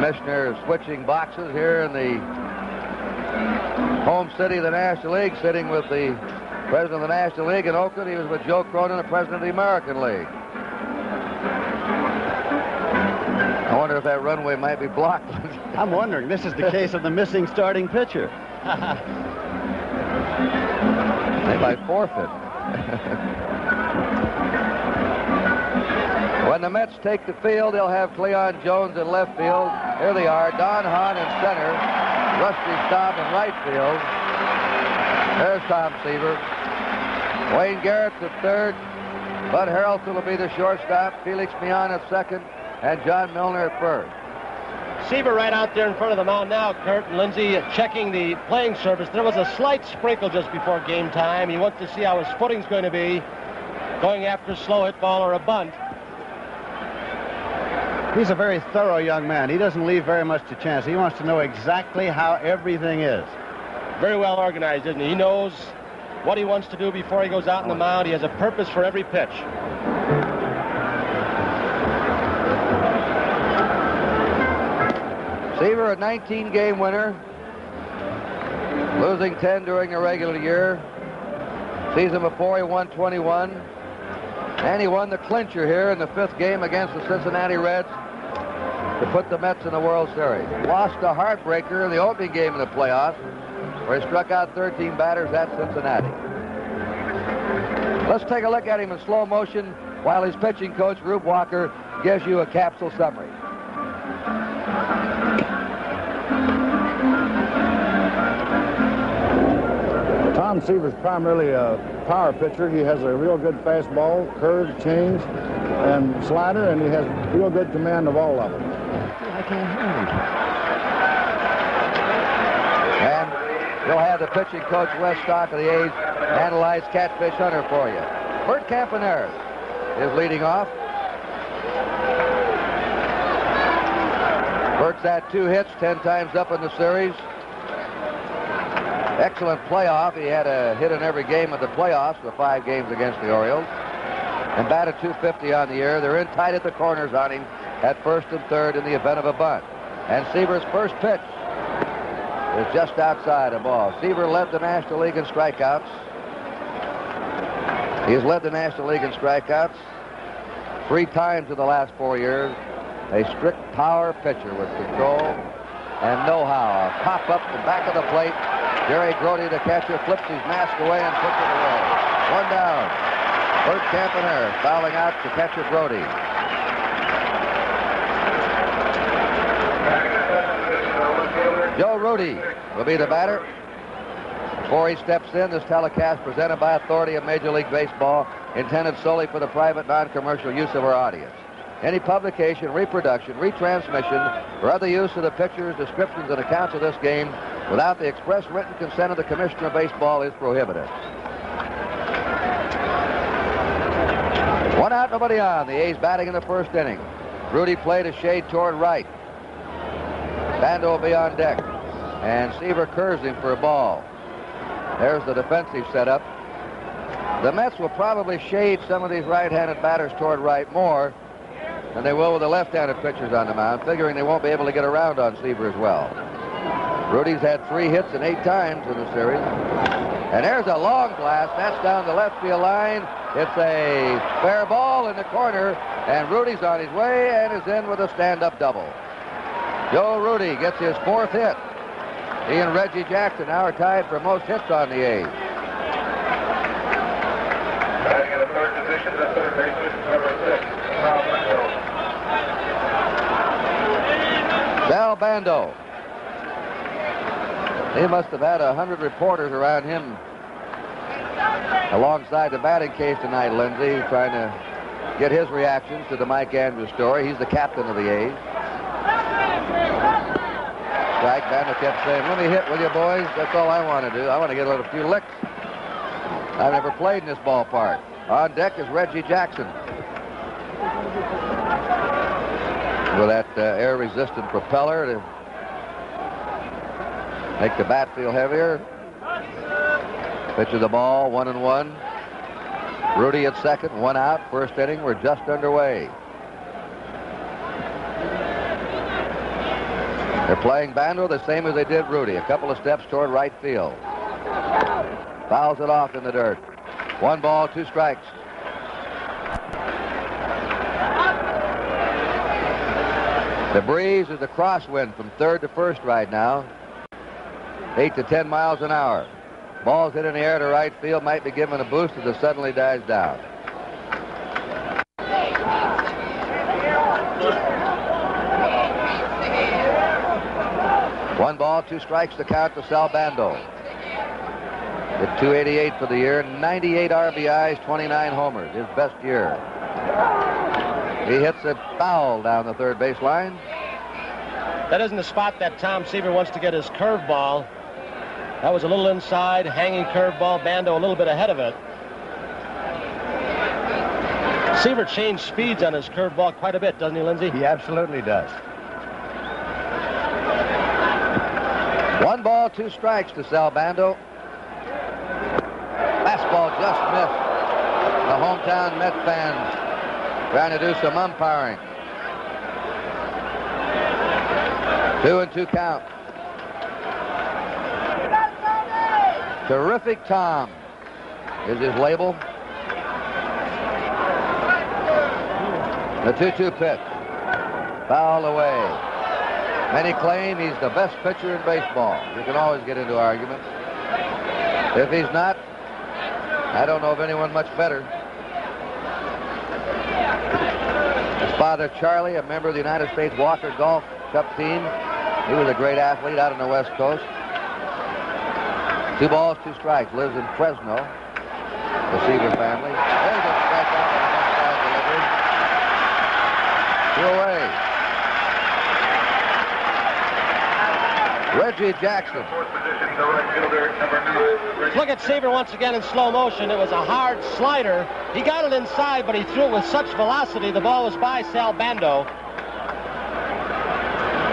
Commissioner switching boxes here in the home city of the National League, sitting with the president of the National League in Oakland. He was with Joe Cronin, the president of the American League. I wonder if that runway might be blocked. I'm wondering. This is the case of the missing starting pitcher. they might forfeit. when the Mets take the field, they'll have Cleon Jones in left field. Here they are, Don Hahn in center, Rusty Staub in right field. There's Tom Seaver. Wayne Garrett's at third. Bud Harrelson will be the shortstop. Felix Millan at second. And John Milner at first. Seaver right out there in front of the mound now, Curt and Lindsey checking the playing surface. There was a slight sprinkle just before game time. He wants to see how his footing's going to be going after a slow hit ball or a bunt. He's a very thorough young man. He doesn't leave very much to chance. He wants to know exactly how everything is. Very well organized, isn't he? He knows what he wants to do before he goes out on the mound. He has a purpose for every pitch. Seaver, a 19-game winner, losing 10 during the regular year. Season before, he won 21. And he won the clincher here in the fifth game against the Cincinnati Reds to put the Mets in the World Series. Lost a heartbreaker in the opening game of the playoffs, where he struck out 13 batters at Cincinnati. Let's take a look at him in slow motion while his pitching coach, Rube Walker, gives you a capsule summary. Tom Seaver's primarily a power pitcher. He has a real good fastball, curve, change, and slider, and he has real good command of all of them. I can't hear him. And you'll have the pitching coach, Wes Stock of the A's, analyze Catfish Hunter for you. Bert Campaneris is leading off. Bert's had two hits, 10 times up in the series. Excellent playoff. He had a hit in every game of the playoffs, the five games against the Orioles. And batted 250 on the year. They're in tight at the corners on him at first and third in the event of a bunt. And Seaver's first pitch is just outside a ball. Seaver led the National League in strikeouts. He has led the National League in strikeouts three times in the last four years. A strict power pitcher with control and know-how. A pop up the back of the plate Jerry Grote, the catcher, flips his mask away and puts it away. One down. Bert Campaneris fouling out to catcher Grote. Joe Rudi will be the batter. Before he steps in, this telecast presented by authority of Major League Baseball, intended solely for the private, non-commercial use of our audience. Any publication, reproduction, retransmission, or other use of the pictures, descriptions, and accounts of this game without the express written consent of the Commissioner of Baseball is prohibited. One out, nobody on. The A's batting in the first inning. Rudi played a shade toward right. Bando will be on deck. And Seaver curves him for a ball. There's the defensive setup. The Mets will probably shade some of these right-handed batters toward right more than they will with the left-handed pitchers on the mound, figuring they won't be able to get around on Seaver as well. Rudi's had three hits and eight times in the series. And there's a long blast. That's down the left field line. It's a fair ball in the corner, and Rudi's on his way and is in with a stand-up double. Joe Rudi gets his fourth hit. He and Reggie Jackson now are tied for most hits on the A's. Batting in the third position, the third baseman, number six, Rob Sal Bando. He must have had a hundred reporters around him alongside the batting case tonight, Lindsey, trying to get his reactions to the Mike Andrews story. He's the captain of the A's. Strike, Bando kept saying, let me hit with you, boys. That's all I want to do. I want to get a little few licks. I've never played in this ballpark. On deck is Reggie Jackson. With that uh, air-resistant propeller to make the bat feel heavier. Pitch of the ball, one and one. Rudi at second, one out. First inning, we're just underway. They're playing Bando the same as they did Rudi. A couple of steps toward right field. Fouls it off in the dirt. One ball, two strikes. The breeze is a crosswind from third to first right now. Eight to ten miles an hour. Ball's hit in the air to right field, might be given a boost as it suddenly dies down. One ball, two strikes to count to Sal Bando. Hit 288 for the year, 98 RBIs, 29 homers, his best year. He hits it foul down the third base line. That isn't the spot that Tom Seaver wants to get his curveball. That was a little inside, hanging curveball. Bando a little bit ahead of it. Seaver changed speeds on his curveball quite a bit, doesn't he, Lindsey? He absolutely does. One ball, two strikes to Sal Bando. Fastball just missed. The hometown Met fans trying to do some umpiring. Two and two count. Terrific Tom is his label. The 2-2 pitch. Foul away. Many claim he's the best pitcher in baseball. You can always get into arguments. If he's not, I don't know of anyone much better. His father, Charlie, a member of the United States Walker Golf Cup team. He was a great athlete out on the West Coast. Two balls, two strikes. Lives in Fresno. The Seaver family. There's a strikeout on the left side delivery. Two away. Reggie Jackson. Look at Seaver once again in slow motion. It was a hard slider. He got it inside, but he threw it with such velocity, the ball was by Sal Bando.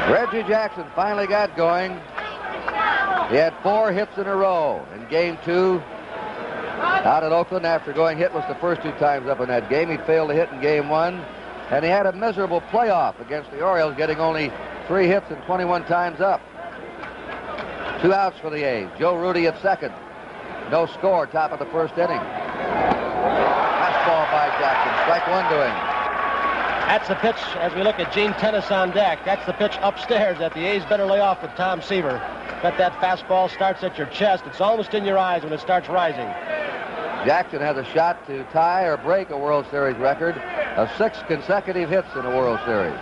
Reggie Jackson finally got going. He had four hits in a row in game two out at Oakland after going hitless the first two times up in that game. He failed to hit in game one, and he had a miserable playoff against the Orioles, getting only three hits and 21 times up. Two outs for the A's. Joe Rudi at second. No score, top of the first inning. Fastball by Jackson. Strike one to him. That's the pitch as we look at Gene Tenace on deck. That's the pitch upstairs that the A's better lay off with Tom Seaver. Bet that fastball starts at your chest. It's almost in your eyes when it starts rising. Jackson has a shot to tie or break a World Series record of six consecutive hits in a World Series.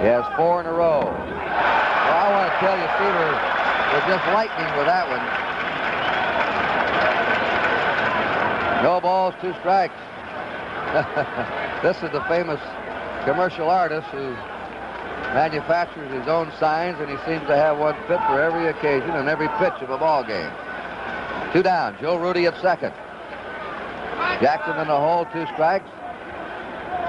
He has four in a row. Well, I want to tell you, Seaver was just lightning with that one. No balls, two strikes. this is the famous commercial artist who manufactures his own signs, and he seems to have one fit for every occasion and every pitch of a ball game. Two down. Joe Rudi at second. Jackson in the hole, two strikes.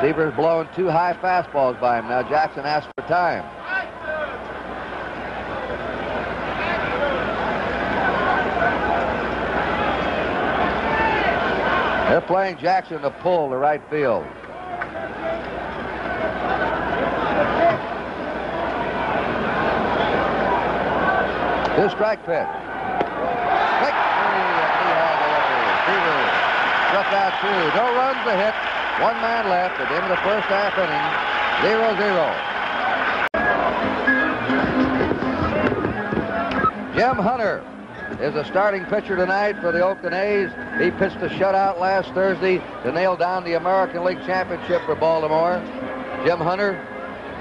Seaver's blowing two high fastballs by him. Now Jackson asks for time. They're playing Jackson to pull to right field. Two strike pitch. Victory at Lehigh delivery. Seaver struck out two. No runs a hit. One man left at the end of the first half inning. Zero zero. Jim Hunter is a starting pitcher tonight for the Oakland A's. He pitched a shutout last Thursday to nail down the American League Championship for Baltimore. Jim Hunter,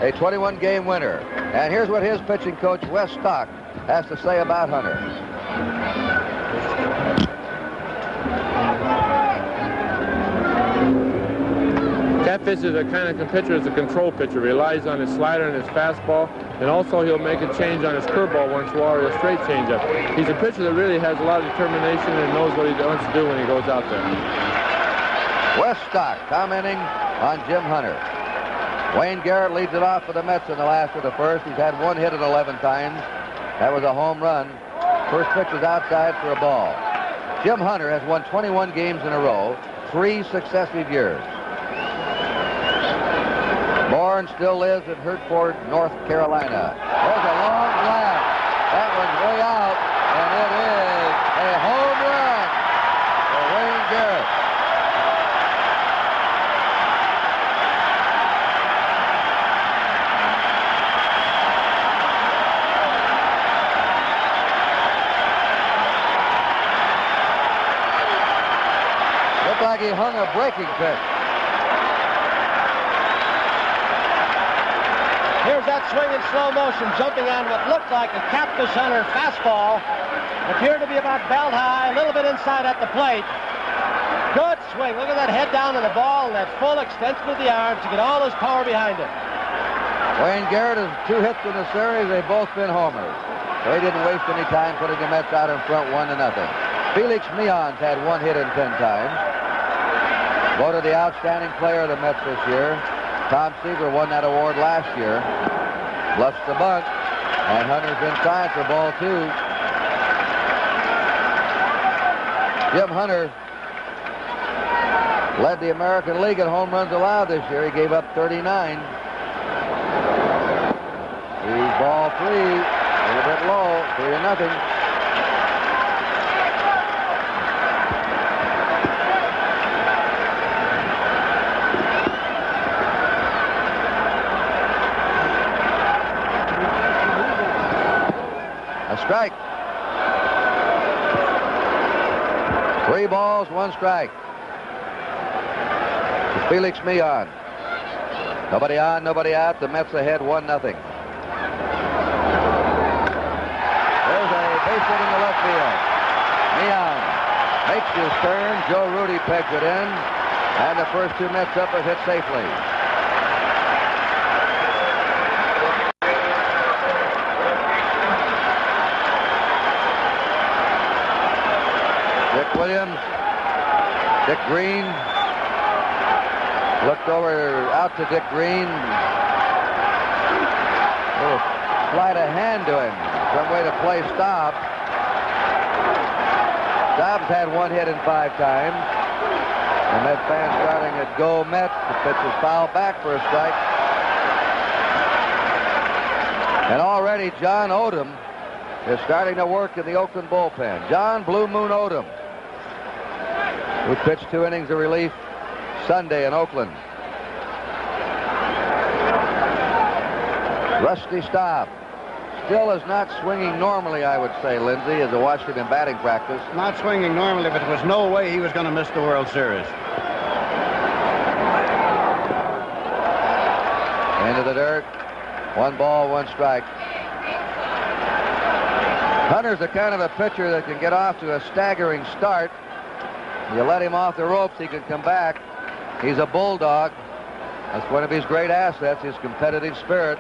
a 21-game winner. And here's what his pitching coach, Wes Stock, has to say about Hunter. Pitcher is a kind of pitcher is a control pitcher. He relies on his slider and his fastball, and also he'll make a change on his curveball once a or a straight changeup. He's a pitcher that really has a lot of determination and knows what he wants to do when he goes out there. Wes Stock commenting on Jim Hunter. Wayne Garrett leads it off for the Mets in the last of the first. He's had one hit at 11 times. That was a home run. First pitch is outside for a ball. Jim Hunter has won 21 games in a row, three successive years. Bourne still lives in Hertford, North Carolina. There's a long blast. That one's way out, and it is a home run for Wayne Garrett. Looked like he hung a breaking pitch. Here's that swing in slow motion, jumping on what looked like a Cactus center fastball. Appeared to be about belt high, a little bit inside at the plate. Good swing. Look at that head down on the ball and that full extension of the arms to get all his power behind it. Wayne Garrett has two hits in the series. They've both been homers. So he didn't waste any time putting the Mets out in front one to nothing. Felix Millan's had one hit in ten times. Voted the outstanding player of the Mets this year. Tom Seaver won that award last year. Bluffs the bunt. And Hunter's inside for ball two. Jim Hunter led the American League in home runs allowed this year. He gave up 39. He's ball three. A little bit low. Three to nothing. Strike. Three balls, one strike. To Felix Millan. Nobody on, nobody out. The Mets ahead, one nothing. There's a base hit in the left field. Millan makes his turn. Joe Rudi pegs it in. And the first two Mets up are hit safely. Dick Williams. Dick Green. Looked over out to Dick Green. Sleight of hand to him. Some way to play Staub. Staub's had one hit in five times. And Met fan starting at go Mets. The pitch is fouled back for a strike. And already John Odom is starting to work in the Oakland bullpen. John Blue Moon Odom, who pitched two innings of relief Sunday in Oakland. Rusty Staub still is not swinging normally, I would say, Lindsey, as I watched him in batting practice. Not swinging normally, but there was no way he was going to miss the World Series. Into the dirt. One ball, one strike. Hunter's the kind of a pitcher that can get off to a staggering start. You let him off the ropes, he can come back. He's a bulldog. That's one of his great assets, his competitive spirit.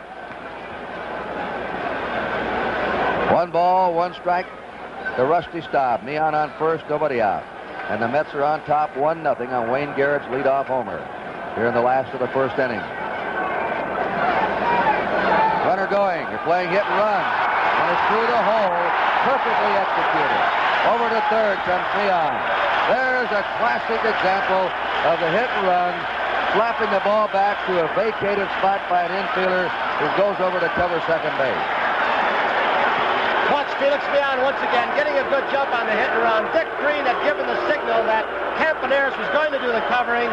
One ball, one strike The Rusty Staub. Millan on first, nobody out. And the Mets are on top, 1 nothing on Wayne Garrett's leadoff homer here in the last of the first inning. Runner going. You're playing hit and run. And it's through the hole. Perfectly executed. Over to third comes Millan. There's a classic example of the hit and run, slapping the ball back to a vacated spot by an infielder who goes over to cover second base. Watch Felix Millan once again getting a good jump on the hit and run. Dick Green had given the signal that Campaneris was going to do the covering.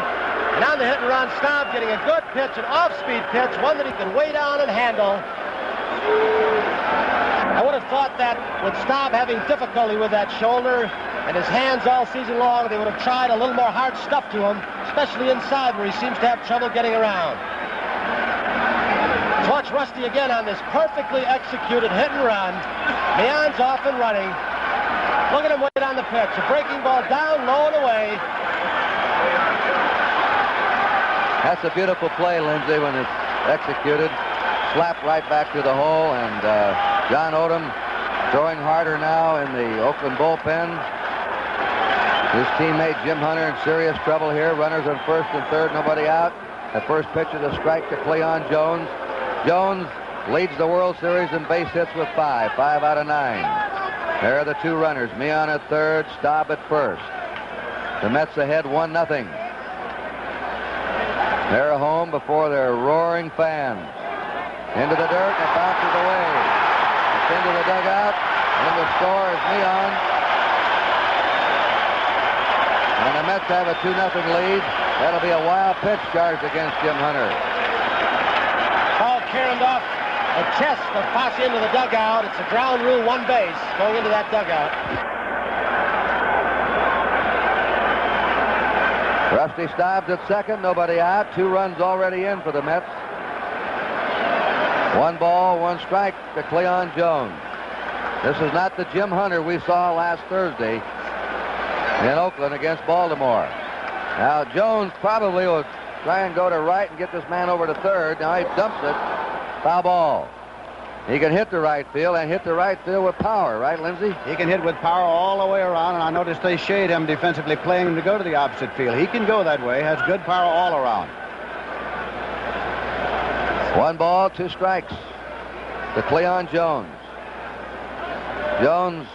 And on the hit and run, Staub getting a good pitch, an off-speed pitch, one that he can weigh down and handle. I would have thought that with Staub having difficulty with that shoulder and his hands all season long, they would have tried a little more hard stuff to him, especially inside where he seems to have trouble getting around. Watch Rusty again on this perfectly executed hit and run. Millan's off and running. Look at him wait on the pitch. A breaking ball down, low and away. That's a beautiful play, Lindsey, when it's executed. Slap right back to the hole, and uh, John Odom throwing harder now in the Oakland bullpen. His teammate Jim Hunter in serious trouble here. Runners on first and third, nobody out. The first pitch is a strike to Cleon Jones. Jones leads the World Series in base hits with five, five out of nine. There are the two runners, Millan at third, Staub at first. The Mets ahead one nothing. They're home before their roaring fans. Into the dirt and bounces away. It's into the dugout. And the score is Millan. And the Mets have a 2-0 lead. That'll be a wild pitch charged against Jim Hunter. Paul off the chest of Fosse into the dugout. It's a ground rule one base going into that dugout. Rusty Staubs at second, nobody out. Two runs already in for the Mets. One ball, one strike to Cleon Jones. This is not the Jim Hunter we saw last Thursday in Oakland against Baltimore. Now Jones probably will try and go to right and get this man over to third. Now he dumps it. Foul ball. He can hit the right field and hit the right field with power, right, Lindsey? He can hit with power all the way around, and I noticed they shade him defensively, playing him to go to the opposite field. He can go that way, has good power all around. One ball, two strikes to Cleon Jones. Jones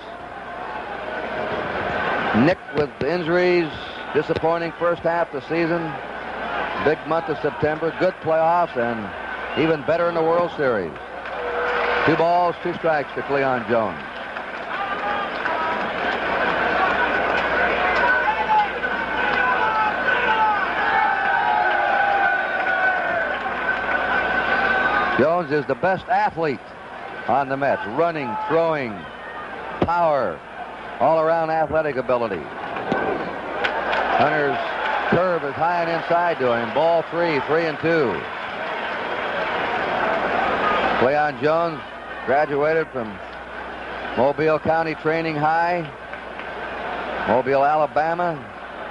with injuries, disappointing first half of the season, big month of September, good playoffs, and even better in the World Series. Two balls, two strikes to Cleon Jones. Jones is the best athlete on the Mets. Running, throwing, power, all-around athletic ability. Hunter's curve is high and inside to him. Ball three, three and two. Cleon Jones graduated from Mobile County Training High, Mobile, Alabama.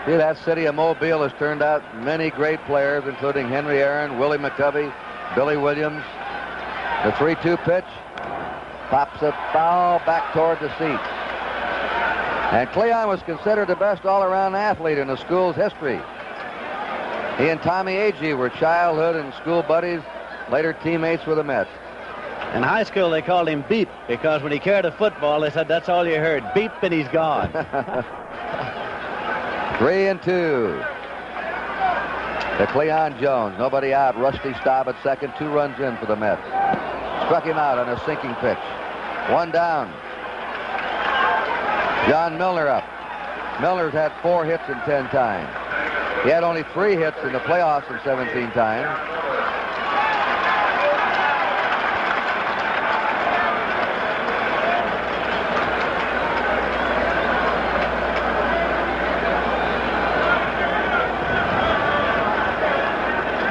See, that city of Mobile has turned out many great players, including Henry Aaron, Willie McCovey, Billy Williams. The 3-2 pitch pops it foul back toward the seat. And Cleon was considered the best all-around athlete in the school's history. He and Tommy Agee were childhood and school buddies, later teammates with the Mets. In high school, they called him Beep because when he carried a football, they said that's all you heard. Beep, and he's gone. Three and two. To Cleon Jones. Nobody out. Rusty Staub at second. Two runs in for the Mets. Struck him out on a sinking pitch. One down. John Milner up. Milner's had four hits in 10 times. He had only three hits in the playoffs in 17 times.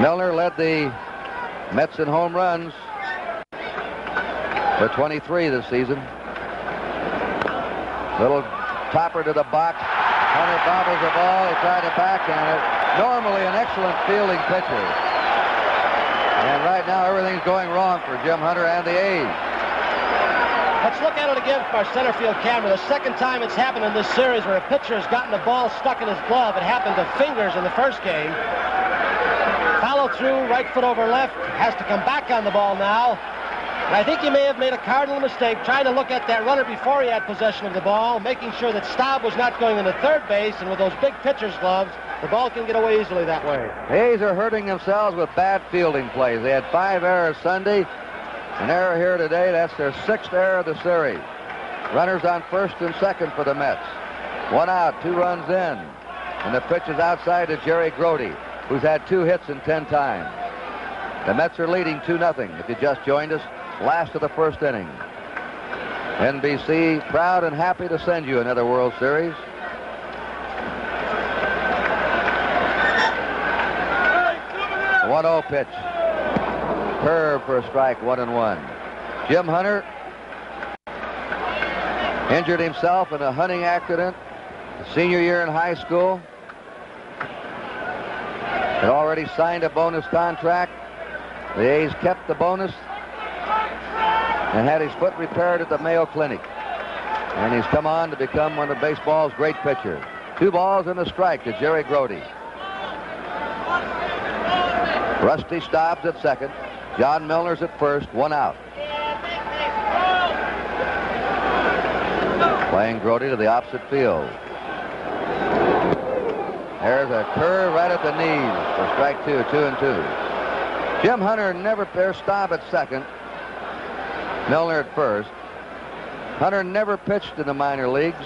Milner led the Mets in home runs for 23 this season. Little topper to the box. Hunter bobbles the ball. He tried to backhand it. Normally an excellent fielding pitcher. And right now everything's going wrong for Jim Hunter and the A's. Let's look at it again from our center field camera. The second time it's happened in this series where a pitcher has gotten the ball stuck in his glove. It happened to Fingers in the first game. Follow through, right foot over left, has to come back on the ball now. I think he may have made a cardinal mistake trying to look at that runner before he had possession of the ball, making sure that Staub was not going into third base, and with those big pitcher's gloves, the ball can get away easily that way. The A's are hurting themselves with bad fielding plays. They had five errors Sunday. An error here today. That's their sixth error of the series. Runners on first and second for the Mets. One out, two runs in. And the pitch is outside to Jerry Grote, who's had two hits in 10 times. The Mets are leading 2-0 if you just joined us. Last of the first inning. NBC proud and happy to send you another World Series. One 0 pitch. Curve for a strike, one and one. Jim Hunter injured himself in a hunting accident senior year in high school. Had already signed a bonus contract. The A's kept the bonus and had his foot repaired at the Mayo Clinic. And he's come on to become one of baseball's great pitchers. Two balls and a strike to Jerry Grote. Rusty Staubs at second. John Milner's at first, one out. Playing Grote to the opposite field. There's a curve right at the knees for strike two, two and two. Jim Hunter never, there's Staub at second. Milner at first. Hunter never pitched in the minor leagues.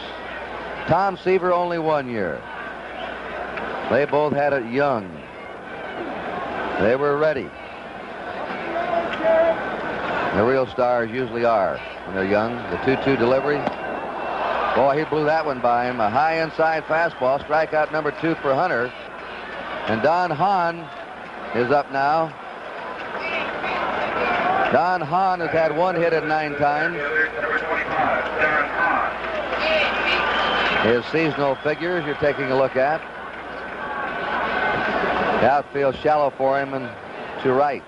Tom Seaver only one year. They both had it young. They were ready. The real stars usually are when they're young. The 2-2 delivery. Boy, he blew that one by him. A high inside fastball. Strikeout number two for Hunter. And Don Hahn is up now. Don Hahn has had one hit at nine times. His seasonal figures you're taking a look at. Outfield shallow for him and to right.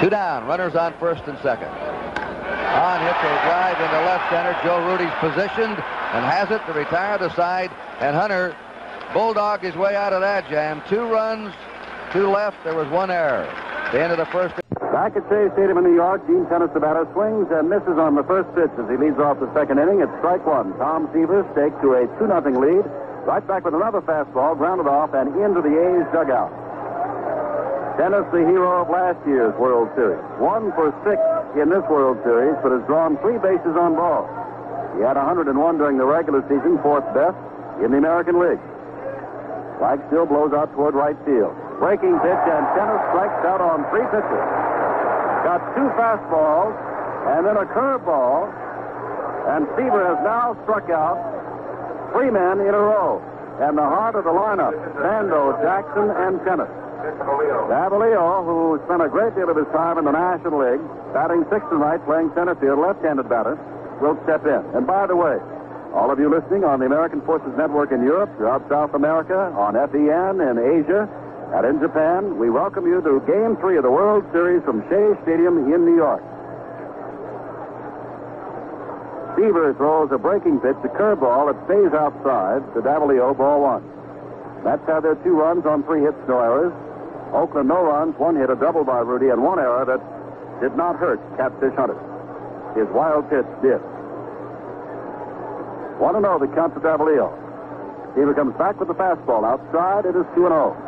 Two down. Runners on first and second. On hits a drive into left center. Joe Rudi's positioned and has it to retire the side. And Hunter bulldog his way out of that jam. Two runs, two left. There was one error. The end of the first. Back at Shea Stadium in New York, Gene Tenace, the batter, swings and misses on the first pitch as he leads off the second inning. It's strike one. Tom Seaver staked to a 2 0 lead. Right back with another fastball, grounded off and into the A's dugout. Tenace, the hero of last year's World Series. One for six in this World Series, but has drawn three bases on balls. He had 101 during the regular season, fourth best in the American League. Flag still blows out toward right field. Breaking pitch, and Tenace strikes out on three pitches. Got two fastballs and then a curveball, and Seaver has now struck out three men in a row. And the heart of the lineup, Bando, Jackson, and Tenace. Davalillo, who spent a great deal of his time in the National League, batting sixth tonight, playing center field, left-handed batter, will step in. And by the way, all of you listening on the American Forces Network in Europe, throughout South America, on FEN in Asia, and in Japan, we welcome you to Game 3 of the World Series from Shea Stadium in New York. Seaver throws a breaking pitch, a curveball that stays outside to Davalillo, ball one. Mets have their two runs on three hits, no errors. Oakland, no runs, one hit, a double by Rudi, and one error that did not hurt Catfish Hunter. His wild pitch did. Want to know the count to Davalillo. Seaver comes back with the fastball. Outside, it is 2 0.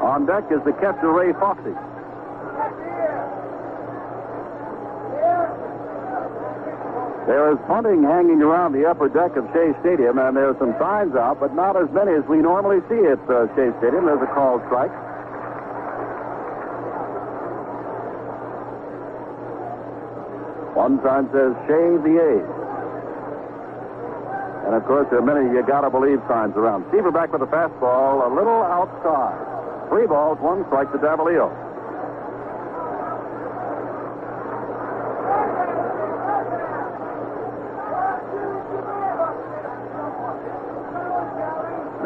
On deck is the catcher, Ray Fosse. There is punting hanging around the upper deck of Shea Stadium, and there's some signs out, but not as many as we normally see at uh, Shea Stadium. There's a called strike. One sign says Shea the A's. And of course, there are many you gotta believe signs around. Seaver back with a fastball, a little outside. Three balls, one strike to Davalillo.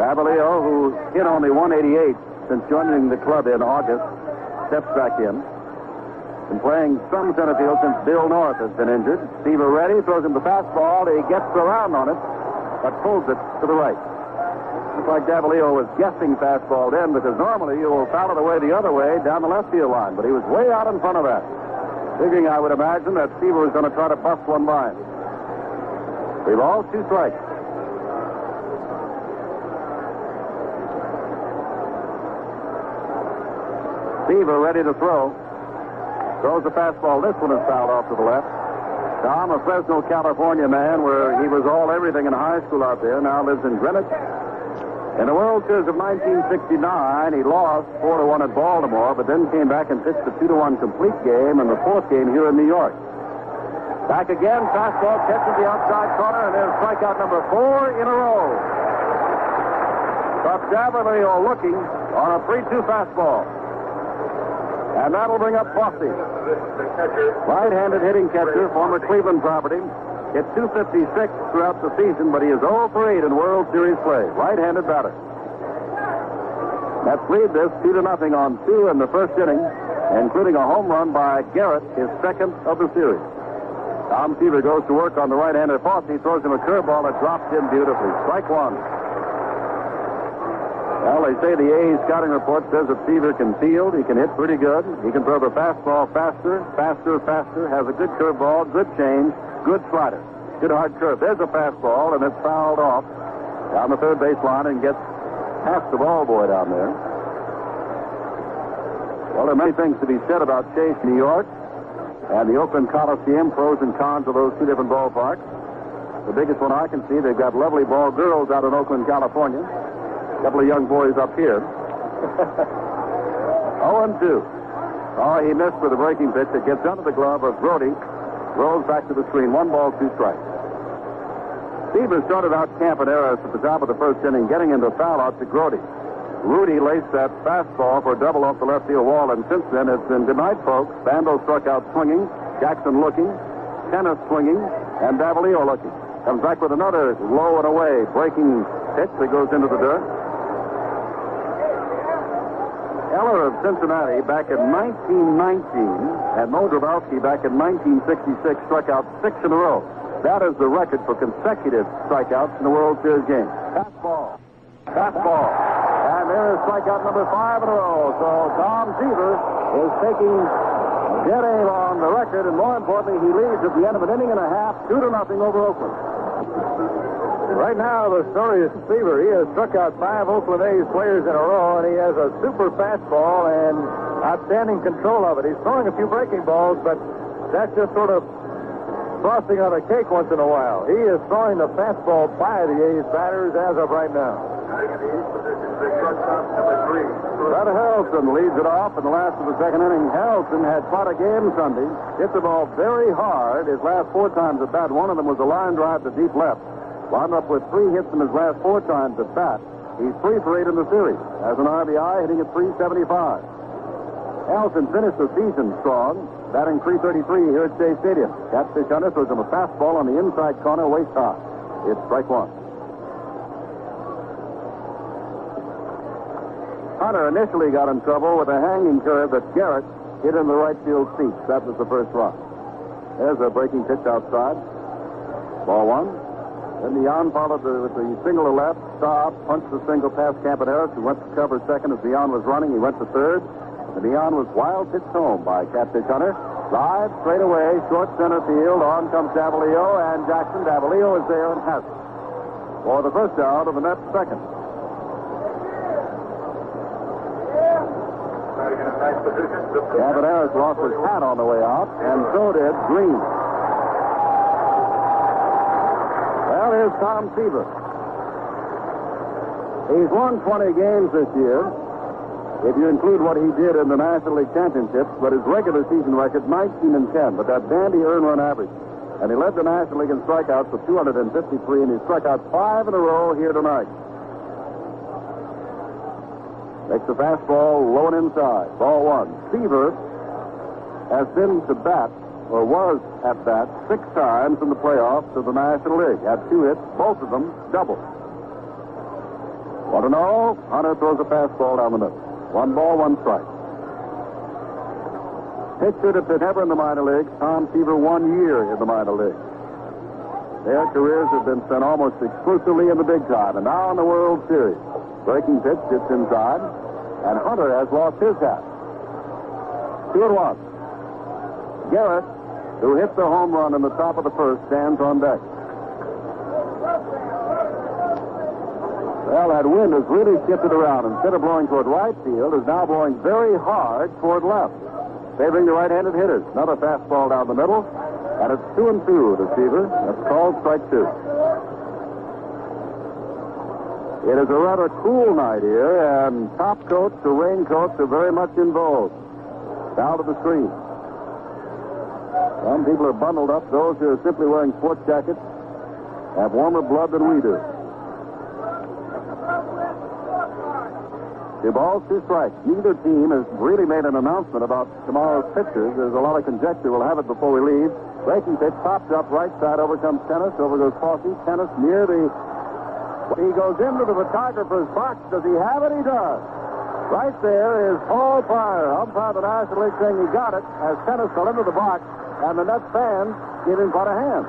Davalillo, who hit only 188 since joining the club in August, steps back in. Been playing some center field since Bill North has been injured. Seaver ready, throws him the fastball. He gets around on it, but pulls it to the right. Looks like Davalillo was guessing fastball then because normally you will foul it away the other way down the left field line, but he was way out in front of that. Figuring, I would imagine, that Seaver was going to try to bust one by. Three balls, two strikes. Seaver ready to throw. Throws the fastball. This one is fouled off to the left. Tom, a Fresno, California man, where he was all everything in high school out there, now lives in Greenwich. In the World Series of 1969, he lost 4 to 1 at Baltimore, but then came back and pitched a 2 to 1 complete game in the fourth game here in New York. Back again, fastball catches the outside corner, and there's strikeout number four in a row. But Davalillo looking on a 3 2 fastball. And that'll bring up Fosse. Right-handed hitting catcher, former Cleveland property. Hit 256 throughout the season, but he is 0 for 8 in World Series play. Right-handed batter. Mets lead this 2 to nothing on two in the first inning, including a home run by Garrett, his second of the series. Tom Seaver goes to work on the right-hander Fosse, throws him a curveball that drops in beautifully. Strike one. Well, they say the A's scouting report says that Seaver can field. He can hit pretty good. He can throw the fastball faster, faster, faster. Has a good curveball, good change, good slider, good hard curve. There's a fastball, and it's fouled off down the third base line and gets past the ball boy down there. Well, there are many things to be said about Chase, New York, and the Oakland Coliseum, pros and cons of those two different ballparks. The biggest one I can see, they've got lovely ball girls out in Oakland, California. A couple of young boys up here. 0 and 2. Oh, he missed with a breaking pitch. It gets under the glove of Grote. Rolls back to the screen. One ball, two strikes. Seaver started out Campaneris at the top of the first inning, getting into foul out to Grote. Rudi laced that fastball for a double off the left field wall, and since then it's been good night, folks. Bando struck out swinging, Jackson looking, Tenace swinging, and Davalillo looking. Comes back with another low and away breaking pitch that goes into the dirt. Eller of Cincinnati back in 1919 and Moe Drabowsky back in 1966 struck out six in a row. That is the record for consecutive strikeouts in the World Series game. Fastball. Fastball. And there is strikeout number five in a row. So Tom Seaver is taking dead aim on the record, and more importantly, he leads at the end of an inning and a half, two to nothing over Oakland. Right now, the story is Seaver. He has struck out five Oakland A's players in a row, and he has a super fastball and outstanding control of it. He's throwing a few breaking balls, but that's just sort of frosting on a cake once in a while. He is throwing the fastball by the A's batters as of right now. Bud Harrelson leads it off in the last of the second inning. Harrelson had quite a game Sunday. Hit the ball very hard his last four times at bat. One of them was a line drive to deep left. Wound up with three hits in his last four times at bat. He's three for eight in the series. As an RBI, hitting at 375. Harrelson finished the season strong, batting 333 here at Shea Stadium. Catfish Hunter throws him a fastball on the inside corner, waist high. It's strike one. Hunter initially got in trouble with a hanging curve that Garrett hit in the right field seats. That was the first run. There's a breaking pitch outside. Ball one. Then Millan followed the, with the single to left, stopped, punched the single past Campaneris, who went to cover second as Millan was running. He went to third. And Millan was wild pitched home by Catfish Hunter. Live, straight away, short center field. On comes Davalillo, and Jackson. Davalillo is there and has it. For the first out of the Mets second. Campaneris lost his hat on the way out, and so did Green. Here's Tom Seaver. He's won 20 games this year, if you include what he did in the National League Championships, but his regular season record, 19 and 10, but that dandy earn run average. And he led the National League in strikeouts with 253, and he struck out five in a row here tonight. Makes the fastball low and inside. Ball one. Seaver has been to bat, or was at bat, six times in the playoffs of the National League. Had two hits, both of them double. Want to know? Hunter throws a fastball down the middle. One ball, one strike. Pitcher to fit ever in the minor leagues. Tom Seaver one year in the minor leagues. Their careers have been spent almost exclusively in the big time, and now in the World Series. Breaking pitch gets inside, and Hunter has lost his hat. Two at one. Garrett, who hit the home run in the top of the first, stands on deck. Well, that wind has really shifted around. Instead of blowing toward right field, is now blowing very hard toward left, favoring the right-handed hitters. Another fastball down the middle, and it's two and two to Seaver. That's called strike two. It is a rather cool night here, and top coats to raincoats are very much involved. Down to the screen. Some people are bundled up. Those who are simply wearing sports jackets have warmer blood than we do. Two balls, two strikes. Neither team has really made an announcement about tomorrow's pitchers. There's a lot of conjecture. We'll have it before we leave. Breaking pitch pops up right side. Over comes Tenace. Over goes Fosse. Tenace near the he goes into the photographer's box. Does he have it? He does. Right there is Paul Pryor, umpire of the National League, saying he got it as Tenace fell into the box, and the Mets fans him quite a hand.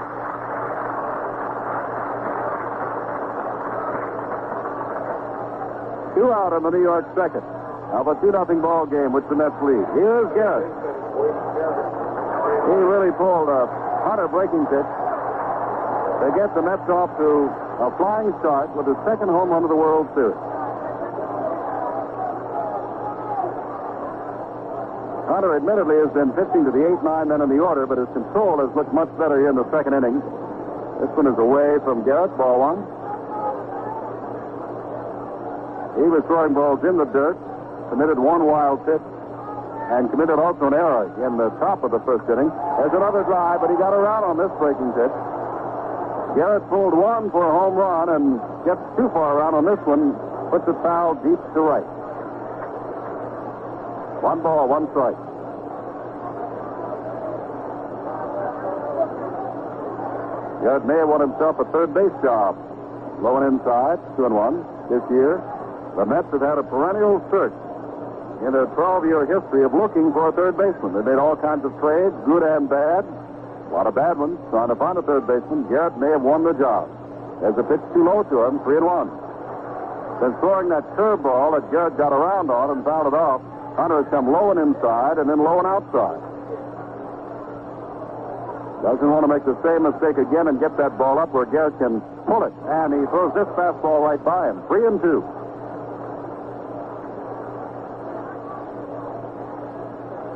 Two out in the New York second. Of a 2 nothing ball game, which the Mets lead. Here's Garrett. He really pulled a Hunter breaking pitch to get the Mets off to a flying start with his second home run of the World Series. Hunter admittedly has been pitching to the 8-9 men in the order, but his control has looked much better here in the second inning. This one is away from Garrett, ball one. He was throwing balls in the dirt, committed one wild pitch, and committed also an error in the top of the first inning. There's another drive, but he got around on this breaking pitch. Garrett pulled one for a home run and gets too far around on this one, puts it foul deep to right. One ball, one strike. Garrett may have won himself a third base job. Low and inside, two and one. This year, the Mets have had a perennial search in a 12-year history of looking for a third baseman. They made all kinds of trades, good and bad. A lot of bad ones trying to find a third baseman. Garrett may have won the job. There's a pitch too low to him, three and one. Since throwing that curveball that Garrett got around on and fouled it off, Hunter has come low and inside and then low and outside. Doesn't want to make the same mistake again and get that ball up where Garrett can pull it. And he throws this fastball right by him. Three and two.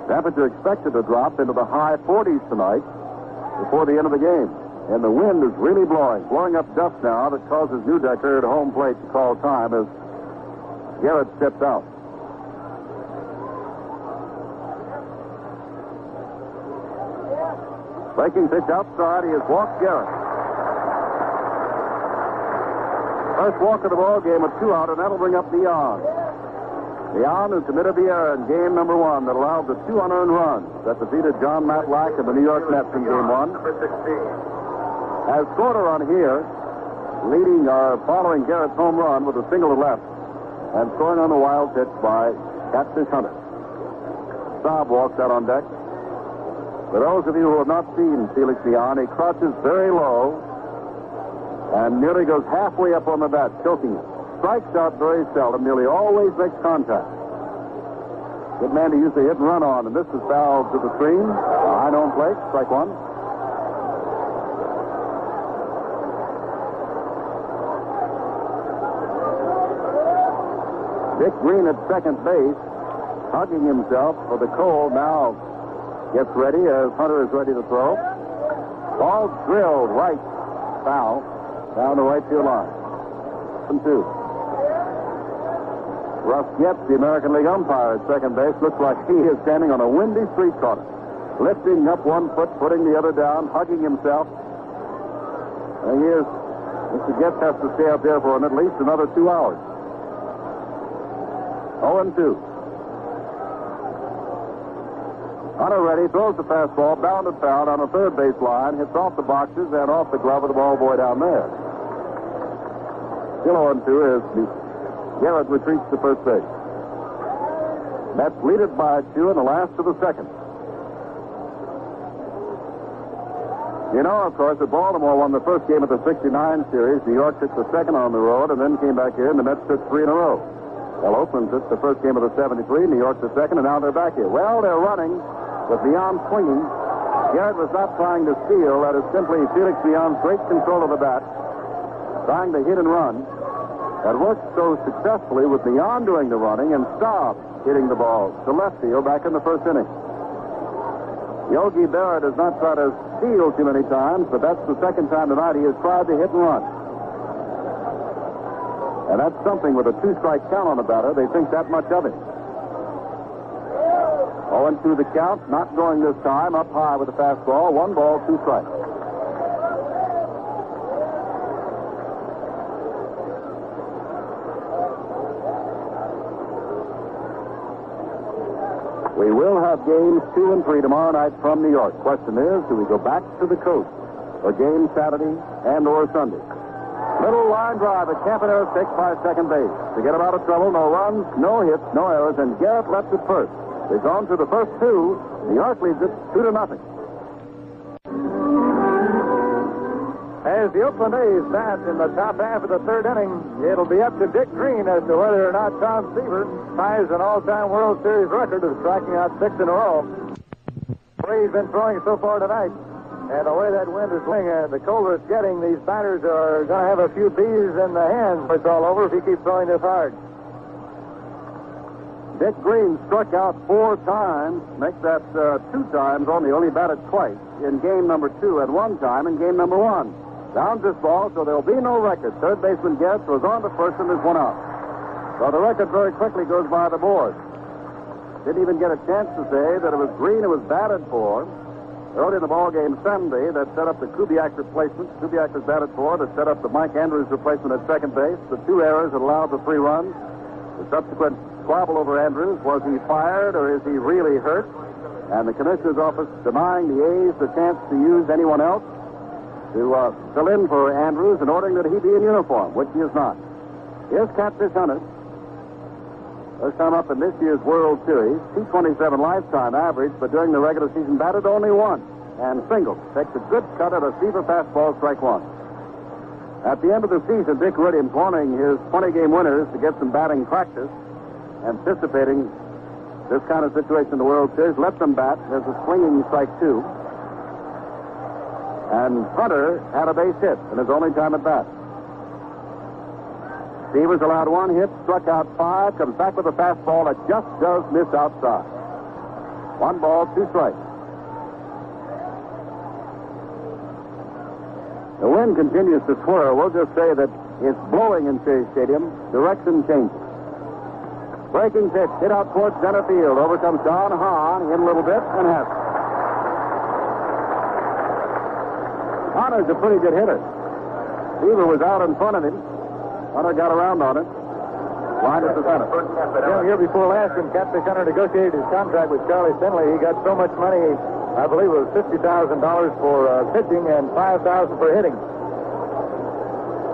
Temperature expected to drop into the high 40s tonight before the end of the game. And the wind is really blowing, blowing up dust now that causes New Neudecker at home plate to call time as Garrett steps out. Breaking pitch outside, he has walked Garrett. First walk of the ball game, a two out, and that'll bring up Millan. Millan who committed the error in game number one that allowed the two unearned runs that defeated John Matlack and the New York Mets in game one. Number 16. Has scored a run here, leading or following Garrett's home run with a single to left, and scoring on the wild pitch by Catfish Hunter. Staub walks out on deck. For those of you who have not seen Felix Millan, he crouches very low and nearly goes halfway up on the bat, choking it. Strikes out very seldom, nearly always makes contact. Good man to use the hit and run on, and this is fouled to the screen. Behind home plate, strike one. Dick Green at second base, hugging himself for the cold, now gets ready as Hunter is ready to throw. Ball drilled right, foul, down the right field line. And two. Russ Goetz, the American League umpire at second base, looks like he is standing on a windy street corner, lifting up one foot, putting the other down, hugging himself. And he is, Mr. Goetz has to stay up there for at least another two hours. 0 and 2. Hunter ready, throws the fastball, bounded foul on the third base line, hits off the boxes and off the glove of the ball boy down there. Still 0 and 2 as Garrett retreats to first base. Mets lead it by two in the last of the second. You know, of course, that Baltimore won the first game of the 69 series. New York took the second on the road and then came back here, and the Mets took three in a row. Well, Oakland took the first game of the 73, New York the second, and now they're back here. Well, they're running with Millan swinging. Garrett was not trying to steal. That is simply Felix Millan's great control of the bat, trying to hit and run. That worked so successfully with Millan doing the running and Staub hitting the ball to left field back in the first inning. Yogi Berra does not try to steal too many times, but that's the second time tonight he has tried to hit and run. And that's something with a two strike count on the batter. They think that much of it. 0 2 the count, not going this time, up high with the fastball. One ball, two strikes. We will have games two and three tomorrow night from New York. Question is, do we go back to the coast for game Saturday and or Sunday? Little line drive at Campaneris takes by second base. To get him out of trouble, no runs, no hits, no errors, and Garrett left at first. They've gone the first two. New York leads it two to nothing. As the Oakland A's bat in the top half of the third inning, it'll be up to Dick Green as to whether or not Tom Seaver ties an all-time World Series record of striking out six in a row. He's been throwing so far tonight. And the way that wind is blowing, uh, the colder it's getting, these batters are going to have a few bees in the hands it's all over if he keeps throwing this hard. Dick Green struck out four times, make that uh, two times, only only batted twice in game number two and one time in game number one. Downs this ball, so there'll be no record. Third baseman Getz was on to first and there's one out. So the record very quickly goes by the board. Didn't even get a chance to say that it was Green who was batted for. Early in the ball game Sunday, that set up the Kubiak replacement. Kubiak was batted for. That set up the Mike Andrews replacement at second base. The two errors that allowed the three runs. The subsequent squabble over Andrews. Was he fired or is he really hurt? And the commissioner's office denying the A's the chance to use anyone else to uh, fill in for Andrews and ordering that he be in uniform, which he is not. Here's Catfish Hunter. First time up in this year's World Series. 227 lifetime average, but during the regular season batted only once and singled. Takes a good cut at a Seaver fastball, strike one. At the end of the season, Dick Riddy informing his 20 game winners to get some batting practice, anticipating this kind of situation in the World Series. Let them bat. There's a swinging strike two. And Hunter had a base hit in his only time at bat. Stevens allowed one hit, struck out five, comes back with a fastball that just does miss outside. One ball, two strikes. The wind continues to swirl. We'll just say that it's blowing in Shea Stadium. Direction changes. Breaking pitch, hit out towards center field. Over comes Don Hahn, in a little bit, and has it. Hunter's a pretty good hitter. Seaver was out in front of him. Hunter got around on it. Lined at the center. Jim, here before last, when Catfish Hunter negotiated his contract with Charlie Finley, he got so much money, I believe it was $50,000 for uh, pitching and 5000 for hitting.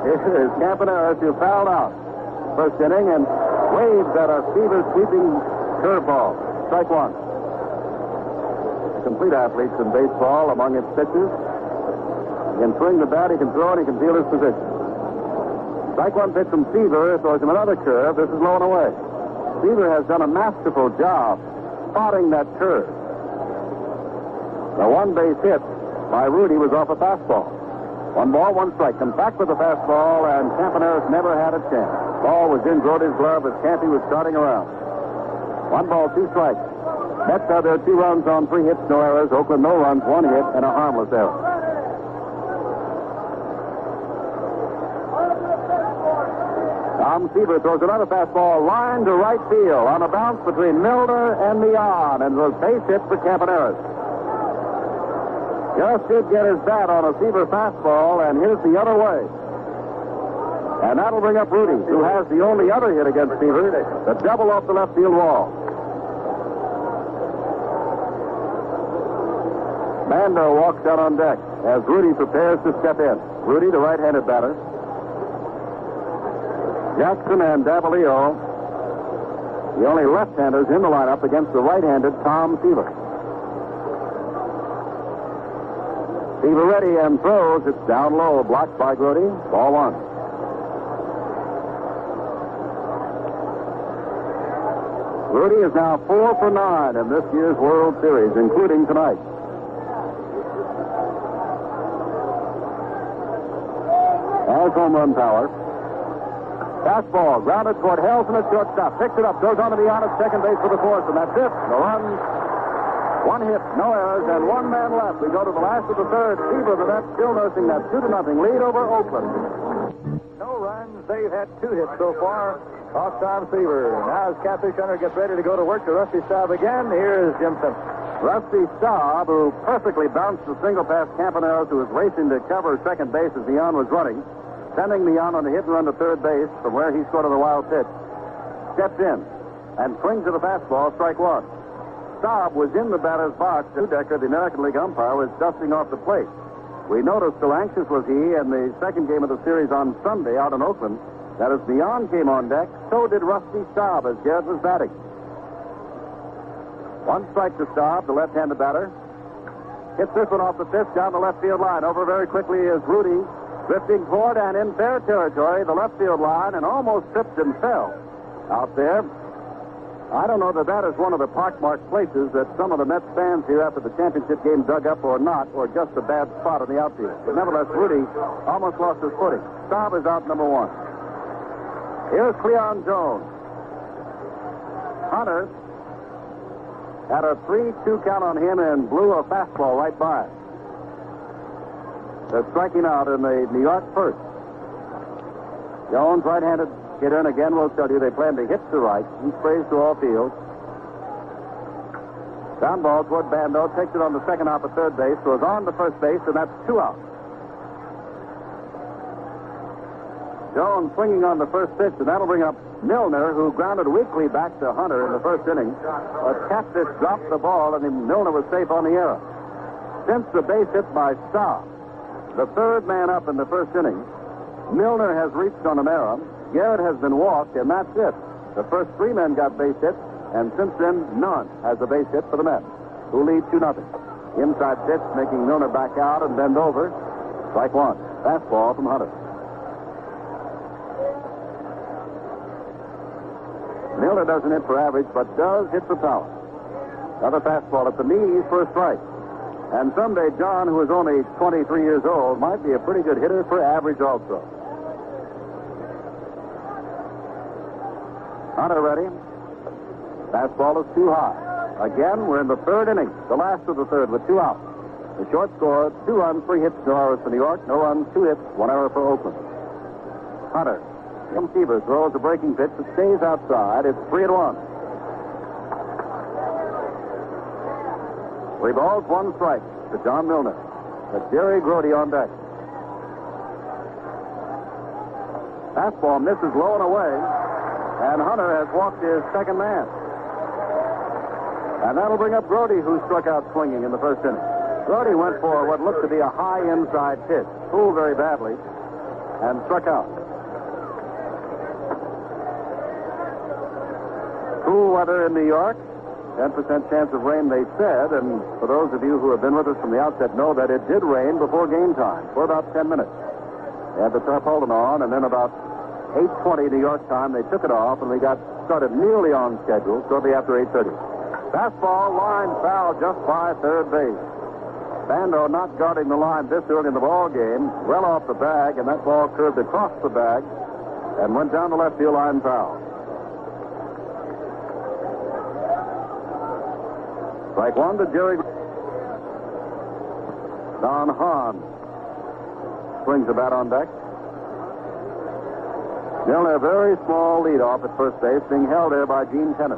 Here's Campaneris who fouled out first inning and waves at a Seaver sweeping curveball. Strike one. Complete athletes in baseball among its pitchers. He can swing the bat, he can throw, and he can feel his position. Strike one pitch from Seaver throws him another curve. This is blown away. Seaver has done a masterful job spotting that curve. The one base hit by Rudi was off a fastball. One ball, one strike. Comes back with the fastball, and Campaneris never had a chance. Ball was in Grote's glove as Campy was starting around. One ball, two strikes. Mets have their two runs on three hits, no errors. Oakland, no runs, one hit, and a harmless error. Tom Seaver throws another fastball line to right field on a bounce between Milner and Millan, and was base hit for Campaneris. Just did get his bat on a Seaver fastball, and here's the other way. And that'll bring up Rudi, who has the only other hit against Seaver, the double off the left field wall. Bando walks out on deck as Rudi prepares to step in. Rudi, the right-handed batter. Jackson and Davalillo, the only left-handers in the lineup against the right-handed Tom Seaver. Ready and throws. It's down low, blocked by Grote. Ball one. Rudi is now four for nine in this year's World Series, including tonight. Has home run power. Fastball, grounded toward Harrelson at shortstop. Picks it up, goes on to the on second base for the fourth, and that's it. The runs, one hit, no errors, and one man left. We go to the last of the third. Fever the Mets, still nursing that two to nothing lead over Oakland. No runs. They've had two hits so far. Off Tom Seaver. Now as Catfish Hunter gets ready to go to work to Rusty Staub again, here's Jim Simpson. Rusty Staub, who perfectly bounced the single past Campaneris, who was racing to cover second base as Millan was running, sending Millan on a hit and run to third base from where he scored on the wild pitch, steps in and swings at a fastball, strike one. Staub was in the batter's box. Decker, the American League umpire, was dusting off the plate. We noticed so anxious was he in the second game of the series on Sunday out in Oakland that as Millan came on deck, so did Rusty Staub as Garrett was batting. One strike to Staub, the left-handed batter. Hits this one off the fifth down the left field line. Over very quickly is Rudi, drifting forward and in fair territory, the left field line, and almost tripped and fell out there. I don't know that that is one of the pockmarked places that some of the Mets fans here after the championship game dug up or not, or just a bad spot on the outfield. But nevertheless, Rudi almost lost his footing. Staub is out number one. Here's Cleon Jones. Hunter had a 3-2 count on him and blew a fastball right by. They're striking out in the New York first. Jones, right-handed and again we'll tell you they plan to hit to right. He sprays to all fields. Down ball toward Bando, takes it on the second hop at third base, goes on to first base, and that's two outs. Jones swinging on the first pitch, and that'll bring up Milner, who grounded weakly back to Hunter in the first inning. But Cactus dropped the ball, and Milner was safe on the error. Since the base hit by Staub, the third man up in the first inning, Milner has reached on an error. Garrett has been walked, and that's it. The first three men got base hits, and since then, none has a base hit for the Mets, who lead 2 nothing. Inside pitch, making Milner back out and bend over. Strike one. Fastball from Hunter. Milner doesn't hit for average, but does hit for power. Another fastball at the knees for a strike. And someday, John, who is only 23 years old, might be a pretty good hitter for average also. Hunter ready. Fastball is too high. Again, we're in the third inning, the last of the third, with two outs. The short score, two runs, three hits, no errors for New York, no runs, two hits, one error for Oakland. Hunter Jim Seaver throws a breaking pitch that stays outside. It's three and one. Three balls, one strike to John Milner. To Jerry Grote on deck. Fastball misses low and away, and Hunter has walked his second man. And that'll bring up Grote, who struck out swinging in the first inning. Grote went for what looked to be a high inside pitch, pulled very badly, and struck out. Cool weather in New York. 10% chance of rain, they said. And for those of you who have been with us from the outset, know that it did rain before game time for about 10 minutes. They had the tarpaulin on, and then about 8.20 New York time, they took it off, and we got started nearly on schedule shortly after 8.30. Fastball, line foul just by third base. Bando not guarding the line this early in the ball game, well off the bag, and that ball curved across the bag and went down the left field line foul. Strike one to Jerry. Don Hahn swings the bat on deck. Milner, a very small lead off at first base, being held there by Gene Tenace.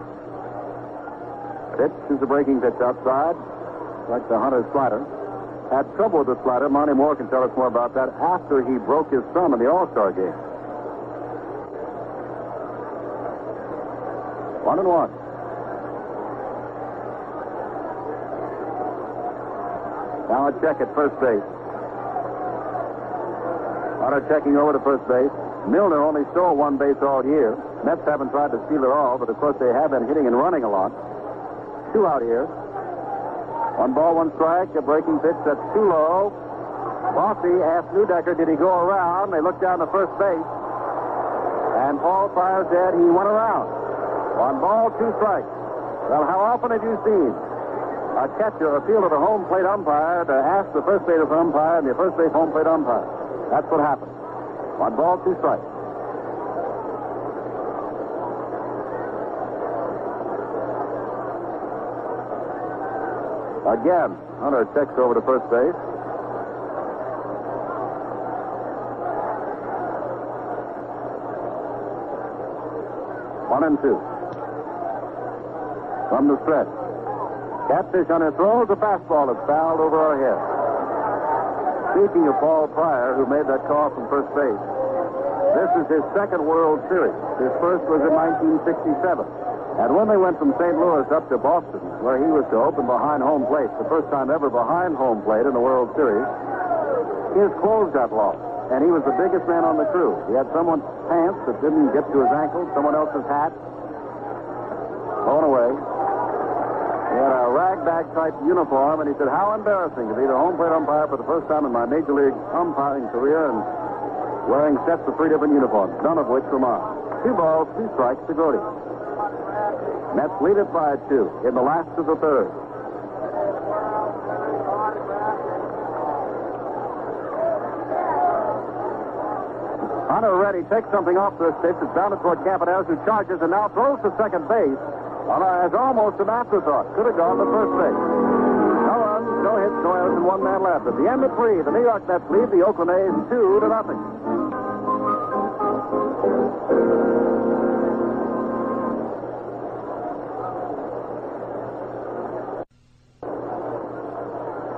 Pitch is a breaking pitch outside, like the Hunter slider. Had trouble with the slider. Monty Moore can tell us more about that after he broke his thumb in the All Star game. One and one. Now a check at first base. Hunter checking over to first base. Milner only stole one base all year. Mets haven't tried to steal it all, but of course they have been hitting and running a lot. Two out here. One ball, one strike. A breaking pitch that's too low. Fosse asked Neudecker, did he go around? They looked down to first base. And Paul Pryor said he went around. One ball, two strikes. Well, how often have you seen a catcher appeal to the home plate umpire to ask the first base umpire and the first base home plate umpire. That's what happened. One ball, two strikes. Again, Hunter checks over to first base. One and two. From the stretch. Catfish on his throws, a fastball that's fouled over our head. Speaking of Paul Pryor, who made that call from first base, this is his second World Series. His first was in 1967. And when they went from St. Louis up to Boston, where he was to open behind home plate, the first time ever behind home plate in the World Series, his clothes got lost. And he was the biggest man on the crew. He had someone's pants that didn't get to his ankles, someone else's hat, blown away. Had type uniform, and he said, How embarrassing to be the home plate umpire for the first time in my major league umpiring career and wearing sets of three different uniforms, none of which were mine. Two balls, two strikes to Grote. Mets lead it by two in the last of the third. Hunter ready, takes something off this pitch. It's down toward Campaneris, who charges and now throws to second base. No, it's almost an afterthought. Could have gone to first base. No runs, no hits, no errors, and one man left. At the end of three, the New York Mets lead the Oakland A's two to nothing.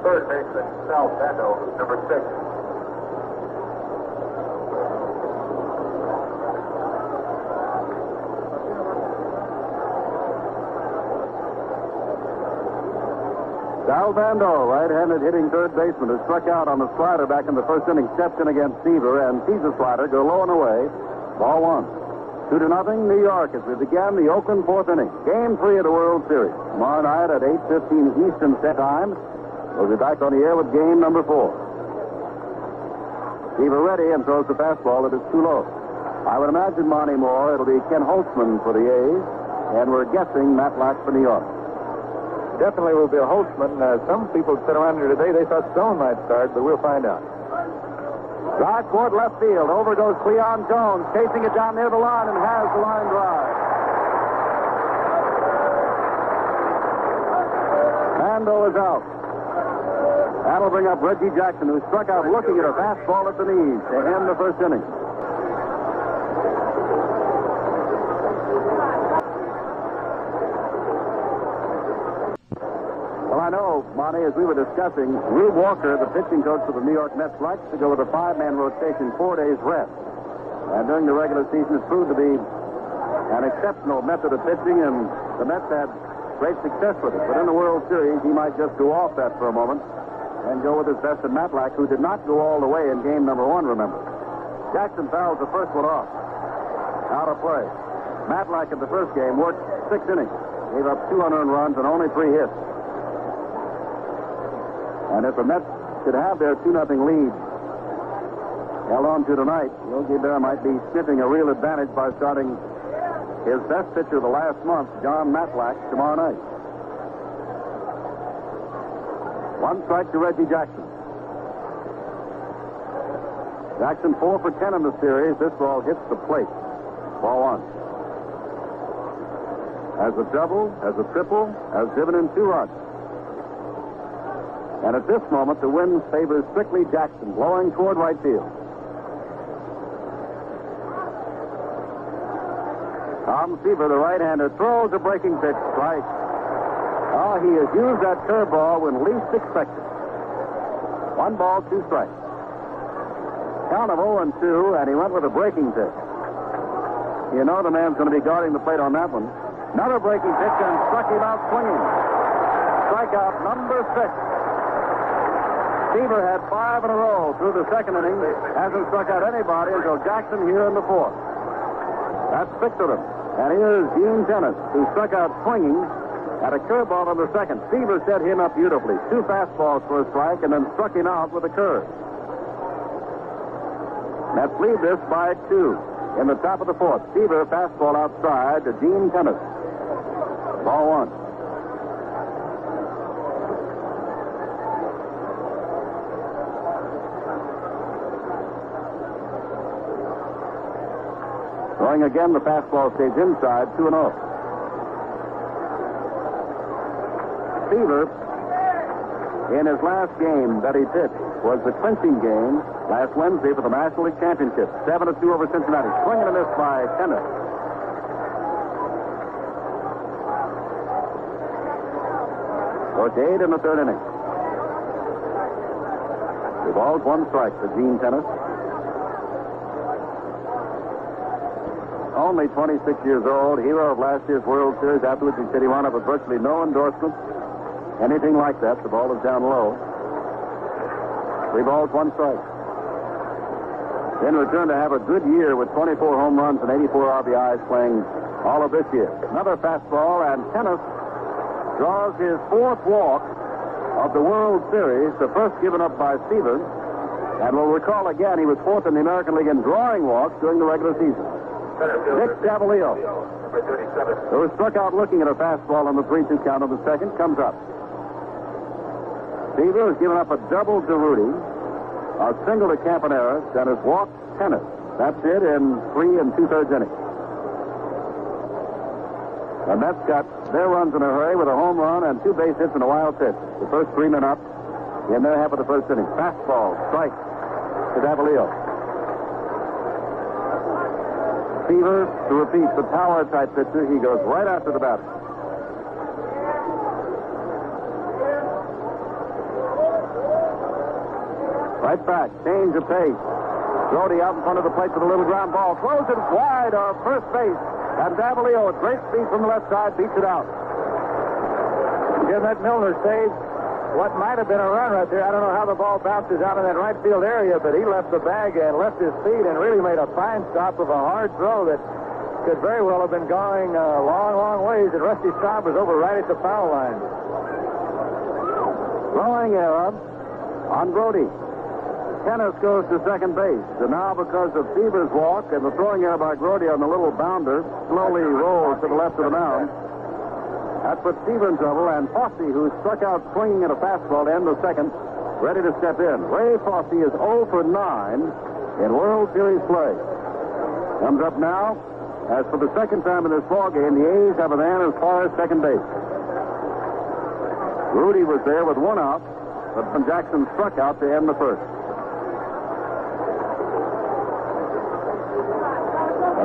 Third baseman, Sal Bando, number six. Sal Bando, right-handed hitting third baseman, who struck out on the slider back in the first inning, steps in against Seaver and sees the slider go low and away. Ball one. Two to nothing, New York, as we began the Oakland fourth inning. Game three of the World Series. Tomorrow night at 8.15 Eastern Standard Time. We'll be back on the air with game number four. Seaver ready and throws the fastball that is too low. I would imagine Monty Moore, it'll be Ken Holtzman for the A's, and we're guessing Matlack for New York. Definitely will be a Holtzman. Uh, some people said around here today they thought Stone might start, but we'll find out. Toward left field. Over goes Cleon Jones, chasing it down near the line and has the line drive. Bando is out. That'll bring up Reggie Jackson, who struck out looking at a fastball at the knees to end the first inning. Well, I know, Monty, as we were discussing, Rube Walker, the pitching coach for the New York Mets, likes to go with a five-man rotation, four days rest. And during the regular season, it's proved to be an exceptional method of pitching, and the Mets had great success with it. But in the World Series, he might just go off that for a moment and go with his best at Matlack, who did not go all the way in game number one, remember. Jackson fouls the first one off. Out of play. Matlack in the first game worked six innings, gave up two unearned runs and only three hits. And if the Mets should have their 2 nothing lead held on to tonight, Yogi Berra might be sniffing a real advantage by starting his best pitcher of the last month, John Matlack, tomorrow night. One strike to Reggie Jackson. Jackson four for ten in the series. This ball hits the plate. Ball one. Has a double, has a triple, has driven in two runs. And at this moment, the wind favors strictly Jackson, blowing toward right field. Tom Seaver, the right-hander, throws a breaking pitch, strike. Oh, he has used that curveball when least expected. One ball, two strikes. Count of 0 and 2, and he went with a breaking pitch. You know the man's going to be guarding the plate on that one. Another breaking pitch and struck him out swinging. Strikeout number six. Seaver had five in a row through the second inning. Hasn't struck out anybody until Jackson here in the fourth. That's six of them. And here's Gene Tenace, who struck out swinging at a curveball on the second. Seaver set him up beautifully. Two fastballs for a strike and then struck him out with a curve. Mets lead this by two in the top of the fourth. Seaver fastball outside to Gene Tenace. Ball one. Throwing again, the fastball stays inside, 2 0. Seaver, in his last game that he pitched, was the clinching game last Wednesday for the National League Championship. 7 2 over Cincinnati. Swing and a miss by Tenace. Goes eight in the third inning. Two balls, one strike for Gene Tenace. Only 26 years old, hero of last year's World Series. Afterwards, he said he wound up with virtually no endorsement. Anything like that, the ball is down low. Three balls, one strike. Then return to have a good year with 24 home runs and 84 RBIs playing all of this year. Another fastball, and Tenace draws his fourth walk of the World Series, the first given up by Seaver. And we'll recall again, he was fourth in the American League in drawing walks during the regular season. Dick Davalillo, who struck out looking at a fastball on the 3 2 count of the second, comes up. Seaver has given up a double to Rudi, a single to Campaneris, and has walked Tenace. That's it in three and two thirds innings. The Mets got their runs in a hurry with a home run and two base hits and a wild pitch. The first three men up in their half of the first inning. Fastball, strike to Davalillo. Seaver, to repeat, the power type pitcher. He goes right after the batter. Right back, change of pace. Grote out in front of the plate with a little ground ball. Throws it wide off first base. And Davalillo, at great speed from the left side, beats it out. Jim, that Milner saved what might have been a run right there. I don't know how the ball bounces out of that right field area, but he left the bag and left his feet and really made a fine stop of a hard throw that could very well have been going a long, long ways. And Rusty Staub was over right at the foul line. Throwing error on Grote. Tenace goes to second base. And now, because of Seaver's walk and the throwing error by Grote on the little bounder, slowly rolls to the left of the mound. That puts Seaver in and Fosse, who struck out swinging at a fastball to end the second, ready to step in. Ray Fosse is 0 for 9 in World Series play. Comes up now. As for the second time in this ball game, the A's have a man as far as second base. Rudi was there with one out, but Jackson struck out to end the first.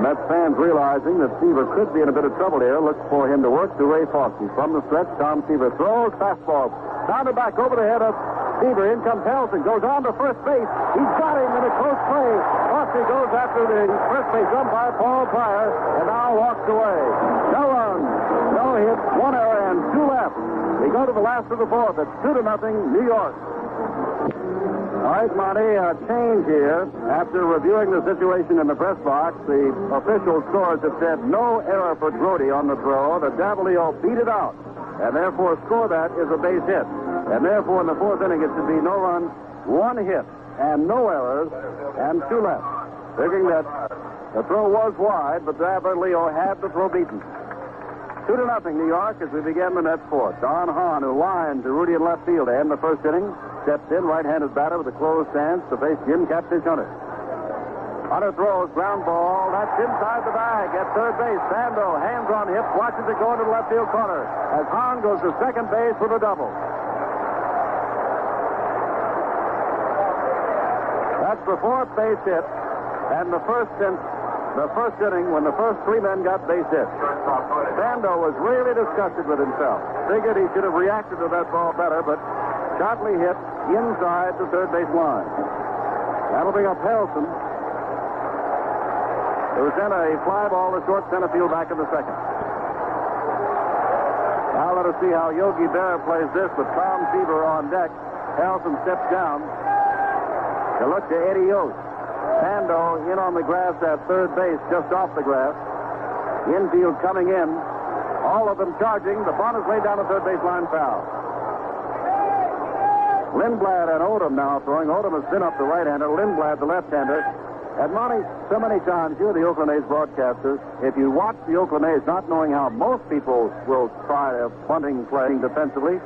Mets fans realizing that Seaver could be in a bit of trouble here, look for him to work to Ray Fosse. From the stretch, Tom Seaver throws fastball. Sounded back over the head of Seaver. In comes Harrelson. Goes on to first base. He's got him in a close play. Fosse goes after the first base umpire, Paul Pryor, and now walks away. No runs, no hits, one error, and two left. We go to the last of the fourth. It's two to nothing, New York. All right, Monty, a change here. After reviewing the situation in the press box, the official scores have said no error for Grote on the throw. The Davalillo beat it out, and therefore score that is a base hit. And therefore, in the fourth inning, it should be no run, one hit, and no errors, and two left. Figuring that the throw was wide, but Davalillo had the throw beaten. Two to nothing, New York, as we begin the Mets fourth. Don Hahn, who lined to Rudi in left field to end the first inning, steps in, right-handed batter with a closed stance to face Jim Catfish Hunter. Hunter throws, ground ball. That's inside the bag at third base. Bando, hands on hip, watches it go into the left field corner as Hahn goes to second base with a double. That's the fourth base hit and the first since the first inning when the first three men got base hits. Bando was really disgusted with himself. Figured he should have reacted to that ball better, but sharply hit inside the third base line. That'll bring up Harrelson. Who sent a fly ball to short center field back in the second. Now let us see how Yogi Berra plays this with Tom Seaver on deck. Harrelson steps down to look to Eddie Yost. Bando in on the grass at third base, just off the grass. Infield coming in. All of them charging. The bunt is laid down the third base line foul. Lindblad and Odom now throwing. Odom has been up the right-hander. Lindblad the left-hander. And Monty, so many times you're the Oakland A's broadcaster. If you watch the Oakland A's, not knowing how most people will try a bunting playing defensively,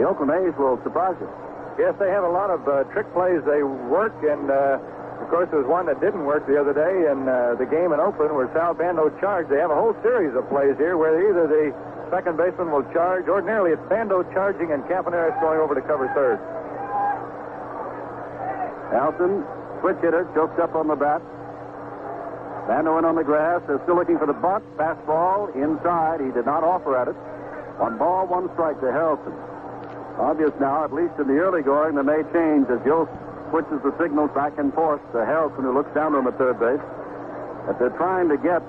the Oakland A's will surprise you. Yes, they have a lot of uh, trick plays they work, and uh, of course, there was one that didn't work the other day in uh, the game in Oakland where Sal Bando charged. They have a whole series of plays here where either the second baseman will charge. Ordinarily, it's Bando charging and Campaneris going over to cover third. Alton, switch hitter, choked up on the bat. Bando in on the grass. They're still looking for the bunt. Fastball inside. He did not offer at it. One ball, one strike to Harrelson. Obvious now, at least in the early going, that may change as Yost switches the signals back and forth to Harrelson, who looks down to him at third base. If they're trying to get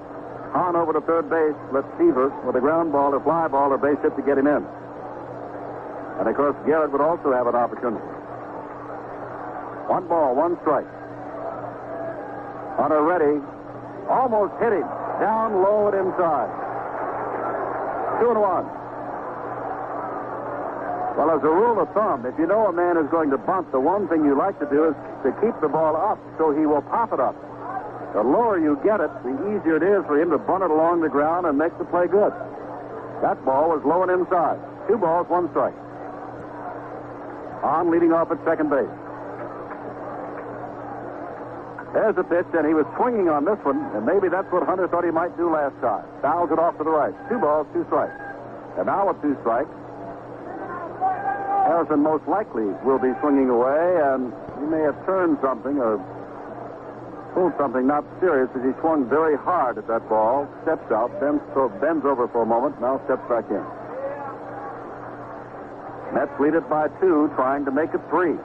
Hahn over to third base, let Seaver with a ground ball or fly ball or base hit to get him in. And of course, Garrett would also have an opportunity. One ball, one strike. Hunter ready. Almost hit him. Down low and inside. Two and one. Well, as a rule of thumb, if you know a man is going to bunt, the one thing you like to do is to keep the ball up so he will pop it up. The lower you get it, the easier it is for him to bunt it along the ground and make the play good. That ball was low and inside. Two balls, one strike. On leading off at second base. There's a pitch, and he was swinging on this one, and maybe that's what Hunter thought he might do last time. Fouls it off to the right. Two balls, two strikes. And now with two strikes, Harrelson most likely will be swinging away, and he may have turned something or pulled something not serious as he swung very hard at that ball, steps out, bends, bends over for a moment, now steps back in. Mets lead it by two, trying to make it three.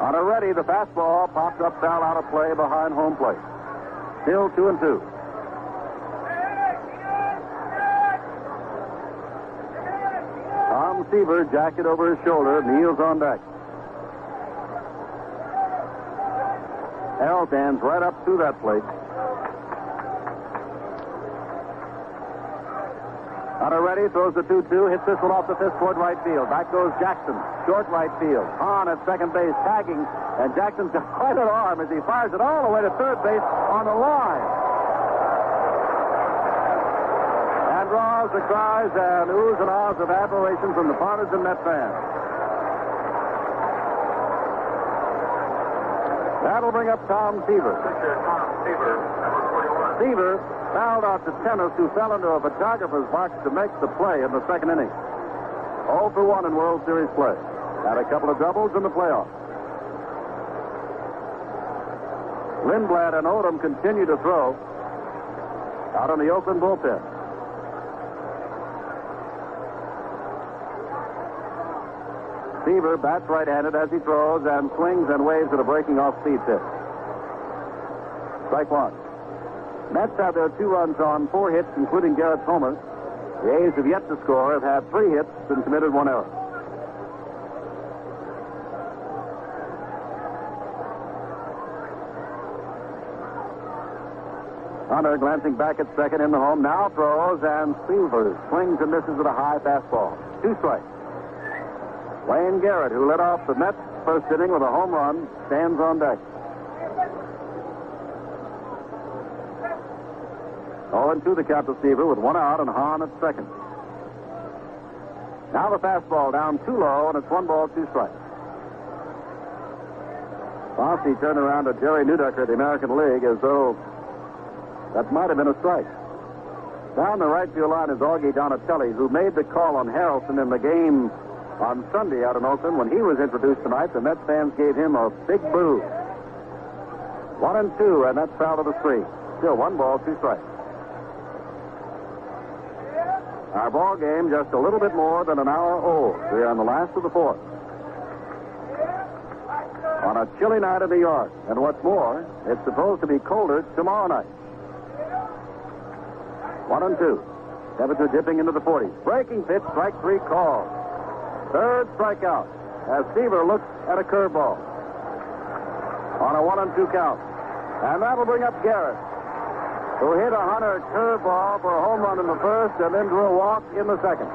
On a ready, the fastball popped up foul out of play behind home plate. Still two and two. Tom Seaver, jacket over his shoulder, kneels on deck. Al stands right up to that plate. On a ready, throws the 2 2, hits this one off the fifth toward right field. Back goes Jackson, short right field. Hahn at second base, tagging, and Jackson's got quite an arm as he fires it all the way to third base on the line. And draws the cries and oohs and ahs of admiration from the partners and Met fans. That'll bring up Tom Seaver. Seaver, number 41. Seaver fouled out to Tenace, who fell into a photographer's box to make the play in the second inning. 0 for 1 in World Series play. Had a couple of doubles in the playoffs. Lindblad and Odom continue to throw out on the Oakland bullpen. Seaver bats right-handed as he throws and swings and waves at a breaking off speed pitch. Strike one. Mets have their two runs on four hits, including Garrett's homer. The A's have yet to score, have had three hits and committed one error. Hunter glancing back at second in the home, now throws and Seaver swings and misses with a high fastball. Two strikes. Wayne Garrett, who led off the Mets first inning with a home run, stands on deck. 0 2 the count receiver with one out and Hahn at second. Now the fastball down too low, and it's one ball, two strikes. Fosse turned around to Jerry Neudecker of the American League as though that might have been a strike. Down the right field line is Augie Donatelli, who made the call on Harrelson in the game on Sunday out in Oakland. When he was introduced tonight, the Mets fans gave him a big boo. One and two, and that's foul of the three. Still one ball, two strikes. Our ball game just a little bit more than an hour old. We're on the last of the fourth. On a chilly night in New York. And what's more, it's supposed to be colder tomorrow night. One and two. Temperature dipping into the 40s. Breaking pitch, strike three call. Third strikeout as Seaver looks at a curveball. On a one and two count. And that'll bring up Garrett who hit a Hunter curveball for a home run in the first and then drew a walk in the second.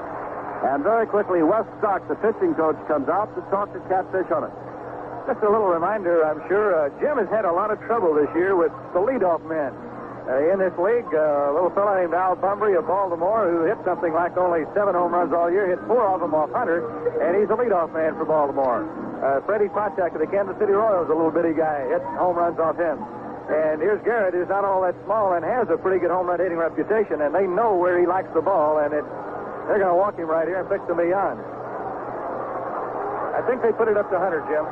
And very quickly, Wes Stock, the pitching coach, comes out to talk to Catfish Hunter. Just a little reminder, I'm sure. Uh, Jim has had a lot of trouble this year with the leadoff men. Uh, in this league, uh, a little fellow named Al Bumbry of Baltimore, who hit something like only seven home runs all year, hit four of them off Hunter, and he's a leadoff man for Baltimore. Uh, Freddie Patek of the Kansas City Royals, a little bitty guy, hit home runs off him. And here's Garrett, who's not all that small and has a pretty good home run hitting reputation, and they know where he likes the ball, and it, they're going to walk him right here and fix him beyond. I think they put it up to Hunter, Jim.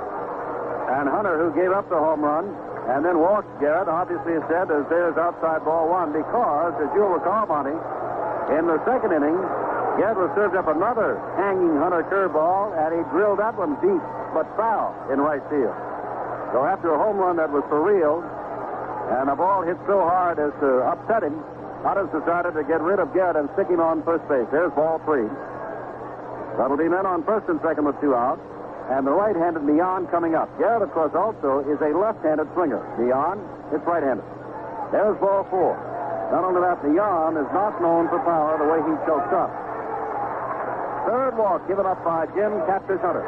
And Hunter, who gave up the home run and then walked Garrett, obviously said as there's outside ball one because, as you'll recall, Monty, in the second inning, Garrett was served up another hanging Hunter curveball, and he drilled that one deep but foul in right field. So after a home run that was for real, and the ball hit so hard as to upset him, Hunters decided to get rid of Garrett and stick him on first base. There's ball three. That'll be men on first and second with two outs. And the right-handed Millan coming up. Garrett, of course, also is a left-handed swinger. Millan is right-handed. There's ball four. Not only that, Millan is not known for power the way he chokes up. Third walk given up by Jim Catfish Hunter.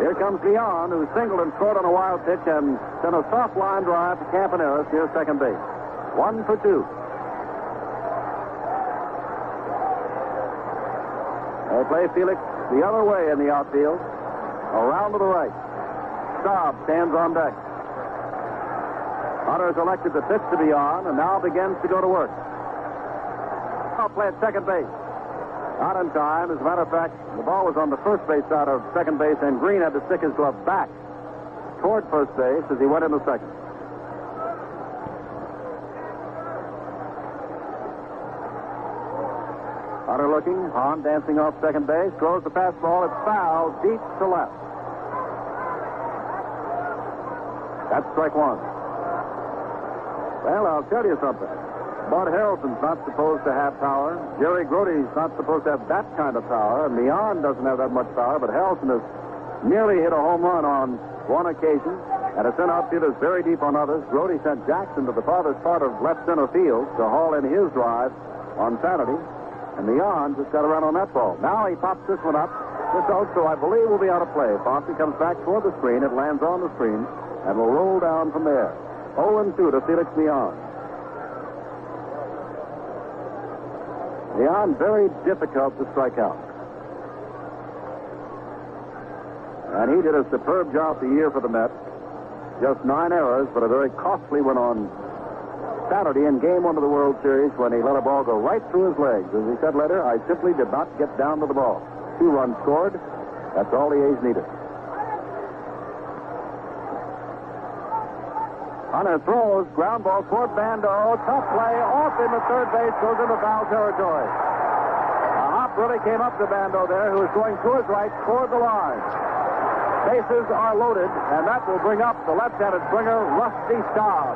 Here comes Millan, who singled and scored on a wild pitch and sent a soft line drive to Campaneris near second base. One for two. They play Felix the other way in the outfield. Around to the right. Staub stands on deck. Hunter has elected the fifth to be on and now begins to go to work. I'll play at second base. Not in time. As a matter of fact, the ball was on the first base side of second base, and Green had to stick his glove back toward first base as he went into second. Hunter looking, Hahn dancing off second base, throws the fastball. It's foul, deep to left. That's strike one. Well, I'll tell you something. Bud Harrelson's not supposed to have power. Jerry Grote's not supposed to have that kind of power. And Millan doesn't have that much power, but Harrelson has nearly hit a home run on one occasion and has sent outfielders very deep on others. Grody sent Jackson to the farthest part of left center field to haul in his drive on Saturday. And Millan just got around on that ball. Now he pops this one up. This also, I believe, will be out of play. Bossy comes back toward the screen. It lands on the screen and will roll down from there. 0-2 to Felix Millan. Millan, very difficult to strike out. And he did a superb job the year for the Mets. Just nine errors, but a very costly one on Saturday in game one of the World Series when he let a ball go right through his legs. As he said later, I simply did not get down to the ball. Two runs scored. That's all the A's needed. Hunter throws, ground ball toward Bando. Tough play, off in the third base, goes into foul territory. A hop really came up to Bando there, who was going to his right toward the line. Bases are loaded, and that will bring up the left-handed swinger, Rusty Staub.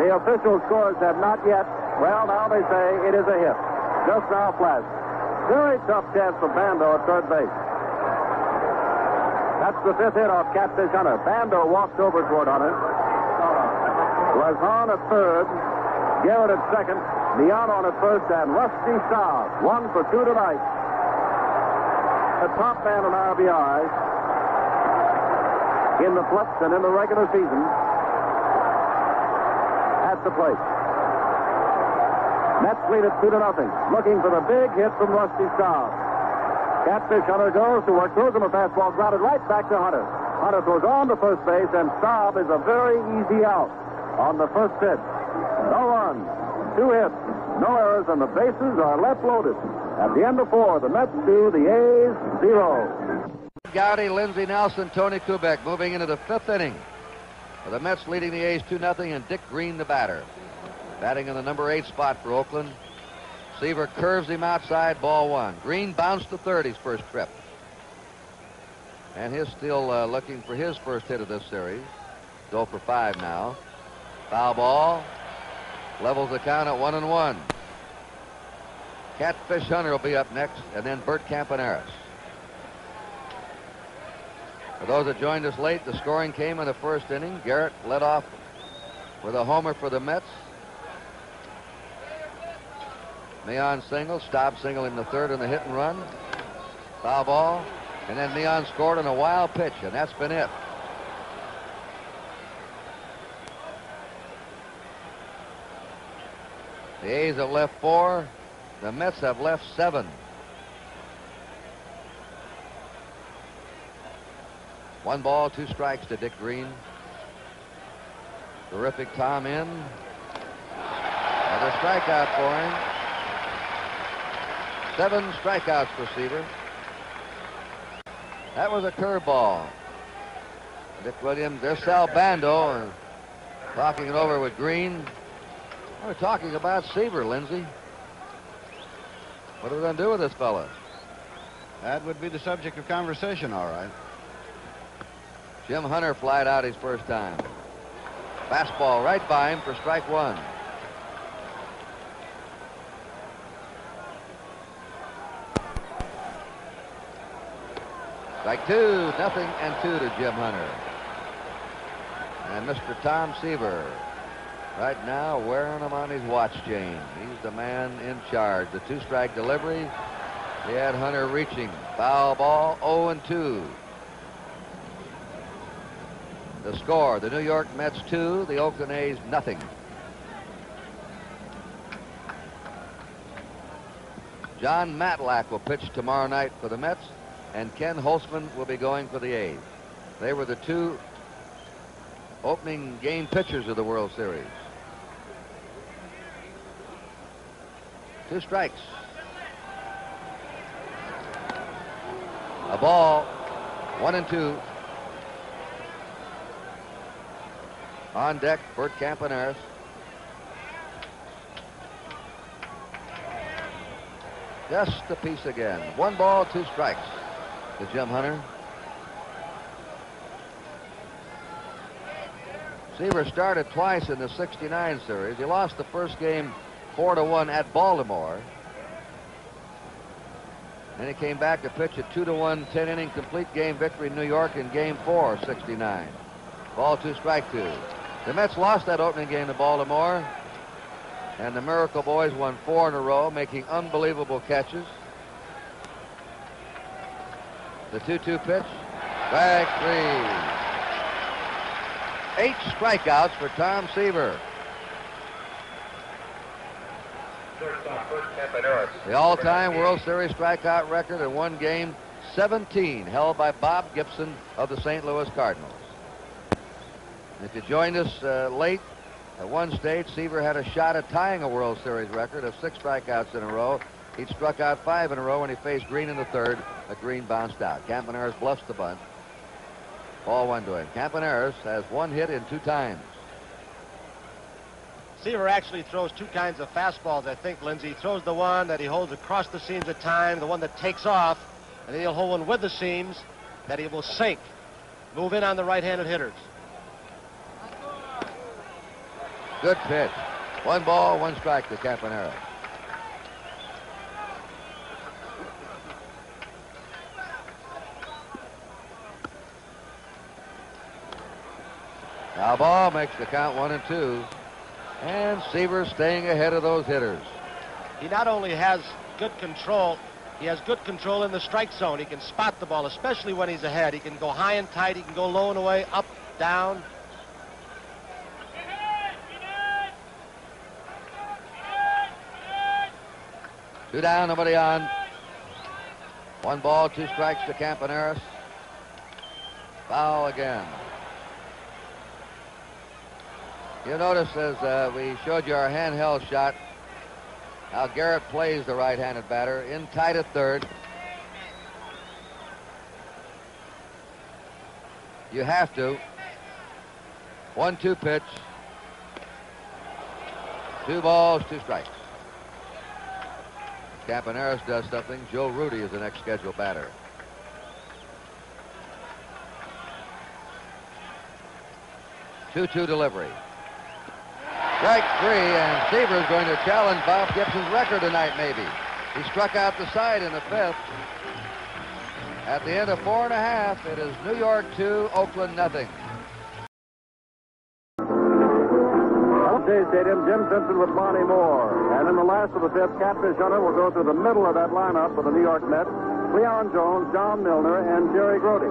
The official scores have not yet, well, now they say it is a hit. Just now flashed. Very tough chance for Bando at third base. That's the fifth hit off Catfish Hunter. Bando walked over toward Hunter. Was on at third. Garrett at second. Millan on at first, and Rusty Staub. One for two tonight. The top man in RBIs in the Flux and in the regular season at the plate. Mets lead it two to nothing. Looking for the big hit from Rusty Staub. Catfish Hunter goes to work, throws him a fastball, grounded right back to Hunter. Hunter throws on to first base, and Staub is a very easy out on the first pitch. No runs, two hits, no errors, and the bases are left loaded. At the end of four, the Mets do, the A's zero. Gowdy, Lindsey Nelson, Tony Kubek moving into the fifth inning. The Mets leading the A's 2 0 and Dick Green the batter. Batting in the number eight spot for Oakland. Seaver curves him outside, ball one. Green bounced to third his first trip. And he's still uh, looking for his first hit of this series. Go for five now. Foul ball. Levels the count at one and one. Catfish Hunter will be up next, and then Bert Campaneris. For those that joined us late, the scoring came in the first inning. Garrett led off with a homer for the Mets. Millan single, Staub single in the third in the hit and run. Foul ball. And then Millan scored on a wild pitch, and that's been it. The A's have left four. The Mets have left seven. One ball, two strikes to Dick Green. Terrific Tom in. Another strikeout for him. Seven strikeouts for Seaver. That was a curveball. Dick Williams, there's Sal Bando uh, talking it over with Green. We're talking about Seaver, Lindsey. What are we going to do with this fella? That would be the subject of conversation, all right. Jim Hunter flied out his first time. Fastball right by him for strike one. Strike two, nothing and two to Jim Hunter. And Mr. Tom Seaver right now wearing him on his watch chain. He's the man in charge. The two-strike delivery, he had Hunter reaching. Foul ball, 0 and 2. The score, the New York Mets 2, the Oakland A's nothing. Jon Matlack will pitch tomorrow night for the Mets, and Ken Holtzman will be going for the A's. They were the two opening game pitchers of the World Series. Two strikes. A ball, one and two. On deck, Bert Campaneris. Just a piece again. One ball, two strikes to Jim Hunter. Seaver started twice in the 69 series. He lost the first game 4 to 1 at Baltimore. Then he came back to pitch a 2 to 1 10 inning complete game victory in New York in game 4 69. Ball 2 strike 2. The Mets lost that opening game to Baltimore. And the Miracle Boys won four in a row, making unbelievable catches. The 2-2 pitch. Back three. Eight strikeouts for Tom Seaver. The all-time World Series strikeout record in one game, 17, held by Bob Gibson of the St. Louis Cardinals. If you joined us uh, late, at one stage, Seaver had a shot at tying a World Series record of six strikeouts in a row. He'd struck out five in a row when he faced Green in the third, but Green bounced out. Campaneris bluffs the bunt. Ball one to him. Campaneris has one hit in two times. Seaver actually throws two kinds of fastballs, I think, Lindsey. He throws the one that he holds across the seams at time, the one that takes off, and then he'll hold one with the seams that he will sink. Move in on the right-handed hitters. Good pitch. One ball, one strike to Campaneris. Now ball makes the count one and two. And Seaver staying ahead of those hitters. He not only has good control, he has good control in the strike zone. He can spot the ball, especially when he's ahead. He can go high and tight. He can go low and away, up, down. Two down, nobody on. One ball, two strikes to Campaneris. Foul again. You notice as uh, we showed you our handheld shot, how Garrett plays the right-handed batter in tight at third. You have to. One-two pitch. Two balls, two strikes. Campaneris does something. Joe Rudi is the next scheduled batter. Two-two delivery. Strike three, and Seaver is going to challenge Bob Gibson's record tonight, maybe. He struck out the side in the fifth. At the end of four and a half, it is New York two, Oakland nothing. Shea Stadium, Jim Simpson with Monty Moore. And in the last of the fifth, Catfish Hunter will go through the middle of that lineup for the New York Mets. Cleon Jones, John Milner, and Jerry Grote.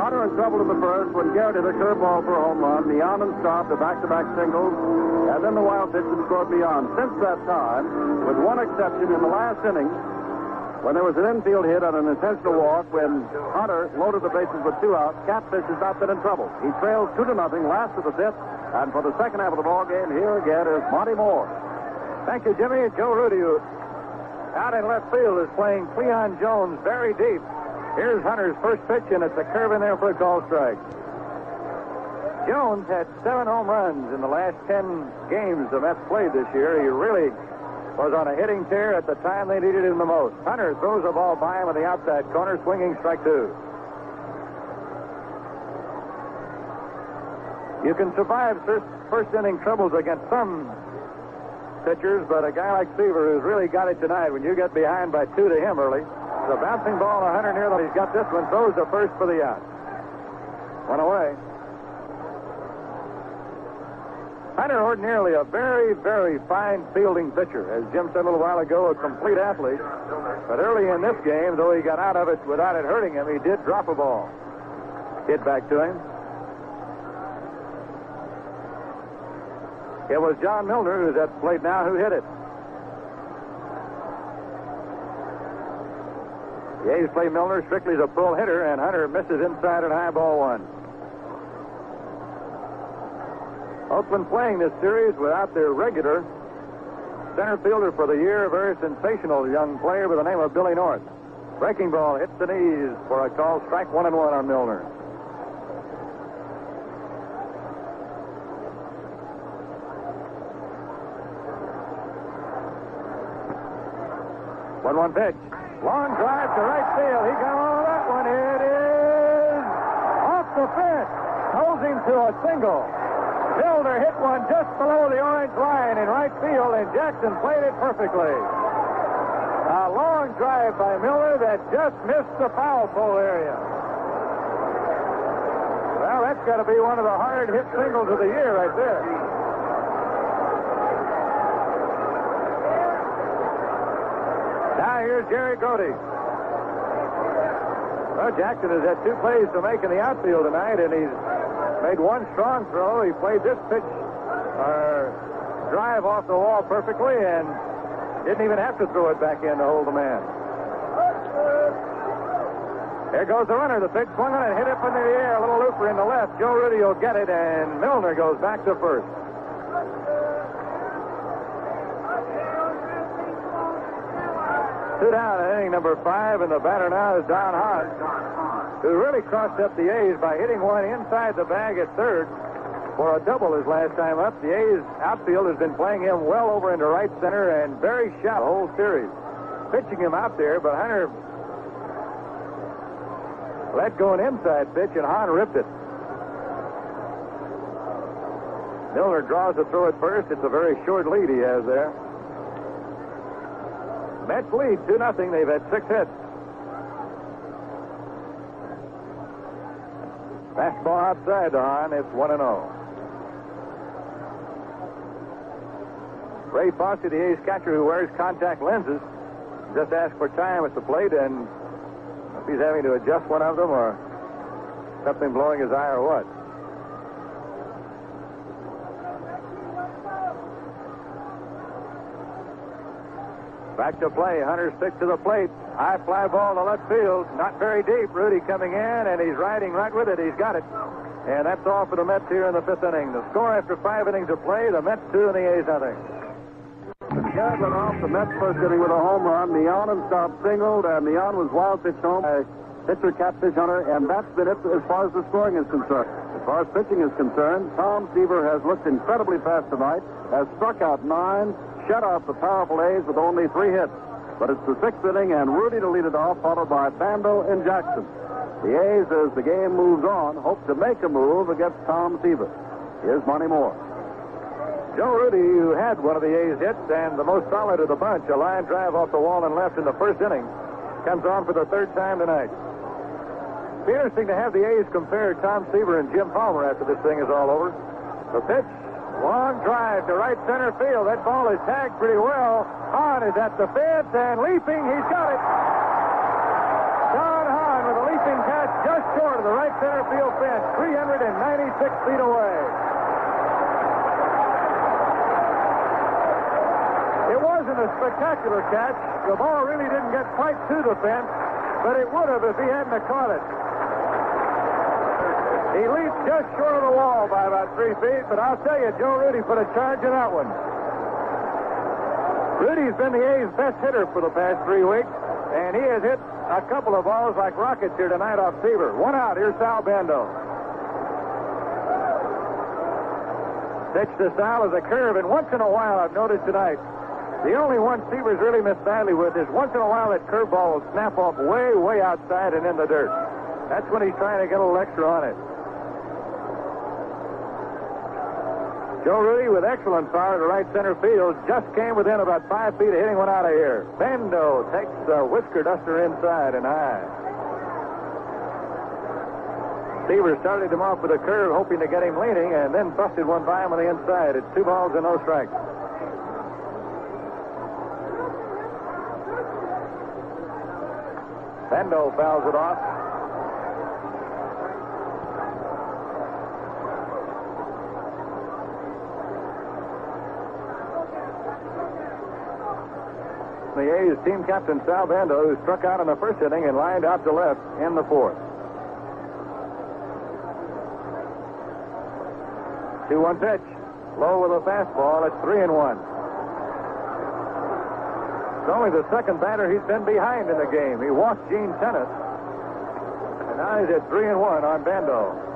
Hunter in trouble in the first when Garrett hit a curveball for a home run. Beyond and stopped, the back-to-back singles, and then the wild pitch and scored beyond. Since that time, with one exception in the last inning, when there was an infield hit on an intentional walk, when Hunter loaded the bases with two outs, Catfish has not been in trouble. He trails two to nothing, last of the fifth, and for the second half of the ball game, here again is Monty Moore. Thank you, Jimmy. Joe Rudi out in left field is playing Cleon Jones very deep. Here's Hunter's first pitch, and it's a curve in there for a call strike. Jones had seven home runs in the last ten games the Mets played this year. He really was on a hitting tear at the time they needed him the most. Hunter throws a ball by him on the outside corner, swinging strike two. You can survive first, first inning troubles against some pitchers, but a guy like Seaver who's really got it tonight, when you get behind by two to him early, the bouncing ball a Hunter near that he's got this one, throws the first for the out. One away. Hunter ordinarily a very, very fine fielding pitcher. As Jim said a little while ago, a complete athlete. But early in this game, though he got out of it without it hurting him, he did drop a ball. Hit back to him. It was John Milner, who's at the plate now, who hit it. The A's play Milner strictly as a pull hitter, and Hunter misses inside at high ball one. Oakland playing this series without their regular center fielder for the year, a very sensational young player by the name of Billy North. Breaking ball hits the knees for a call, strike one and one on Milner. One one pitch. Long drive to right field. He got all of that one. It is off the fence. Holds him to a single. Milner hit one just below the orange line in right field, and Jackson played it perfectly. A long drive by Milner that just missed the foul pole area. Well, that's got to be one of the hard hit singles of the year right there. Now here's Jerry Grote. Well, Jackson has had two plays to make in the outfield tonight, and he's made one strong throw. He played this pitch or drive off the wall perfectly and didn't even have to throw it back in to hold the man. Here goes the runner. The pitch swung on and hit up into the air. A little looper in the left. Joe Rudi will get it, and Milner goes back to first. Two down in inning number five, and the batter now is Don Hahn, who really crossed up the A's by hitting one inside the bag at third for a double his last time up. The A's outfield has been playing him well over into right center and very shallow whole series. Pitching him out there, but Hunter let go an inside pitch, and Hahn ripped it. Milner draws the throw at first. It's a very short lead he has there. Mets lead 2 nothing. They've had six hits. Fastball outside to Hahn. It's 1 0. Ray Fosse, the A's catcher who wears contact lenses, just asked for time at the plate, and if he's having to adjust one of them or something blowing his eye or what. Back to play. Hunter sticks to the plate. High fly ball to left field. Not very deep. Rudi coming in, and he's riding right with it. He's got it. And that's all for the Mets here in the fifth inning. The score after five innings of play, the Mets two and the A's nothing. Off the Mets first inning with a home run. Millan stopped singled, and Millan was wild pitch home by pitcher Catfish Hunter, and that's been it as far as the scoring is concerned. As far as pitching is concerned, Tom Seaver has looked incredibly fast tonight, has struck out nine, shut out the powerful A's with only three hits. But it's the sixth inning, and Rudi to lead it off, followed by Bando and Jackson. The A's, as the game moves on, hope to make a move against Tom Seaver. Here's Monty Moore. Joe Rudi, who had one of the A's hits and the most solid of the bunch, a line drive off the wall and left in the first inning, comes on for the third time tonight. Be interesting to have the A's compare Tom Seaver and Jim Palmer after this thing is all over. The pitch, long drive to right center field. That ball is tagged pretty well. Hahn is at the fence and leaping. He's got it. Don Hahn with a leaping catch just short of the right center field fence, 396 feet away. It wasn't a spectacular catch. The ball really didn't get quite to the fence, but it would have if he hadn't caught it. He leaped just short of the wall by about three feet, but I'll tell you, Joe Rudi put a charge in that one. Rudi's been the A's best hitter for the past three weeks, and he has hit a couple of balls like rockets here tonight off Seaver. One out. Here's Sal Bando. Pitch to Sal is a curve, and once in a while, I've noticed tonight, the only one Seaver's really missed badly with is once in a while that curveball will snap off way, way outside and in the dirt. That's when he's trying to get a little extra on it. Joe Rudi with excellent power to right center field just came within about five feet of hitting one out of here. Bando takes the whisker duster inside and high. Seaver started him off with a curve, hoping to get him leaning, and then busted one by him on the inside. It's two balls and no strikes. Bando fouls it off. The A's team captain Sal Bando, who struck out in the first inning and lined out to left in the fourth. 2-1 pitch. Low with a fastball. It's 3 and 1. It's only the second batter he's been behind in the game. He walked Gene Tenace. And now he's at 3 and 1 on Bando.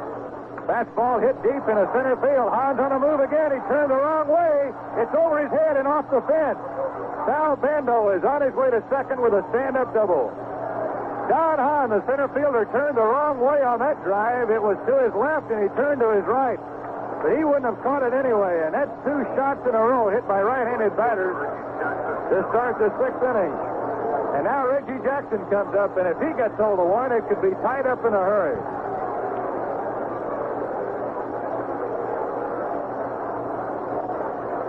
Fastball hit deep in the center field. Hahn's on the move again. He turned the wrong way. It's over his head and off the fence. Sal Bando is on his way to second with a stand-up double. Don Hahn, the center fielder, turned the wrong way on that drive. It was to his left, and he turned to his right. But he wouldn't have caught it anyway. And that's two shots in a row hit by right-handed batters to start the sixth inning. And now Reggie Jackson comes up, and if he gets hold of one, it could be tied up in a hurry.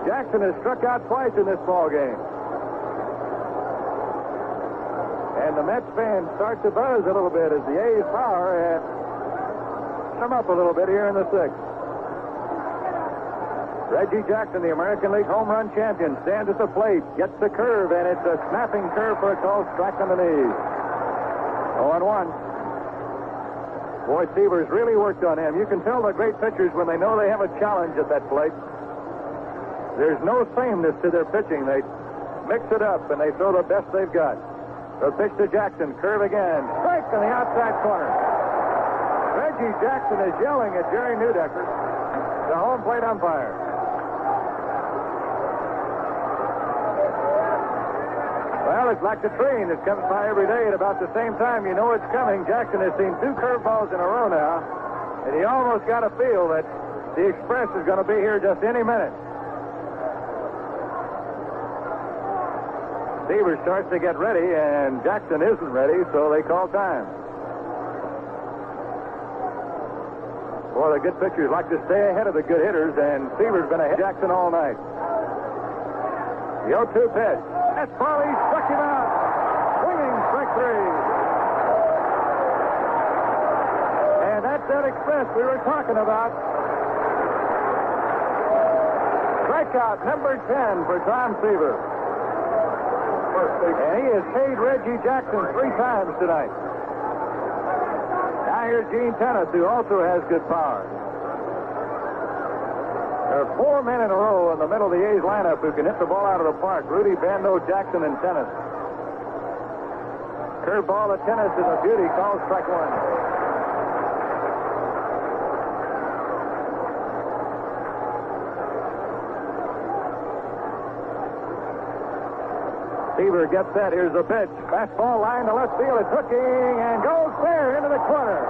Jackson has struck out twice in this ball game. And the Mets fans start to buzz a little bit as the A's power and come up a little bit here in the sixth. Reggie Jackson, the American League home run champion, stands at the plate, gets the curve, and it's a snapping curve for a called strike on the knees. 0 1. Boy, Seaver's really worked on him. You can tell the great pitchers when they know they have a challenge at that plate. There's no sameness to their pitching. They mix it up and they throw the best they've got. The pitch to Jackson, curve again, strike on the outside corner. Reggie Jackson is yelling at Jerry Neudecker, the home plate umpire. Well, it's like the train that comes by every day at about the same time. You know it's coming. Jackson has seen two curveballs in a row now, and he almost got a feel that the Express is going to be here just any minute. Seaver starts to get ready, and Jackson isn't ready, so they call time. Boy, the good pitchers like to stay ahead of the good hitters, and Seaver's been ahead of Jackson all night. The 0 2 pitch. That's Farley struck him out. Swinging strike three. And that's that express we were talking about. Strikeout number 10 for Tom Seaver. And he has paid Reggie Jackson three times tonight. Now here's Gene Tenace, who also has good power. There are four men in a row in the middle of the A's lineup who can hit the ball out of the park. Rudi, Bando, Jackson, and Tenace. Curveball to Tenace is a beauty. Calls strike one. Seaver gets set. Here's the pitch. Fastball line to left field. It's hooking and goes fair into the corner.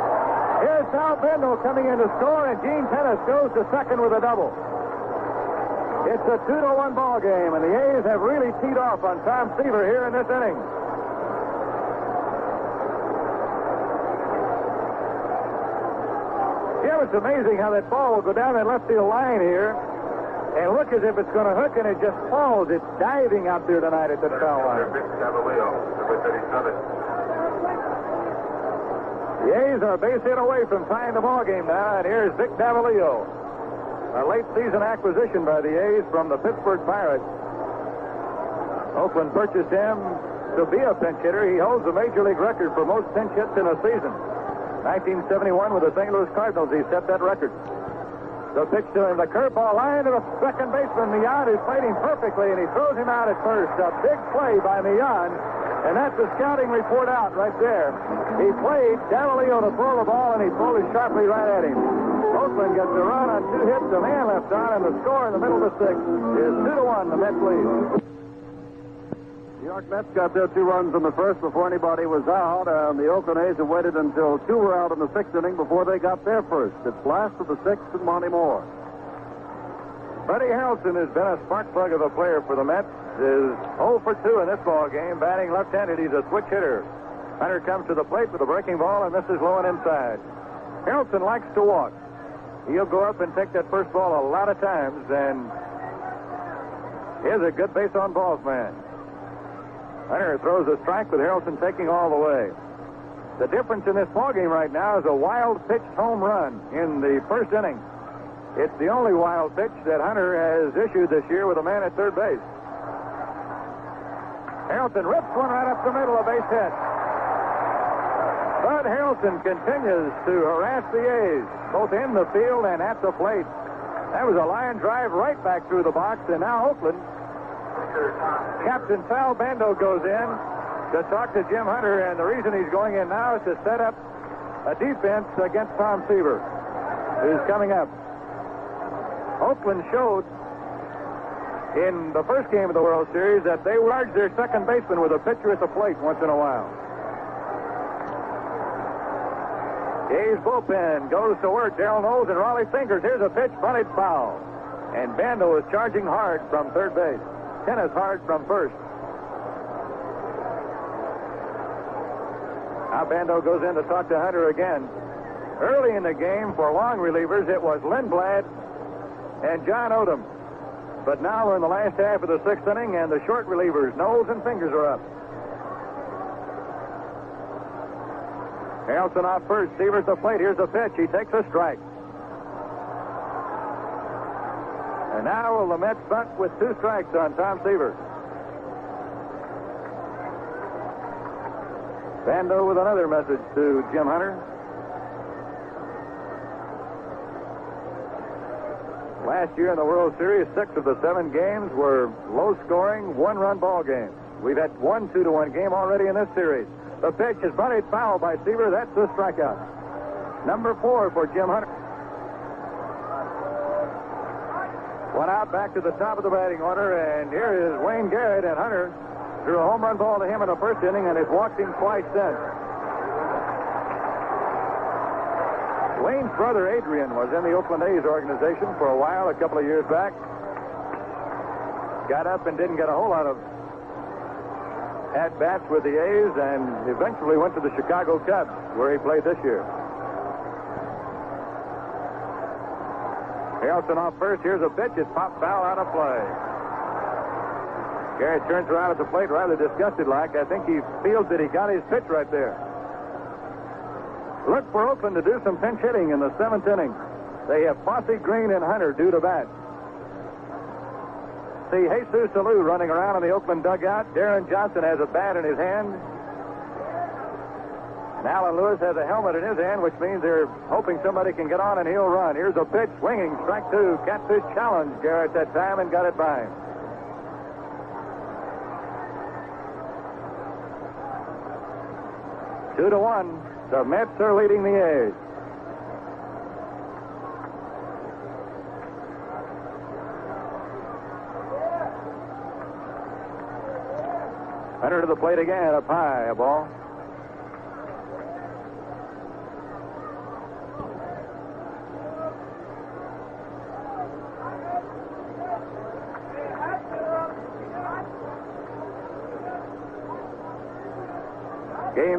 Here's Sal Bando coming in to score, and Gene Tenace goes to second with a double. It's a two to one ball game, and the A's have really teed off on Tom Seaver here in this inning. Yeah, it's amazing how that ball will go down that left field line here and look as if it's going to hook, and it just falls. It's diving out there tonight at the foul line. The A's are base hit away from tying the ball game now, and here's Vic Davalillo, a late season acquisition by the A's from the Pittsburgh Pirates. Oakland purchased him to be a pinch hitter. He holds the major league record for most pinch hits in a season. 1971 with the St. Louis Cardinals, he set that record. The to him, the curveball line to the second baseman, Millan, who's played him perfectly, and he throws him out at first. A big play by Millan, and that's the scouting report out right there. He played Davalillo to throw the ball, and he pulled it sharply right at him. Oakland gets a run on two hits, a man left on, and the score in the middle of the sixth is two to one. The Mets lead. New York Mets got their two runs in the first before anybody was out, and the Oakland A's have waited until two were out in the sixth inning before they got their first. It's last of the sixth and Monty Moore. Freddie Harrelson has been a spark plug of a player for the Mets. Is 0 for 2 in this ball game, batting left-handed. He's a switch hitter. Hunter comes to the plate with a breaking ball, and this is low and inside. Harrelson likes to walk. He'll go up and take that first ball a lot of times, and here's a good base on balls man. Hunter throws a strike with Harrelson taking all the way. The difference in this ballgame right now is a wild pitched home run in the first inning. It's the only wild pitch that Hunter has issued this year with a man at third base. Harrelson rips one right up the middle, a base hit. Bud Harrelson continues to harass the A's, both in the field and at the plate. That was a line drive right back through the box, and now Oakland. Captain Sal Bando goes in to talk to Jim Hunter, and the reason he's going in now is to set up a defense against Tom Seaver, who's coming up. Oakland showed in the first game of the World Series that they charge their second baseman with a pitcher at the plate once in a while. A's bullpen goes to work. Darold Knowles and Rollie Fingers. Here's a pitch, bunted foul. And Bando is charging hard from third base. Tenace hard from first. Now Bando goes in to talk to Hunter again. Early in the game, for long relievers, it was Lindblad and John Odom. But now we're in the last half of the sixth inning, and the short relievers, Knowles and Fingers, are up. Harrelson off first. Seaver's the plate. Here's the pitch. He takes a strike. And now will the Mets bunt with two strikes on Tom Seaver. Bando with another message to Jim Hunter. Last year in the World Series, six of the seven games were low-scoring, one-run ball games. We've had one two-to-one game already in this series. The pitch is bunted foul by Seaver. That's the strikeout. Number four for Jim Hunter. One out back to the top of the batting order, and here is Wayne Garrett, and Hunter threw a home run ball to him in the first inning, and has walked him twice since. Wayne's brother Adrian was in the Oakland A's organization for a while, a couple of years back. Got up and didn't get a whole lot of at bats with the A's, and eventually went to the Chicago Cubs, where he played this year. Harrelson off first. Here's a pitch. It's popped foul out of play. Garrett turns around at the plate rather disgusted like. I think he feels that he got his pitch right there. Look for Oakland to do some pinch hitting in the seventh inning. They have Fosse, Green, and Hunter due to bat. See Jesus Alou running around in the Oakland dugout. Deron Johnson has a bat in his hand. Allan Lewis has a helmet in his hand, which means they're hoping somebody can get on and he'll run. Here's a pitch, swinging, strike two. Catfish challenged Garrett that time and got it by him. Two to one. The Mets are leading the A's. Hunter to the plate again, up high, a ball.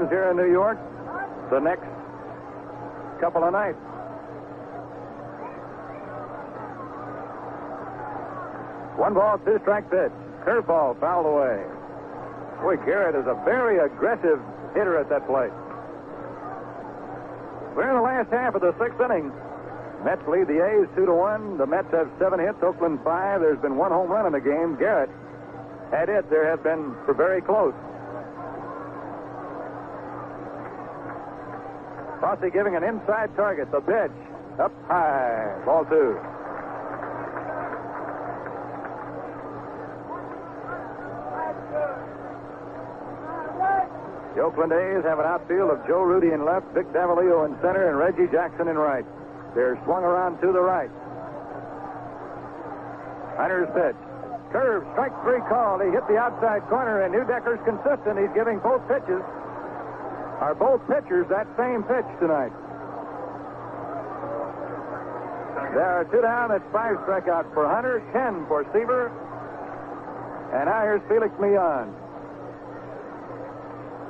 Here in New York the next couple of nights. One ball, two strike pitch. Curveball fouled away. Boy, Garrett is a very aggressive hitter at that plate. We're in the last half of the sixth inning. Mets lead the A's two to one. The Mets have seven hits, Oakland five. There's been one home run in the game. Garrett had it. There have been for very close. Fosse giving an inside target. The pitch up high. Ball two. The Oakland A's have an outfield of Joe Rudi in left, Vic Davalillo in center, and Reggie Jackson in right. They're swung around to the right. Hunter's pitch. Curve, strike three called. He hit the outside corner, and Neudecker's consistent. He's giving both pitches. Are both pitchers that same pitch tonight? There are two down. It's five strikeouts for Hunter, ten for Seaver. And now here's Felix Millan.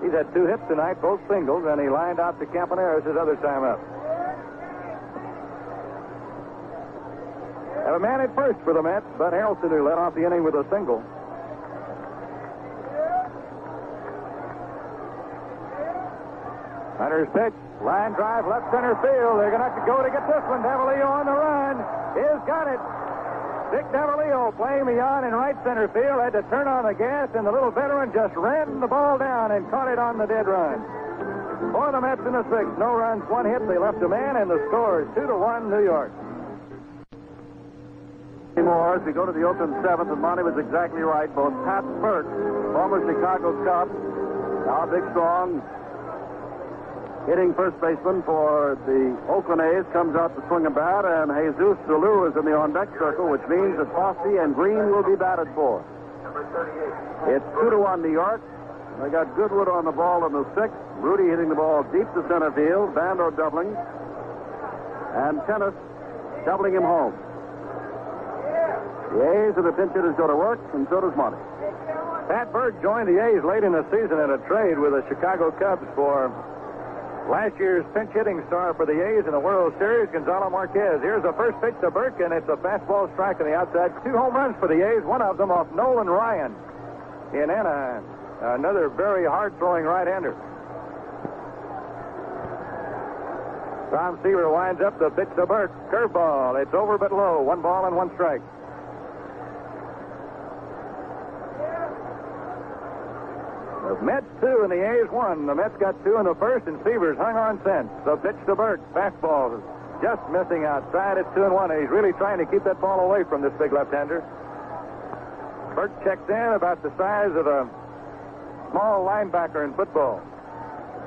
He's had two hits tonight, both singles, and he lined out to Campaneris his other time up. Have a man at first for the Mets, but Harrelson, who led off the inning with a single. Hunter's pitch, line drive, left center field. They're going to have to go to get this one. Davalillo on the run. He's got it. Vic Davalillo playing on in right center field had to turn on the gas, and the little veteran just ran the ball down and caught it on the dead run. For the Mets in the sixth, no runs, one hit. They left a man, and the score is two to one, New York. More as we go to the Oakland seventh, and Monty was exactly right. Both Pat Bourque, former Chicago Cub, now big strong, hitting first baseman for the Oakland A's, comes out to swing a bat, and Jesus Alou is in the on-deck circle, which means that Fosse and Green will be batted for. It's two to one New York. They got Goodwood on the ball in the sixth. Rudi hitting the ball deep to center field. Bando doubling. And Tenace doubling him home. The A's and the pinch hitters go to work, and so does Monty. Pat Bourque joined the A's late in the season in a trade with the Chicago Cubs for last year's pinch hitting star for the A's in the World Series, Gonzalo Marquez. Here's the first pitch to Bourque, and it's a fastball strike on the outside. Two home runs for the A's, one of them off Nolan Ryan in Anaheim. Another very hard throwing right hander. Tom Seaver winds up the pitch to Bourque. Curveball. It's over but low. One ball and one strike. The Mets two and the A's one. The Mets got two in the first, and Seavers hung on since. The pitch to Bourque. Fastball just missing outside. It's two and one. And he's really trying to keep that ball away from this big left-hander. Bourque checked in about the size of a small linebacker in football.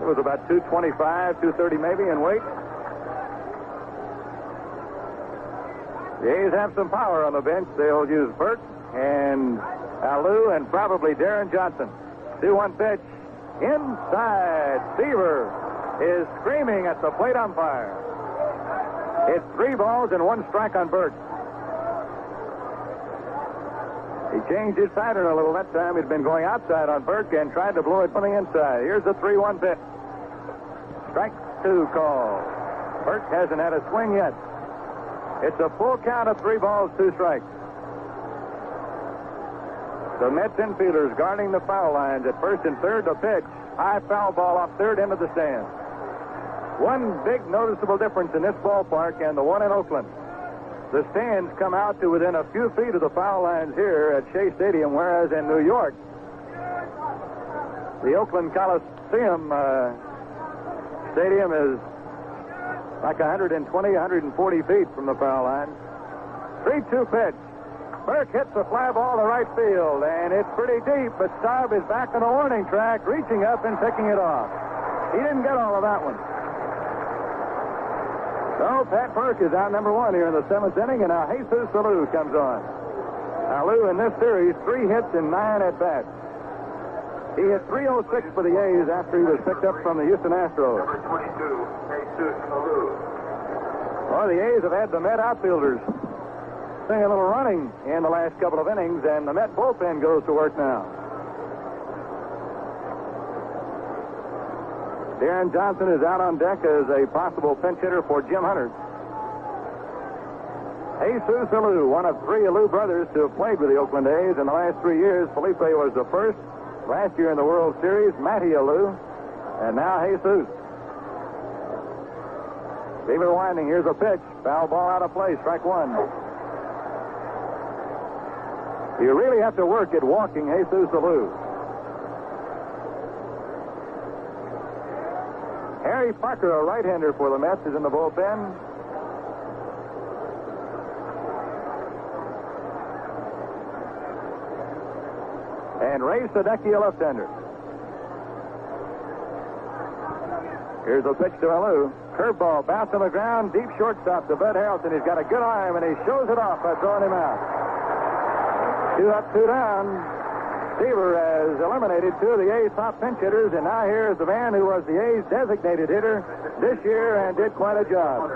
It was about 225, 230 maybe in weight. The A's have some power on the bench. They'll use Bourque and Alou and probably Deron Johnson. 2-1 pitch. Inside. Seaver is screaming at the plate umpire. It's three balls and one strike on Bourque. He changed his pattern a little that time. He'd been going outside on Bourque and tried to blow it from the inside. Here's the 3-1 pitch. Strike two call. Bourque hasn't had a swing yet. It's a full count of three balls, two strikes. The Mets infielders guarding the foul lines at first and third. The pitch. High foul ball off third into the stands. One big noticeable difference in this ballpark and the one in Oakland. The stands come out to within a few feet of the foul lines here at Shea Stadium, whereas in New York, the Oakland Coliseum uh, Stadium is like 120, 140 feet from the foul line. 3-2 pitch. Bourque hits a fly ball to right field, and it's pretty deep, but Staub is back on the warning track, reaching up and picking it off. He didn't get all of that one. So Pat Bourque is out number one here in the seventh inning, and now Jesus Alou comes on. Now Lou in this series, three hits and nine at bats. He hit 306 for the A's after he was picked up from the Houston Astros. Number 22, Jesus Alou. Well, the A's have had the Met outfielders doing a little running in the last couple of innings, and the Met bullpen goes to work now. Deron Johnson is out on deck as a possible pinch hitter for Jim Hunter. Jesus Alou, one of three Alou brothers to have played with the Oakland A's in the last three years. Felipe was the first. Last year in the World Series, Matty Alou, and now Jesus. David Winding, here's a pitch. Foul ball out of play, strike one. You really have to work at walking Jesus Alou. Harry Parker, a right-hander for the Mets, is in the bullpen. And Ray Sadecki, a left-hander. Here's a pitch to Alou. Curveball, bounce on the ground, deep shortstop to Bud Harrelson. He's got a good arm, and he shows it off by throwing him out. Two up, two down. Seaver has eliminated two of the A's top pinch hitters, and now here is the man who was the A's designated hitter this year and did quite a job.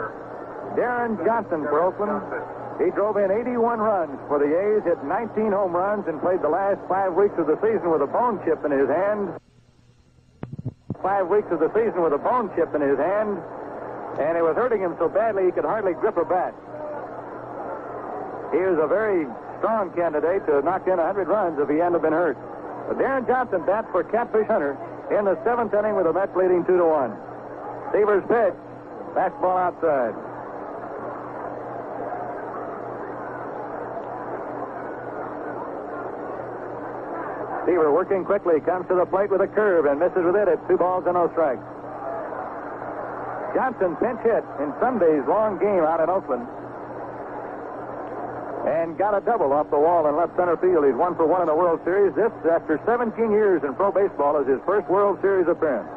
Deron Johnson for Oakland. He drove in 81 runs for the A's, hit 19 home runs, and played the last five weeks of the season with a bone chip in his hand. Five weeks of the season with a bone chip in his hand, and it was hurting him so badly he could hardly grip a bat. He was a very strong candidate to knock in 100 runs if he hadn't been hurt. But Deron Johnson bats for Catfish Hunter in the seventh inning with the Mets leading 2 to 1. Seaver's pitch, fastball outside. Seaver working quickly, comes to the plate with a curve and misses with it at two balls and no strikes. Johnson pinch hit in Sunday's long game out in Oakland. And got a double off the wall in left center field. He's one for one in the World Series. This, after 17 years in pro baseball, is his first World Series appearance.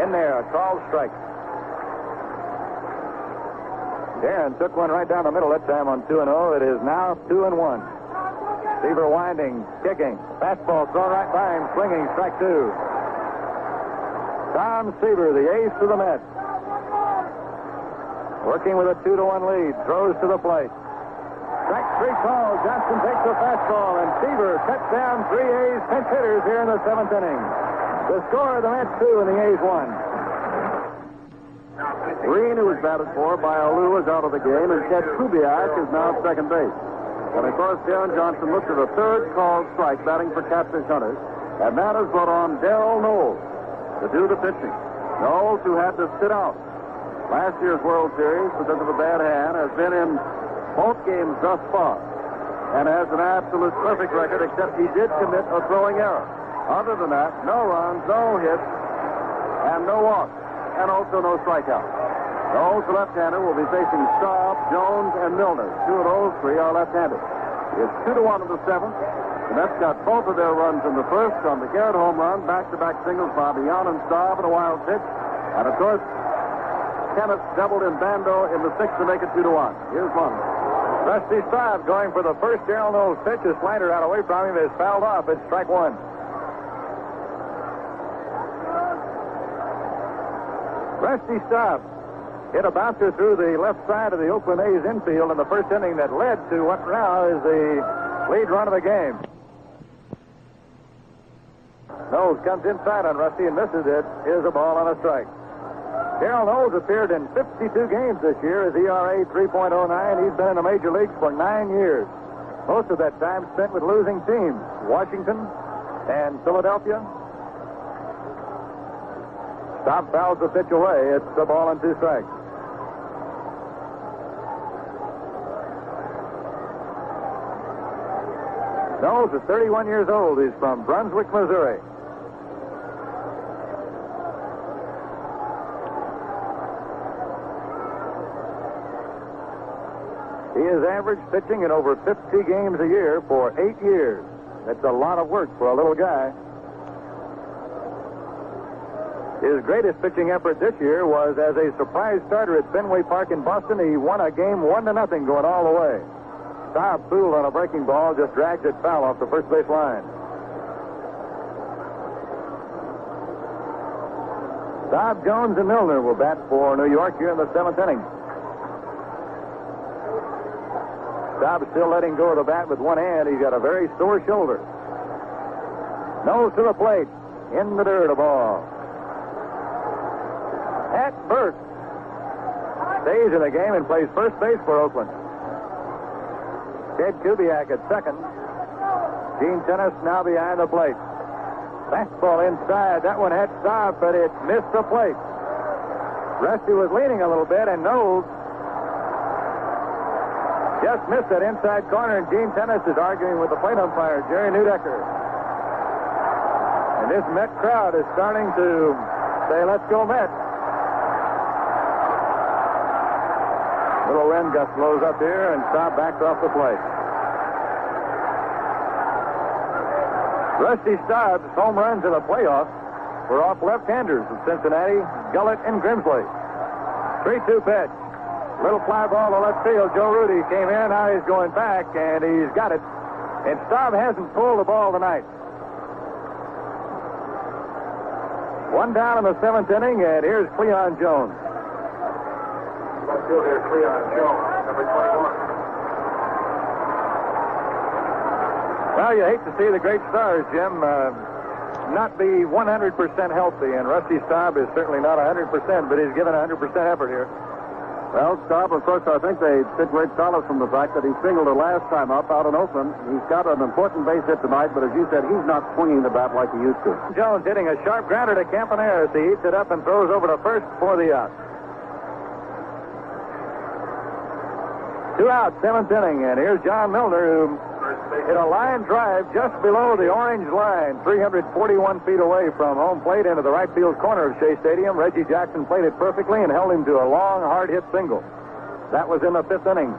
In there, a called strike. Deron took one right down the middle that time on 2 and 0. It is now 2 and 1. Seaver winding, kicking. Fastball thrown right by him, swinging, strike two. Tom Seaver, the ace of the Mets. Working with a 2 to 1 lead, throws to the plate. Strike three. Johnson takes the fastball, and Seaver cuts down three A's pinch hitters here in the seventh inning. The score of the Mets two and the A's one. Green, who was batted for by Alou, is out of the game, and Ted Kubiak is now at second base. And of course, Deron Johnson looked at a third called strike batting for Catfish Hunters, and that has brought on Darold Knowles to do the pitching. Knowles, who had to sit out last year's World Series because of a bad hand, has been in both games thus far and has an absolute perfect record, except he did commit a throwing error. Other than that, no runs, no hits, and no walks, and also no strikeouts. The left-hander, will be facing Staub, Jones, and Milner. Two of those three are left-handed. It's two to one in the seventh. The Mets got both of their runs in the first on the Garrett home run, back-to-back singles by Millan and Staub and a wild pitch. And of course, Tenace doubled in Bando in the sixth to make it two to one. Here's one. Rusty Staub going for the first Darold Knowles pitch. A slider out away from him is fouled off. It's strike one. Rusty Staub hit a bouncer through the left side of the Oakland A's infield in the first inning that led to what now is the lead run of the game. Knowles comes inside on Rusty and misses it. Here's a ball on a strike. Darold Knowles appeared in 52 games this year. His ERA 3.09. He's been in the major leagues for nine years. Most of that time spent with losing teams. Washington and Philadelphia. Staub fouls the pitch away. It's the ball and two strikes. Knowles is 31 years old. He's from Brunswick, Missouri. He has averaged pitching in over 50 games a year for eight years. That's a lot of work for a little guy. His greatest pitching effort this year was as a surprise starter at Fenway Park in Boston. He won a game one to nothing going all the way. Staub fooled on a breaking ball, just dragged it foul off the first base line. Staub, Jones, and Milner will bat for New York here in the seventh inning. Staub still letting go of the bat with one hand. He's got a very sore shoulder. Knowles to the plate. In the dirt, a ball. Pat Bourque stays in the game and plays first base for Oakland. Ted Kubiak at second. Gene Tenace now behind the plate. Fastball inside. That one had stop, but it missed the plate. Rusty was leaning a little bit, and Knowles just missed that inside corner, and Gene Tenace is arguing with the plate umpire, Jerry Neudecker. And this Met crowd is starting to say, let's go Mets. Little wind gust blows up here, and Staub backs off the plate. Rusty Staub's home runs in the playoffs were off left-handers of Cincinnati, Gullett, and Grimsley. 3-2 pitch. Little fly ball to left field. Joe Rudi came in. Now he's going back, and he's got it. And Staub hasn't pulled the ball tonight. One down in the seventh inning, and here's Cleon Jones. Left fielder Cleon Jones, number 21. Well, you hate to see the great stars, Jim, uh, not be 100% healthy, and Rusty Staub is certainly not 100%, but he's given 100% effort here. Well, Staub, of course, I think they took great solace from the fact that he singled the last time up out in Oakland. He's got an important base hit tonight, but as you said, he's not swinging the bat like he used to. Jones hitting a sharp grounder to Campaneris as he eats it up and throws over to first for the out. Two out, seventh inning, and here's John Milner who hit a line drive just below the orange line, 341 feet away from home plate into the right field corner of Shea Stadium. Reggie Jackson played it perfectly and held him to a long, hard hit single. That was in the fifth inning.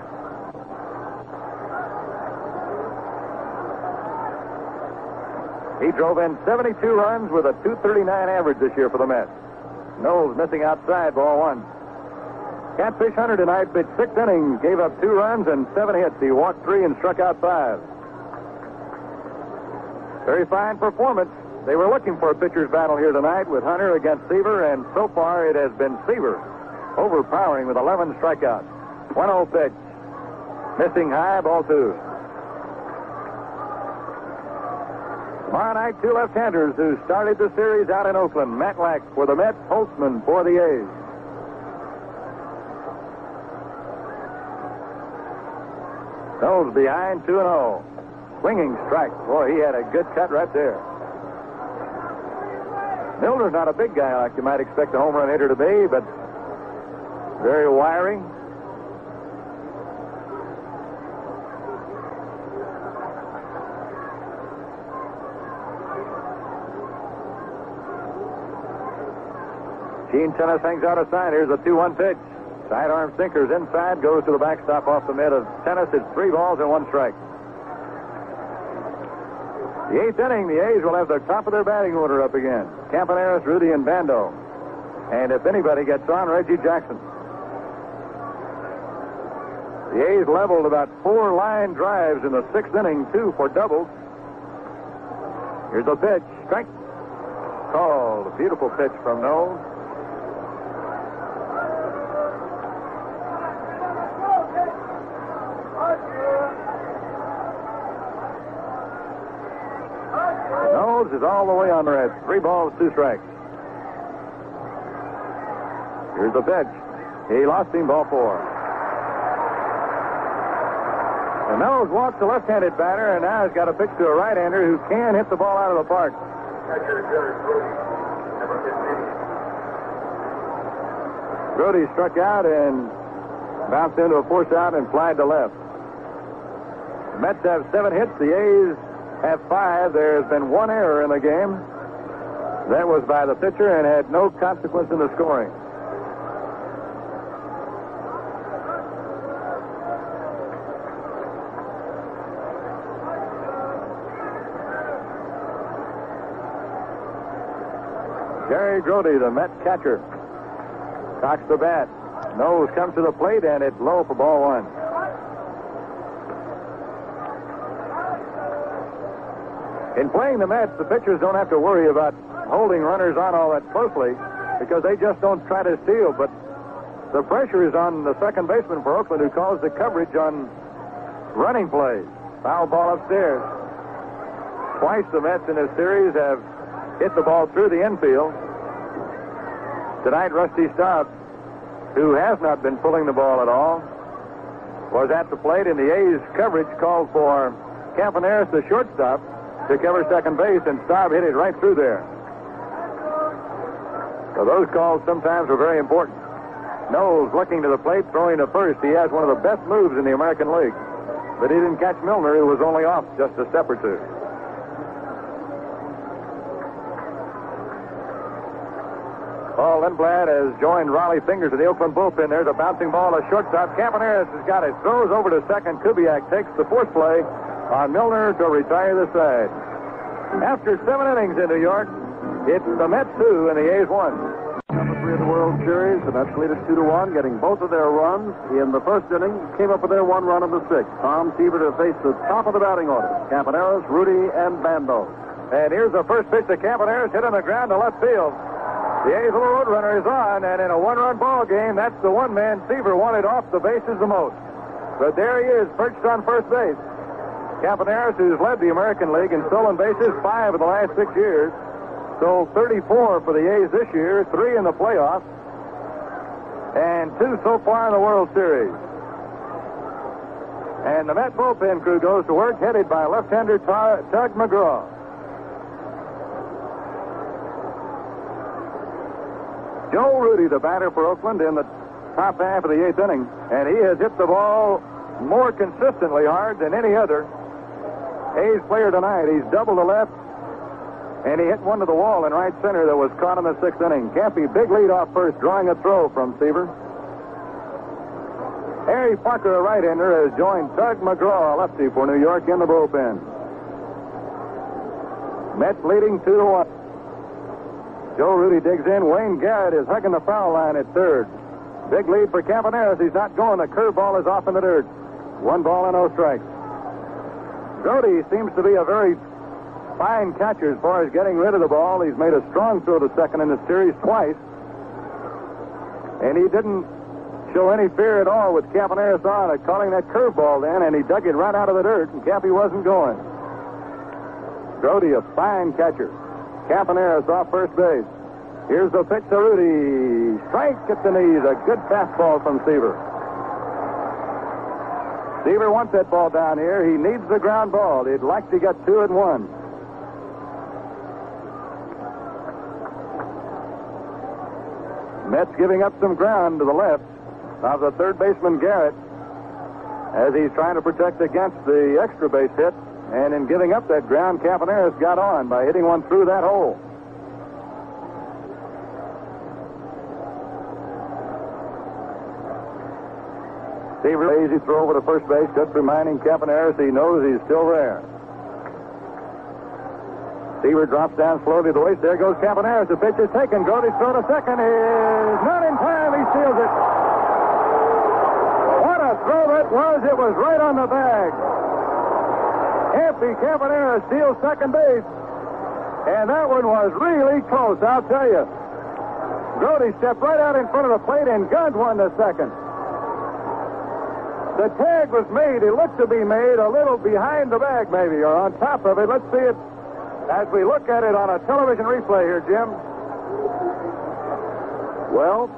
He drove in 72 runs with a 239 average this year for the Mets. Knowles missing outside, ball one. Catfish Hunter tonight pitched six innings, gave up two runs and seven hits. He walked three and struck out five. Very fine performance. They were looking for a pitcher's battle here tonight with Hunter against Seaver, and so far it has been Seaver overpowering with 11 strikeouts. 1 0 pitch. Missing high, ball two. Tomorrow night, two left-handers who started the series out in Oakland. Matlack for the Mets, Holtzman for the A's. Those behind 2 0. Swinging strike. Boy, he had a good cut right there. Milner's not a big guy like you might expect a home run hitter to be, but very wiry. Gene Tenace hangs out a sign. Here's a 2 1 pitch. Sidearm sinkers inside, goes to the backstop off the mid of Tenace. It's three balls and one strike. The eighth inning, the A's will have the top of their batting order up again. Campaneris, Rudi, and Bando. And if anybody gets on, Reggie Jackson. The A's leveled about four line drives in the sixth inning, two for doubles. Here's a pitch. Strike. Called. A beautiful pitch from Knowles. Knowles is all the way on the red. Three balls, two strikes. Here's the pitch. He lost him, ball four. And walks the left-handed batter, and now he's got a pitch to a right-hander who can hit the ball out of the park. Grote struck out and bounced into a force out and flied to left. Mets have seven hits. The A's have five. There's been one error in the game. That was by the pitcher and had no consequence in the scoring. Jerry Grote, the Met catcher, cocks the bat. Knowles comes to the plate, and it's low for ball one. In playing the Mets, the pitchers don't have to worry about holding runners on all that closely because they just don't try to steal. But the pressure is on the second baseman for Oakland who calls the coverage on running plays. Foul ball upstairs. Twice the Mets in this series have hit the ball through the infield. Tonight, Rusty Staub, who has not been pulling the ball at all, was at the plate, and the A's coverage called for Campaneris, the shortstop, to cover second base, and Staub hit it right through there. So those calls sometimes were very important. Knowles looking to the plate, throwing to first. He has one of the best moves in the American League. But he didn't catch Milner, who was only off just a step or two. Paul Lindblad has joined Rollie Fingers in the Oakland bullpen. There's a bouncing ball to shortstop. Campaneris has got it. Throws over to second. Kubiak takes the fourth play on Milner to retire the side. After seven innings in New York, it's the Mets two and the A's one. Number three of the World Series, the Mets lead it two to one, getting both of their runs in the first inning. Came up with their one run in the sixth. Tom Seaver to face the top of the batting order. Campaneris, Rudi, and Bando. And here's the first pitch to Campaneris, hit on the ground to left field. The A's little road runner is on, and in a one-run ball game, that's the one man Seaver wanted off the bases the most. But there he is, perched on first base. Campaneris, who's led the American League in stolen bases five of the last six years, stole 34 for the A's this year, three in the playoffs, and two so far in the World Series. And the Met bullpen crew goes to work, headed by left-hander Tug McGraw. Joe Rudi, the batter for Oakland, in the top half of the eighth inning, and he has hit the ball more consistently hard than any other A's player tonight. He's double the left, and he hit one to the wall in right center that was caught in the sixth inning. Campy, big lead off first, drawing a throw from Seaver. Harry Parker, a right-hander, has joined Tug McGraw, a lefty, for New York in the bullpen. Mets leading 2 to 1. Joe Rudi digs in. Wayne Garrett is hugging the foul line at third. Big lead for Campaneris. He's not going. The curveball is off in the dirt. One ball and no strikes. Grote seems to be a very fine catcher as far as getting rid of the ball. He's made a strong throw to second in the series twice. And he didn't show any fear at all with Campaneris on calling that curveball then, and he dug it right out of the dirt, and Cappy wasn't going. Grote, a fine catcher. Campaneris off first base. Here's the pitch to Rudi. Strike at the knees. A good fastball from Seaver. Seaver wants that ball down here. He needs the ground ball. He'd like to get two and one. Mets giving up some ground to the left of the third baseman Garrett as he's trying to protect against the extra base hit. And in giving up that ground, Campaneris got on by hitting one through that hole. Seaver, easy throw over to first base, just reminding Campaneris he knows he's still there. Seaver drops down slowly to the waist. There goes Campaneris. The pitch is taken. Grote's throw to second is not in time. He steals it. What a throw that was. It was right on the bag. Campy Campaneris steals second base. And that one was really close, I'll tell you. Grote stepped right out in front of the plate and gunned one to second. The tag was made. It looked to be made a little behind the bag, maybe, or on top of it. Let's see it as we look at it on a television replay here, Jim. Well,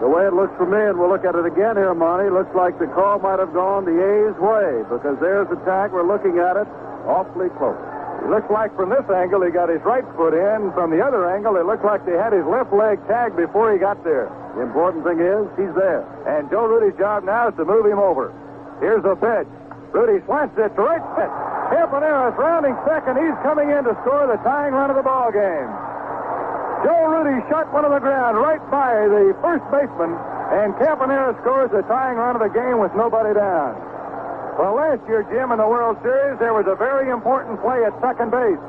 the way it looks for me, and we'll look at it again here, Monty, looks like the call might have gone the A's way because there's the tag. We're looking at it awfully close. Looks like from this angle he got his right foot in. From the other angle, it looked like they had his left leg tagged before he got there. The important thing is he's there. And Joe Rudi's job now is to move him over. Here's the pitch. Rudi slants it to right pitch. Campaneris rounding second. He's coming in to score the tying run of the ball game. Joe Rudi shot one on the ground right by the first baseman, and Campaneris scores the tying run of the game with nobody down. Well, last year, Jim, in the World Series, there was a very important play at second base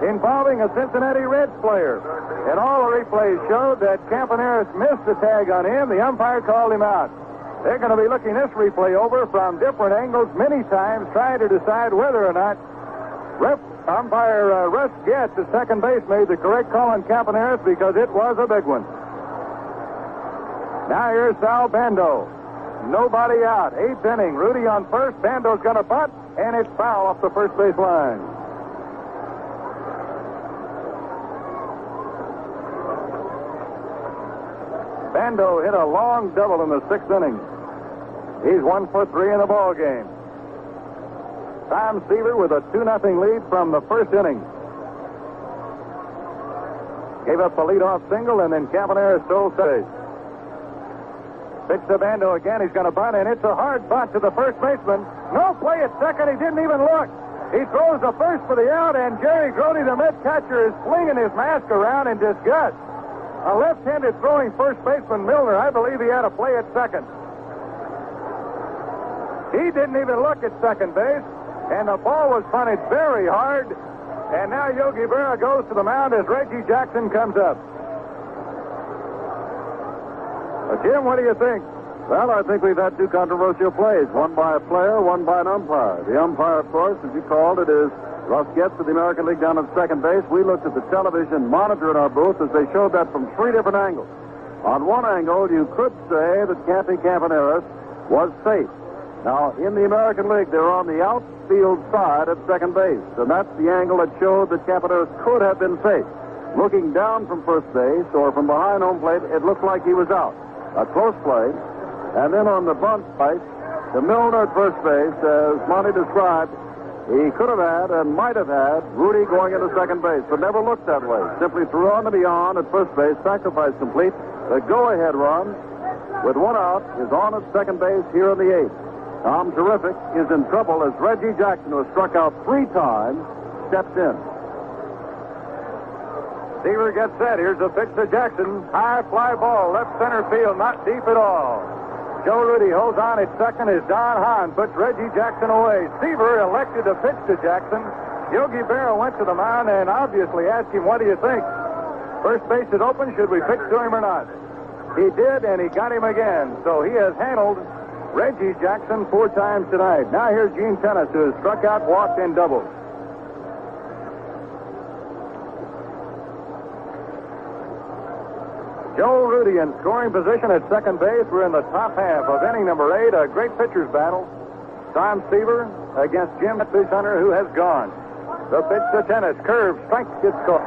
involving a Cincinnati Reds player. And all the replays showed that Campaneris missed the tag on him. The umpire called him out. They're going to be looking this replay over from different angles many times, trying to decide whether or not ref, umpire uh, Russ Goetz, the second base, made the correct call on Campaneris because it was a big one. Now here's Sal Bando. Nobody out. Eighth inning. Rudi on first. Bando's going to butt, and it's foul off the first base line. Bando hit a long double in the sixth inning. He's one for three in the ball game. Tom Seaver with a 2 0 lead from the first inning. Gave up a leadoff single, and then Campaneris stole base. Pitch to Bando again. He's going to bunt, and it's a hard bunt to the first baseman. No play at second. He didn't even look. He throws the first for the out, and Jerry Grote, the mid catcher, is flinging his mask around in disgust. A left-handed throwing first baseman, Milner, I believe he had a play at second. He didn't even look at second base, and the ball was punted very hard. And now Yogi Berra goes to the mound as Reggie Jackson comes up. Uh, Jim, what do you think? Well, I think we've had two controversial plays, one by a player, one by an umpire. The umpire, of course, as you called it, is Russ Goetz of the American League down at second base. We looked at the television monitor in our booth as they showed that from three different angles. On one angle, you could say that Cappy Campaneris was safe. Now, in the American League, they're on the outfield side at second base, and that's the angle that showed that Campaneris could have been safe. Looking down from first base or from behind home plate, it looked like he was out. A close play. And then on the bunt fight, the Milner at first base, as Monty described, he could have had and might have had Rudi going into second base, but never looked that way. Simply threw on to Millan at first base, sacrifice complete. The go-ahead run with one out is on at second base here in the eighth. Tom Terrific is in trouble as Reggie Jackson, who has struck out three times, steps in. Seaver gets set. Here's a pitch to Jackson. High fly ball, left center field, not deep at all. Joe Rudi holds on at second as Don Hahn puts Reggie Jackson away. Seaver elected to pitch to Jackson. Yogi Berra went to the mound and obviously asked him, what do you think? First base is open. Should we pitch to him or not? He did, and he got him again. So he has handled Reggie Jackson four times tonight. Now here's Gene Tenace, who has struck out, walked, and doubled. Joe Rudi in scoring position at second base. We're in the top half of inning number eight, a great pitcher's battle. Tom Seaver against Jim Hunter, who has gone. The pitch to Tenace, curve, strike, gets caught.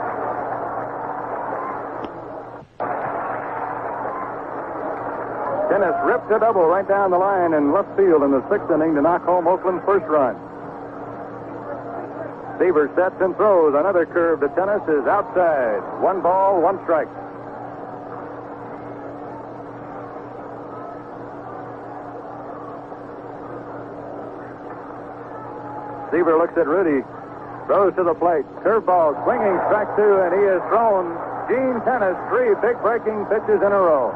Tenace ripped a double right down the line in left field in the sixth inning to knock home Oakland's first run. Seaver sets and throws. Another curve to Tenace is outside. One ball, one strike. Seaver looks at Rudi, throws to the plate. Curveball, swinging strike two, and he has thrown Gene Tenace three big breaking pitches in a row.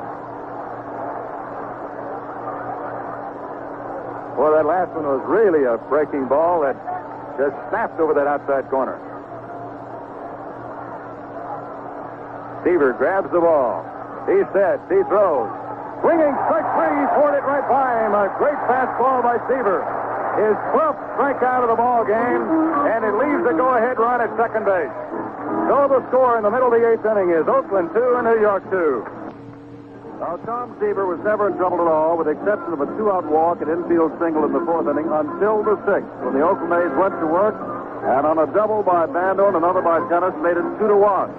Well, that last one was really a breaking ball that just snapped over that outside corner. Seaver grabs the ball. He set. He throws. Swinging strike three. He poured it right by him. A great fastball by Seaver. His 12th strikeout of the ball game, and it leaves the go-ahead run at second base. So the score in the middle of the eighth inning is Oakland 2 and New York 2. Now, Tom Seaver was never in trouble at all, with the exception of a two-out walk and infield single in the fourth inning until the sixth, when the Oakland A's went to work, and on a double by Bando and another by Tenace, made it two to one.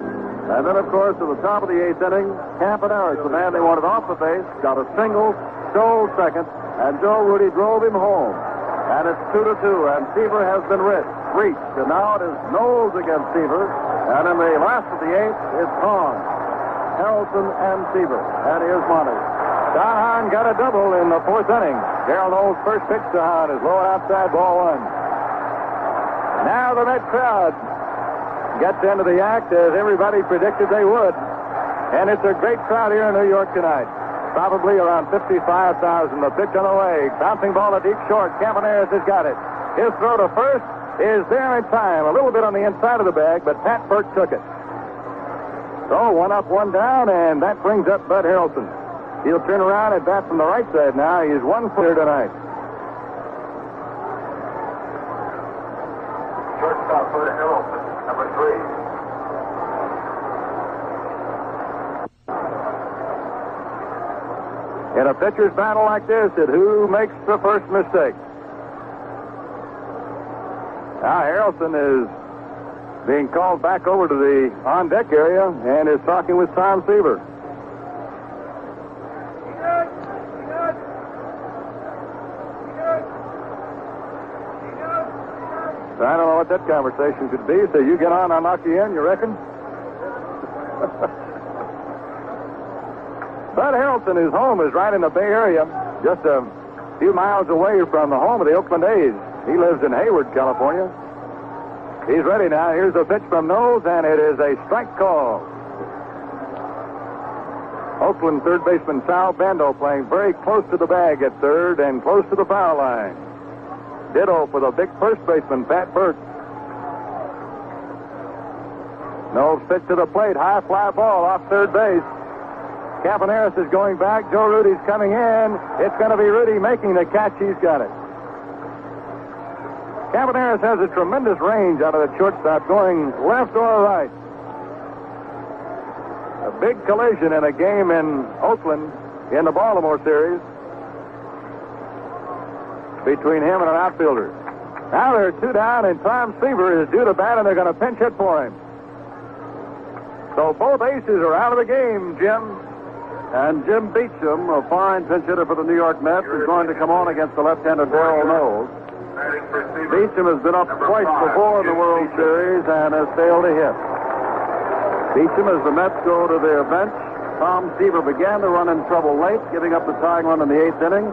And then, of course, at the top of the eighth inning, Campaneris, the man they wanted off the base, got a single, stole second, and Joe Rudi drove him home. And it's two to two, and Seaver has been reached. reached. And now it is Knowles against Seaver. And in the last of the eighth, it's Hahn, Harrelson, and Seaver. And here's Monty. Don Hahn got a double in the fourth inning. Darold Knowles' first pitch to Hahn is low and outside, ball one. Now the Met crowd gets into the act as everybody predicted they would. And it's a great crowd here in New York tonight. Probably around 55,000. The pitch on the way. Bouncing ball to deep short. Campaneris has got it. His throw to first is there in time. A little bit on the inside of the bag, but Pat Bourque took it. So one up, one down, and that brings up Bud Harrelson. He'll turn around and bat from the right side now. He's one footer tonight. Shortstop Bud Harrelson, number three. In a pitcher's battle like this, it who makes the first mistake. Now Harrelson is being called back over to the on deck area and is talking with Tom Seaver. I don't know what that conversation could be. So you get on, I'll knock you in, you reckon? Bud Harrelson, whose home is right in the Bay Area, just a few miles away from the home of the Oakland A's. He lives in Hayward, California. He's ready now. Here's a pitch from Knowles, and it is a strike call. Oakland third baseman Sal Bando playing very close to the bag at third and close to the foul line. Ditto for the big first baseman, Pat Bourque. Knowles pitch to the plate, high fly ball off third base. Campaneris is going back. Joe Rudi's coming in. It's going to be Rudi making the catch. He's got it. Campaneris has a tremendous range out of the shortstop, going left or right. A big collision in a game in Oakland in the Baltimore series between him and an outfielder. Now they're two down, and Tom Seaver is due to bat, and they're going to pinch hit for him. So both aces are out of the game, Jim. And Jim Beauchamp, a fine pinch hitter for the New York Mets, is going to come on against the left-hander Darold Knowles. Beauchamp has been up twice before in the World Series and has failed to hit. Beauchamp, as the Mets go to their bench, Tom Seaver began to run in trouble late, giving up the tying run in the eighth inning.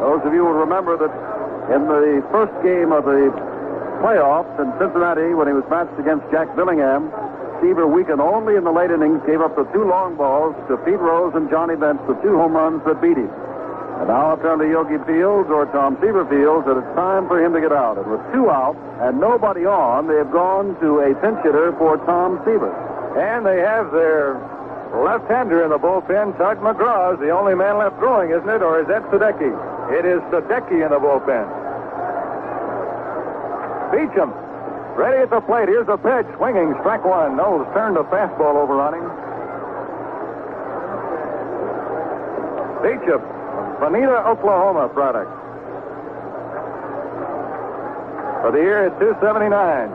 Those of you will remember that in the first game of the playoffs in Cincinnati, when he was matched against Jack Billingham, Seaver weakened only in the late innings, gave up the two long balls to Pete Rose and Johnny Bench, the two home runs that beat him. And now I'll turn to Yogi Fields or Tom Seaver Fields that it's time for him to get out. And with two out and nobody on, they have gone to a pinch hitter for Tom Seaver. And they have their left-hander in the bullpen. Tug McGraw is the only man left throwing, isn't it? Or is that Sadecki? It is Sadecki in the bullpen. Beauchamp ready at the plate. Here's the pitch. Swinging, strike one. Knowles turned the fastball over on him. Beauchamp, Vinita, Oklahoma product. For the year at 279.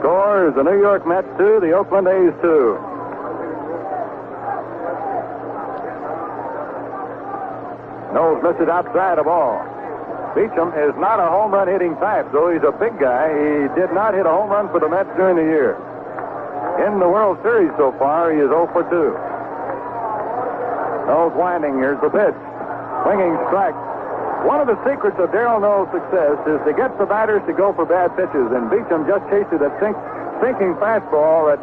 Scores the New York Mets two, the Oakland A's two. Knowles it outside of all. Beauchamp is not a home run hitting type, though he's a big guy. He did not hit a home run for the Mets during the year. In the World Series so far, he is 0 for 2. Knowles winding. Here's the pitch. Swinging strike. One of the secrets of Darold Knowles' success is to get the batters to go for bad pitches, and Beauchamp just chased a sink, sinking fastball that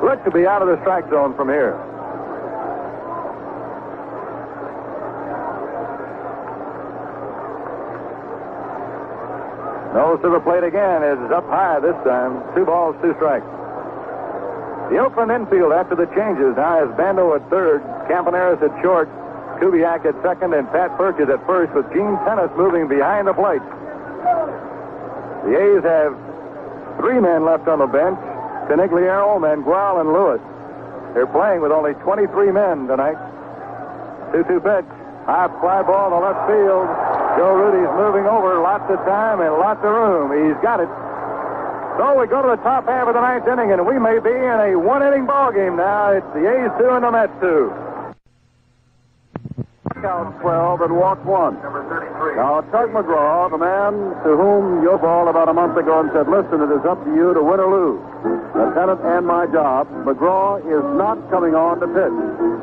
looked to be out of the strike zone from here. Knowles to the plate again. Is up high this time. Two balls, two strikes. The Oakland infield after the changes now has Bando at third, Campaneris at short, Kubiak at second, and Pat is at first with Gene Tenace moving behind the plate. The A's have three men left on the bench, Conigliaro, Mangual, and Lewis. They're playing with only 23 men tonight. 2-2 pitch. High fly ball to left field. Joe Rudi's moving over. Lots of time and lots of room. He's got it. So we go to the top half of the ninth inning, and we may be in a one-inning ball game now. It's the A's two and the Mets two. Out 12 and walk one. Now, Tug McGraw, the man to whom you balled about a month ago and said, listen, it is up to you to win or lose. Lieutenant and my job, McGraw is not coming on to pitch,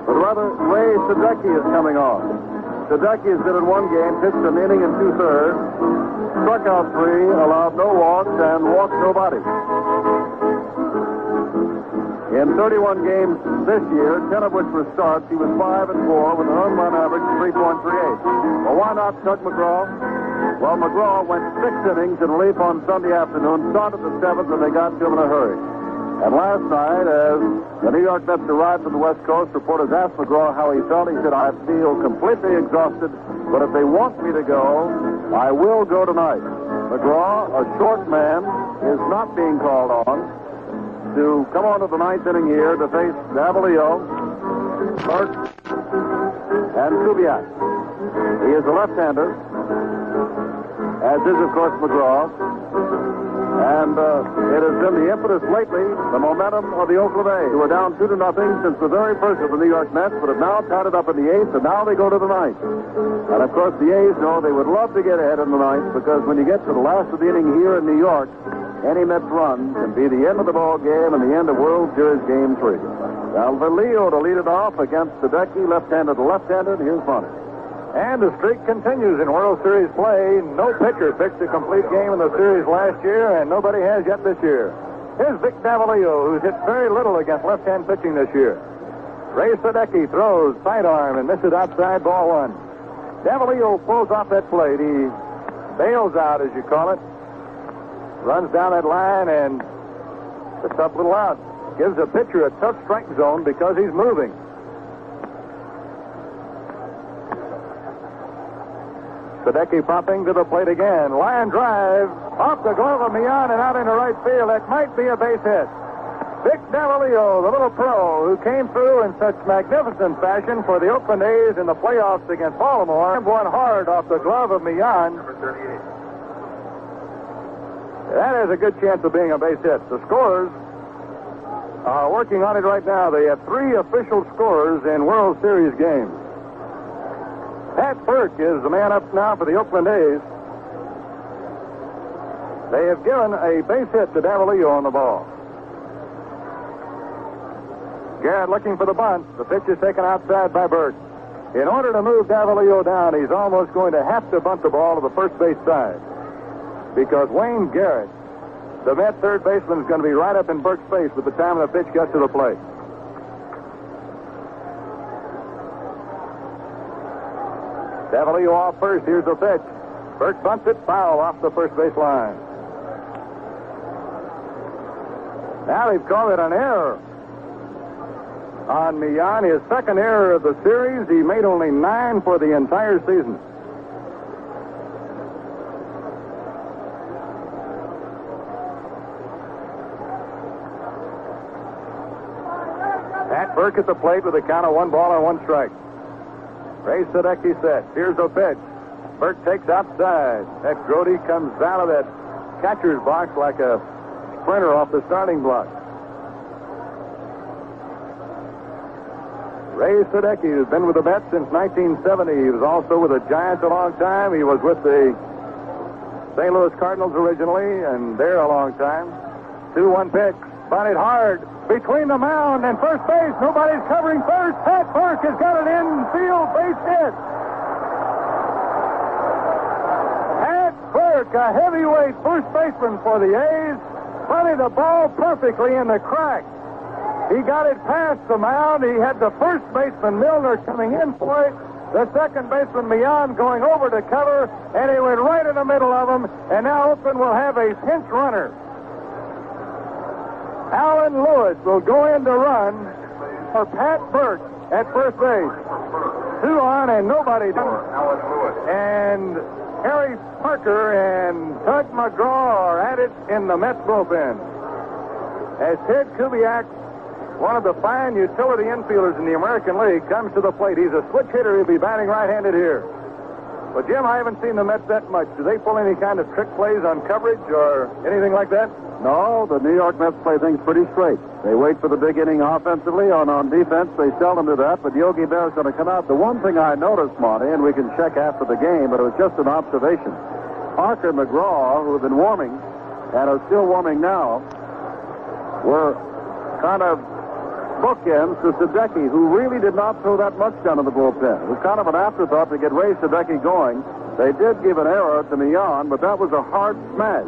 but rather Ray Sadecki is coming on. Sadecki has been in one game, pitched an inning and two-thirds, struck out three, allowed no walks, and walked nobody. In 31 games this year, 10 of which were starts, he was 5 and 4 with an home run average of 3.38. Well, why not Tug McGraw? Well, McGraw went six innings in relief on Sunday afternoon, started the seventh, and they got to him in a hurry. And last night, as the New York Mets arrived from the West Coast, reporters asked McGraw how he felt. He said, I feel completely exhausted, but if they want me to go, I will go tonight. McGraw, a short man, is not being called on to come on to the ninth inning here to face Davalillo, Bourque, and Kubiak. He is a left-hander, as is, of course, McGraw. And uh, it has been the impetus lately, the momentum of the Oakland A's, who were down two to nothing since the very first of the New York Mets, but have now tied it up in the eighth, and now they go to the ninth. And of course, the A's know they would love to get ahead in the ninth because when you get to the last of the inning here in New York, any Mets run can be the end of the ball game and the end of World Series Game Three. Davalillo to lead it off against Sadecki, left-handed left-handed. Here's Bonner. And the streak continues in World Series play. No pitcher pitched a complete game in the series last year, and nobody has yet this year. Here's Vic Davalillo, who's hit very little against left-hand pitching this year. Ray Sadecki throws sidearm and misses outside ball one. Davalillo pulls off that plate. He bails out, as you call it. Runs down that line and a tough little out. Gives the pitcher a tough strike zone because he's moving. Sadecki popping to the plate again. Line drive off the glove of Millan and out into right field. That might be a base hit. Vic Davalillo, the little pro who came through in such magnificent fashion for the Oakland A's in the playoffs against Baltimore, one hard off the glove of Millan. That has a good chance of being a base hit. The scorers are working on it right now. They have three official scorers in World Series games. Pat Bourque is the man up now for the Oakland A's. They have given a base hit to Davalillo on the ball. Garrett looking for the bunt. The pitch is taken outside by Bourque. In order to move Davalillo down, he's almost going to have to bunt the ball to the first base side. Because Wayne Garrett, the Met third baseman, is going to be right up in Bourque's face with the time the pitch gets to the plate. Davalillo off first. Here's the pitch. Bourque bunts it foul off the first base line. Now they've called it an error on Millan. His second error of the series. He made only nine for the entire season. Pat Bourque at the plate with a count of one ball and one strike. Ray Sadecki set. Here's the pitch. Bourque takes outside. That Grote comes out of that catcher's box like a sprinter off the starting block. Ray Sadecki, who's been with the Mets since 1970. He was also with the Giants a long time. He was with the St. Louis Cardinals originally, and there a long time. 2-1 pitch. Bunted hard between the mound and first base. Nobody's covering first. Pat Bourque has got an infield. Base hit. Pat Bourque, a heavyweight first baseman for the A's, bunted the ball perfectly in the crack. He got it past the mound. He had the first baseman Milner coming in for it. The second baseman Millan going over to cover, and he went right in the middle of them. And now Oakland will have a pinch runner. Allan Lewis will go in to run for Pat Bourque at first base. Two on and nobody down. And Harry Parker and Tug McGraw are at it in the Mets bullpen. As Ted Kubiak one of the fine utility infielders in the American League comes to the plate. He's a switch hitter. He'll be batting right-handed here. But Jim, I haven't seen the Mets that much. Do they pull any kind of trick plays on coverage or anything like that? No, the New York Mets play things pretty straight. They wait for the big inning offensively. On on defense, they seldom do that. But Yogi Berra's going to come out. The one thing I noticed, Monty, and we can check after the game, but it was just an observation. Parker McGraw, who have been warming and are still warming now, were kind of bookends to Sadecki, who really did not throw that much down in the bullpen. It was kind of an afterthought to get Ray Sadecki going. They did give an error to Millan, but that was a hard smash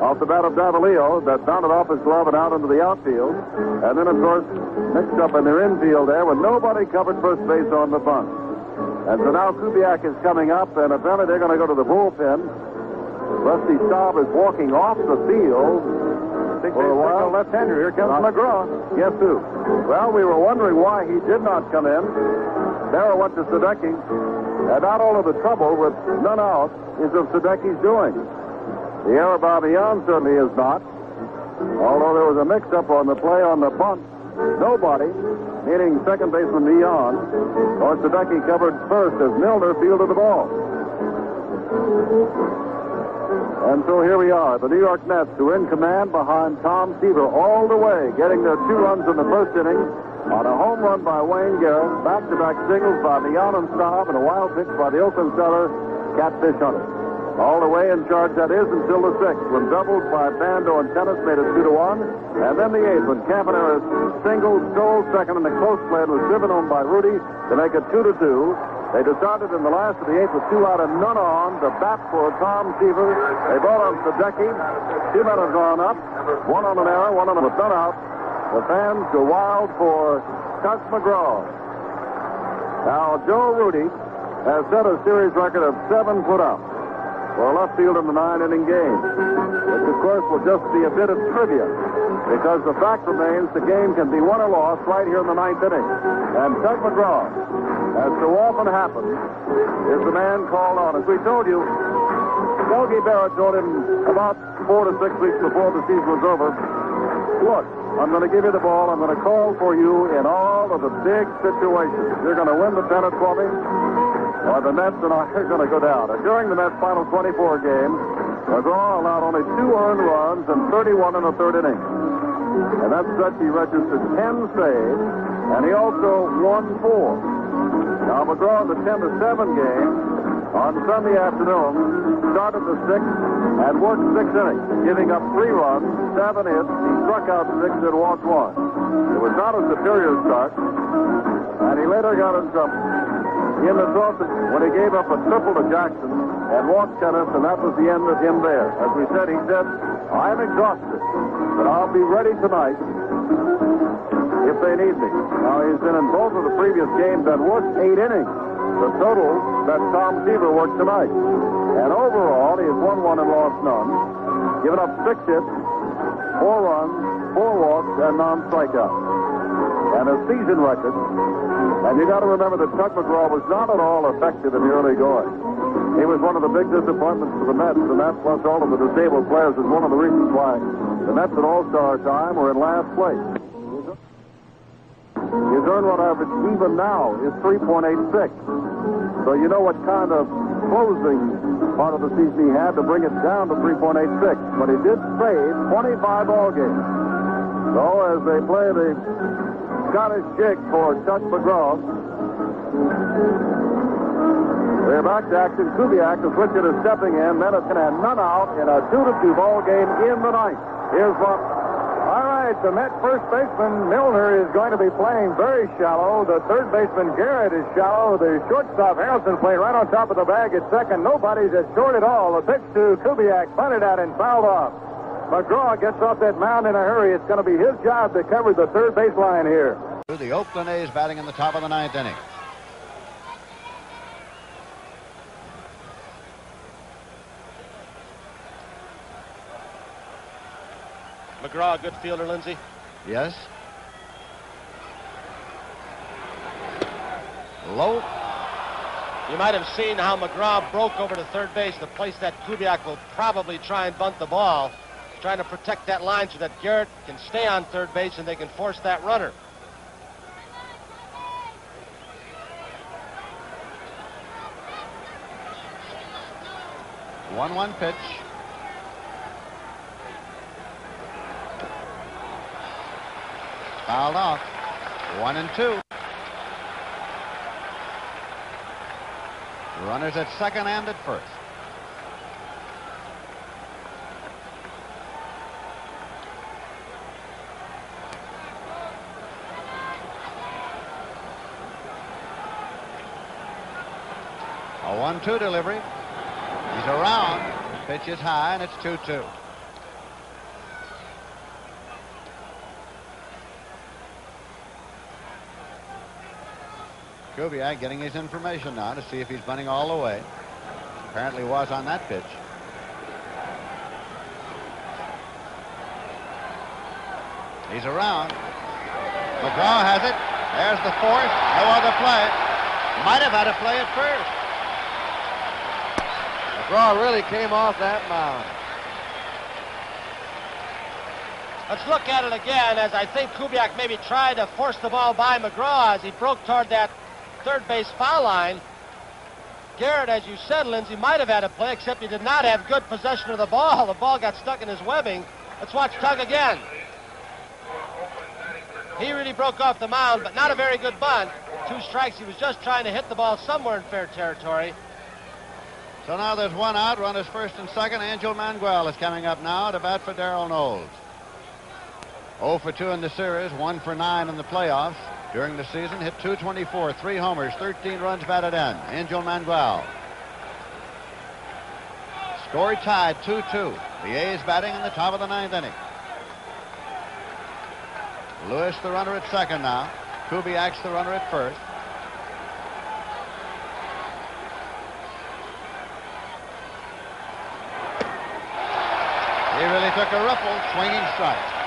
off the bat of Davalillo that bounded off his glove and out into the outfield. And then, of course, mixed up in their infield there with nobody covered first base on the bunt. And so now Kubiak is coming up, and apparently they're going to go to the bullpen. Rusty Staub is walking off the field for a while. Left-hander. Here comes Not- McGraw. Guess who? Well, we were wondering why he did not come in. Berra went to Sadecki. And uh, not all of the trouble with none out is of Sadecki's doing. The error by Millan certainly is not. Although there was a mix-up on the play on the punt, Nobody, meaning second baseman Millan, or Sadecki covered first as Milner fielded the ball. And so here we are, the New York Mets, who are in command behind Tom Seaver all the way, getting their two runs in the first inning on a home run by Wayne Garrett, back-to-back singles by Millan and Staub, and a wild pitch by the Oakland setter, Catfish Hunter. All the way in charge, that is, until the sixth, when doubles by Bando and Tenace made it two to one. And then the eighth, when Campaneris singled, stole second, and the close play was driven home by Rudi to make it two to two. They decided in the last of the eighth with two out and none on to bat for Tom Seaver. They brought on Sadecki. Two men have gone up. One on an error, one on a out. The fans go wild for Tug McGraw. Now, Joe Rudi has set a series record of seven put out for a left field in the nine-inning game. Which, of course, will just be a bit of trivia because the fact remains the game can be won or lost right here in the ninth inning. And Tug McGraw, as so often happens, is the man called on. As we told you, Yogi Berra told him about four to six weeks before the season was over, look, I'm going to give you the ball. I'm going to call for you in all of the big situations. You're going to win the pennant for me, or the Mets and I are going to go down. And during the Mets' final 24 games, McGraw allowed only two earned runs and 31 in the third inning. And that stretch he registered 10 saves, and he also won four. Now the 10 to 7 game on Sunday afternoon, started the sixth and worked six innings, giving up three runs, seven hits. He struck out six and walked one. It was not a superior start, and he later got trouble. In the twelfth, when he gave up a triple to Jackson and walked Tenace, and that was the end of him there. As we said, he said, I'm exhausted, but I'll be ready tonight if they need me. Now, he's been in both of the previous games and worked eight innings the total that Tom Seaver worked tonight. And overall, he has won one and lost none, given up six hits, four runs, four walks, and non-strikeouts. And a season record. And you got to remember that Tug McGraw was not at all effective in the early going. He was one of the big disappointments for the Mets, and that plus all of the disabled players is one of the reasons why the Mets at All-Star time were in last place. His earned run average even now is 3.86. So you know what kind of closing part of the season he had to bring it down to 3.86. But he did save 25 ball games. So as they play the Scottish jig for Tug McGraw, they're back to action. Kubiak, the switcher, is stepping in. Medicine and none out in a 2-2 ball game in the ninth. Here's what all right, the Met first baseman Milner is going to be playing very shallow. The third baseman Garrett is shallow. The shortstop Harrelson playing right on top of the bag at second. Nobody's at short at all. The pitch to Kubiak, bunted out and fouled off. McGraw gets off that mound in a hurry. It's going to be his job to cover the third base line here. The Oakland A's batting in the top of the ninth inning. McGraw, good fielder, Lindsey? Yes. Low. You might have seen how McGraw broke over to third base, the place that Kubiak will probably try and bunt the ball, trying to protect that line so that Garrett can stay on third base and they can force that runner. One-one pitch. Fouled off. One and two. Runners at second and at first. A one-two delivery. He's around. Pitch is high, and it's 2-2. Kubiak getting his information now to see if he's bunting all the way. Apparently was on that pitch. He's around. McGraw has it. There's the fourth. No other play. Might have had a play at first. McGraw really came off that mound. Let's look at it again as I think Kubiak maybe tried to force the ball by McGraw as he broke toward that third base foul line. Garrett, as you said, Lindsey, might have had a play, except he did not have good possession of the ball. The ball got stuck in his webbing. Let's watch Tug again. He really broke off the mound, but not a very good bunt. Two strikes. He was just trying to hit the ball somewhere in fair territory. So now there's one out. Runners first and second. Angel Mangual is coming up now to bat for Darold Knowles. 0 for 2 in the series, 1 for 9 in the playoffs. During the season, hit 224, three homers, 13 runs batted in. Angel Mangual. Score tied 2-2. The A's batting in the top of the ninth inning. Lewis the runner at second now. Kubiak's the runner at first. He really took a ripple, swinging strike.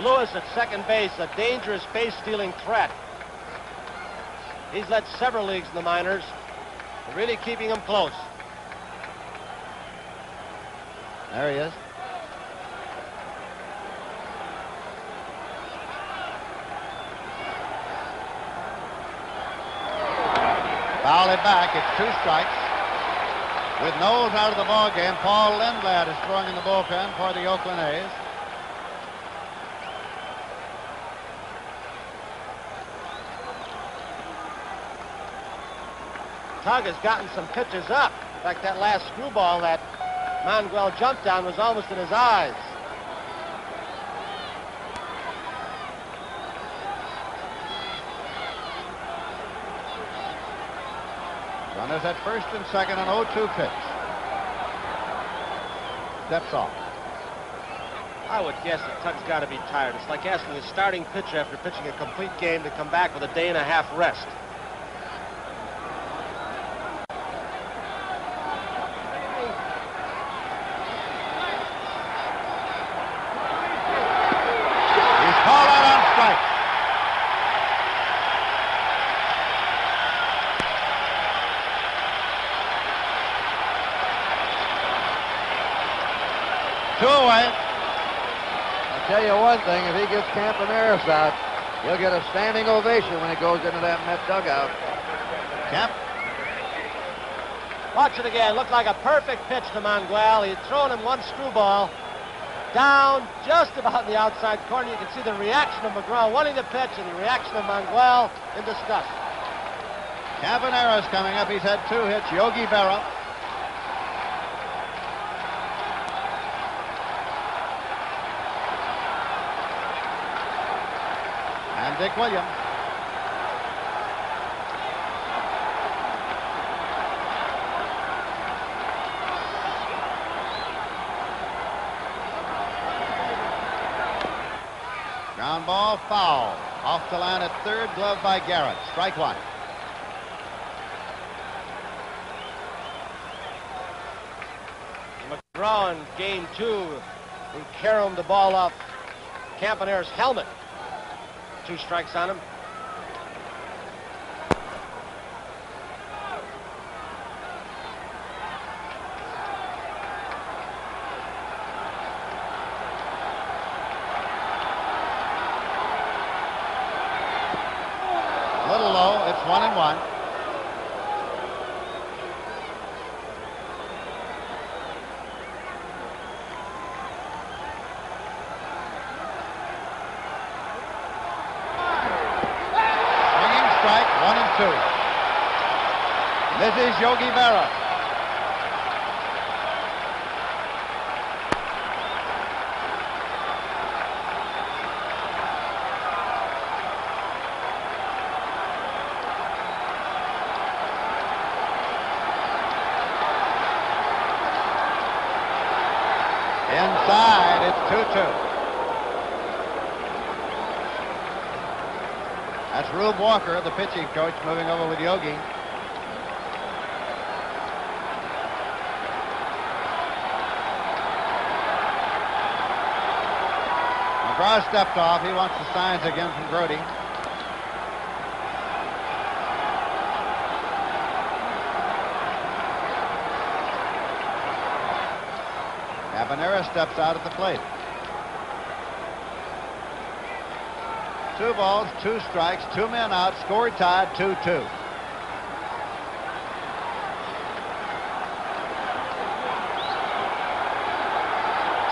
Lewis at second base, a dangerous base stealing threat. He's led several leagues in the minors, really keeping him close. There he is. Foul it back. It's two strikes. With Knowles out of the ball game, Paul Lindblad is throwing in the bullpen for the Oakland A's. Tug has gotten some pitches up. In fact, that last screwball that Mangual jumped on was almost in his eyes. Runners at first and second, an 0-2 pitch. Steps off. I would guess that Tug's got to be tired. It's like asking a starting pitcher after pitching a complete game to come back with a day and a half rest. He's called out on strike. Two away. I'll tell you one thing, if he gets Campaneris out, he'll get a standing ovation when he goes into that Met dugout. Camp. Watch it again. Looked like a perfect pitch to Mangual. He had thrown him one screwball down just about in the outside corner. You can see the reaction of McGraw wanting to pitch and the reaction of Mangual in disgust. Campaneris coming up. He's had two hits. Yogi Berra. Dick Williams. Ground ball foul. Off the line at third, glove by Garrett. Strike one. McGraw in game two, who caromed the ball off Campaneris' helmet. Two strikes on him. Little low. It's one and one. Swinging strike, one and two. This is Yogi Berra. Inside, it's 2-2. That's Rube Walker, the pitching coach, moving over with Yogi. McGraw stepped off. He wants the signs again from Grote. Campaneris steps out at the plate. Two balls, two strikes, two men out, score tied, 2-2.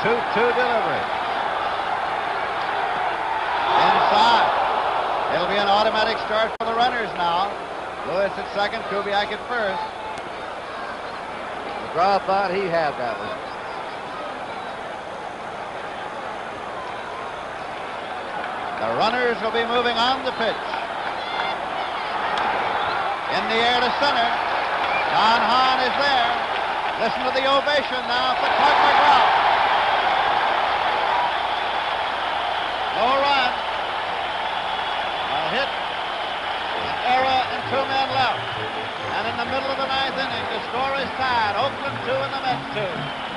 Two-two delivery. Inside. It'll be an automatic start for the runners now. Lewis at second, Kubiak at first. McGraw thought he had that one. The runners will be moving on the pitch. In the air to center. Don Hahn is there. Listen to the ovation now for Tug McGraw. No run. A hit, an error, and two men left. And in the middle of the ninth inning, the score is tied. Oakland two and the Mets two.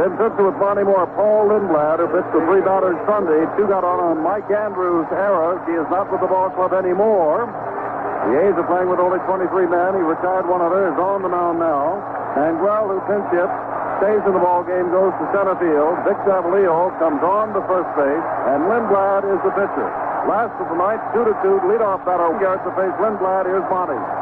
Jim Simpson with Monte Moore. Paul Lindblad, who pitched the three-batter Sunday. Two got on on Mike Andrews' error. He is not with the ball club anymore. The A's are playing with only 23 men. He retired one other. Is on the mound now. And Grell, who pinch hits, stays in the ball game, goes to center field. Vic Davalillo comes on to first base, and Lindblad is the pitcher. Last of the night, two to two, leadoff batter Garrett to face Lindblad. Here's Bonnie.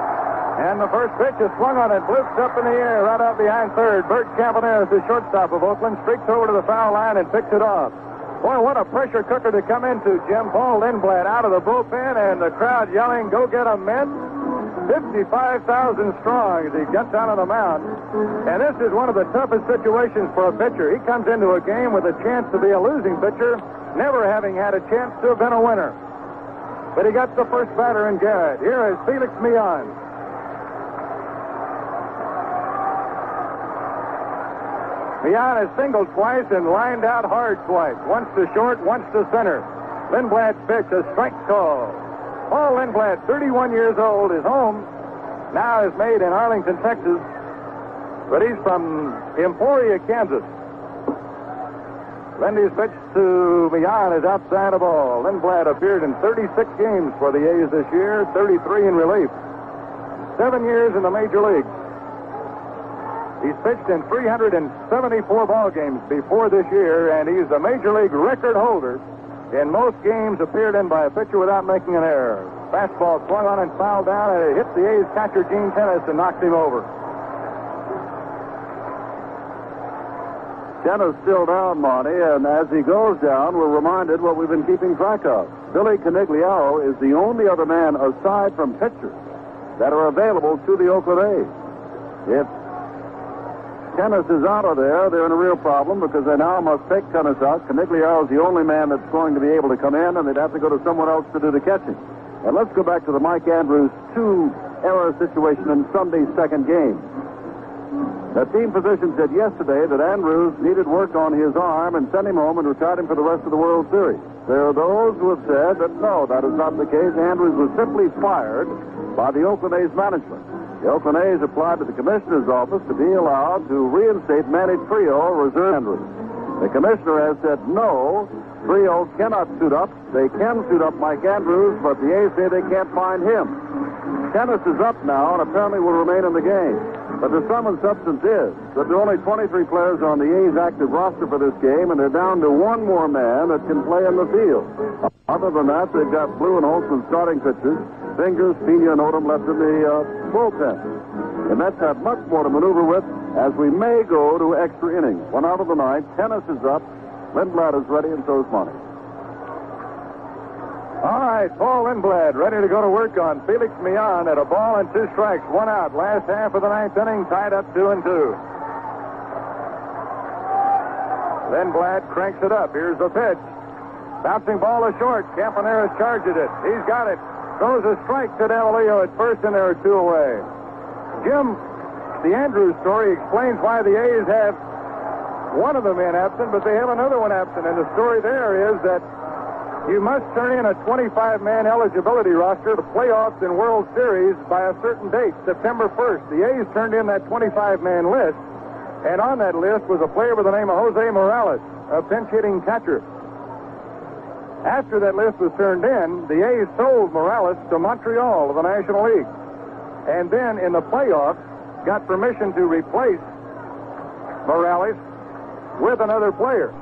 And the first pitch is swung on it, blips up in the air right out behind third. Bert Campaneris, the shortstop of Oakland, streaks over to the foul line and picks it off. Boy, what a pressure cooker to come into, Jim. Paul Lindblad out of the bullpen and the crowd yelling, go get a men. 55,000 strong as he gets out of the mound. And this is one of the toughest situations for a pitcher. He comes into a game with a chance to be a losing pitcher, never having had a chance to have been a winner. But he got the first batter in Garrett. Here is Felix Millan. Millan has singled twice and lined out hard twice. Once to short, once to center. Lindblad's pitch, a strike call. Paul Lindblad, 31 years old, is home. Now is made in Arlington, Texas. But he's from Emporia, Kansas. Lindy's pitch to Millan is outside of ball. Lindblad appeared in 36 games for the A's this year, 33 in relief. Seven years in the major leagues. He's pitched in 374 ball games before this year, and he's the major league record holder in most games appeared in by a pitcher without making an error. Fastball swung on and fouled down, and it hit the A's catcher Gene Tenace and knocked him over. Tenace still down, Monty, and as he goes down, we're reminded what we've been keeping track of. Billy Conigliaro is the only other man aside from pitchers that are available to the Oakland A's. If Tenace is out of there, they're in a real problem because they now must take Tenace out. Conigliaro is the only man that's going to be able to come in, and they'd have to go to someone else to do the catching. And let's go back to the Mike Andrews two-error situation in Sunday's second game. The team physician said yesterday that Andrews needed work on his arm and sent him home and retired him for the rest of the World Series. There are those who have said that no, that is not the case. Andrews was simply fired by the Oakland A's management. The Oakland A's applied to the commissioner's office to be allowed to reinstate Manny Trillo reserve Andrews. The commissioner has said no, Trio cannot suit up. They can suit up Mike Andrews, but the A's say they can't find him. Tenace is up now and apparently will remain in the game. But the sum and substance is that there are only 23 players on the A's active roster for this game, and they're down to one more man that can play in the field. Other than that, they've got Blue and Holtzman starting pitchers. Fingers, Senior Odom left in the uh, bullpen. The Mets have much more to maneuver with as we may go to extra innings. One out of the ninth. Tenace is up. Lindblad is ready, and so is. All right, Paul Lindblad ready to go to work on Felix Millan at a ball and two strikes, one out. Last half of the ninth inning, tied up two and two. Lindblad cranks it up. Here's the pitch. Bouncing ball is short. Campaneris charges it. He's got it. Throws a strike to Davalillo at first, and there are two away. Jim, the Andrews story explains why the A's have one of the men absent, but they have another one absent. And the story there is that you must turn in a 25-man eligibility roster for playoffs and World Series by a certain date, September 1st. The A's turned in that 25-man list, and on that list was a player by the name of Jose Morales, a pinch-hitting catcher. After that list was turned in, the A's sold Morales to Montreal of the National League. And then in the playoffs, got permission to replace Morales with another player.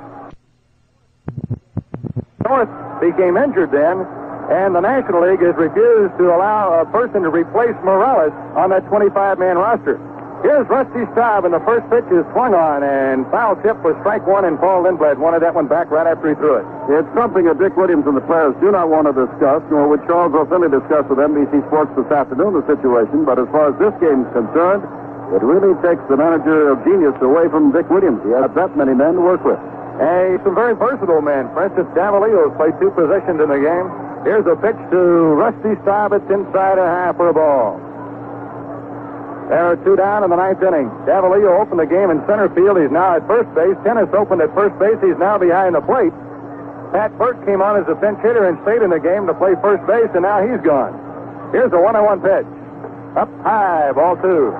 North became injured then, and the National League has refused to allow a person to replace Morales on that 25-man roster. Here's Rusty Staub, and the first pitch is swung on, and foul tip for strike one, and Paul Lindblad wanted that one back right after he threw it. It's something that Dick Williams and the players do not want to discuss, nor would Charles O. Finley discuss with NBC Sports this afternoon the situation. But as far as this game is concerned, it really takes the manager of genius away from Dick Williams. He has that many men to work with. And some very versatile men. For instance, Davalillo played two positions in the game. Here's a pitch to Rusty Staub. It's inside a half for a ball. There are two down in the ninth inning. Davalillo opened the game in center field. He's now at first base. Tenace opened at first base. He's now behind the plate. Pat Bourque came on as a pinch hitter and stayed in the game to play first base, and now he's gone. Here's a one-on-one pitch. Up high, ball two.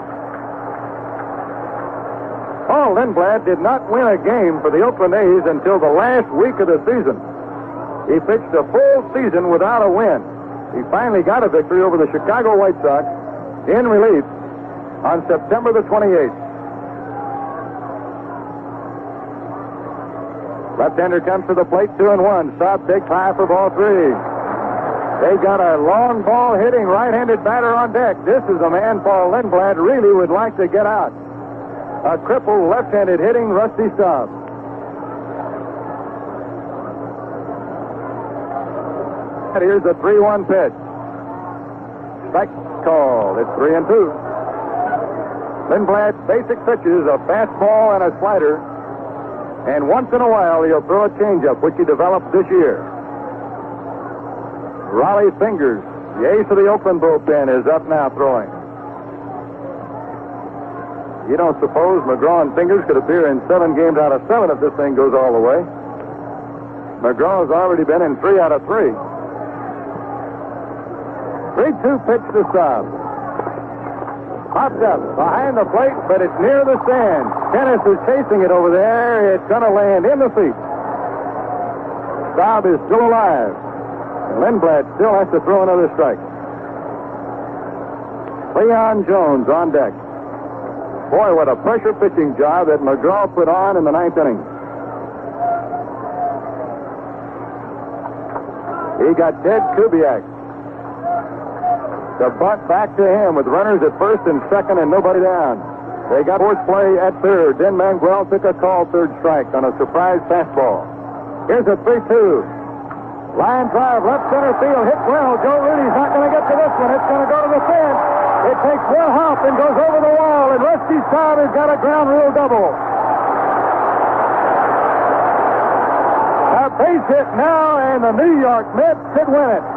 Paul Lindblad did not win a game for the Oakland A's until the last week of the season. He pitched a full season without a win. He finally got a victory over the Chicago White Sox in relief on September the 28th. Left-hander comes to the plate, two and one. Staub big high for ball three. They got a long ball hitting right-handed batter on deck. This is a man Paul Lindblad really would like to get out. A crippled left-handed hitting Rusty Staub. Here's a 3-1 pitch. Strike call. It's 3 and 2. Lindblad's basic pitches a fastball and a slider. And once in a while, he'll throw a changeup, which he developed this year. Rollie Fingers, the ace of the Oakland bullpen, is up now throwing. You don't suppose McGraw and Fingers could appear in seven games out of seven if this thing goes all the way. McGraw's already been in three out of three. 3-2 pitch to Staub. Popped up behind the plate, but it's near the stand. Tenace is chasing it over there. It's going to land in the feet. Staub is still alive. Lindblad still has to throw another strike. Cleon Jones on deck. Boy, what a pressure pitching job that McGraw put on in the ninth inning. He got Ted Kubiak. The bunt back to him with runners at first and second and nobody down. They got force play at third. Then Mangual took a call third strike on a surprise fastball. Here's a 3-2. Line drive, left center field, hit well. Joe Rudi's not going to get to this one. It's going to go to the fence. It takes one hop and goes over the wall, and Rusty Staub has got a ground rule double. A base hit now, and the New York Mets could win it.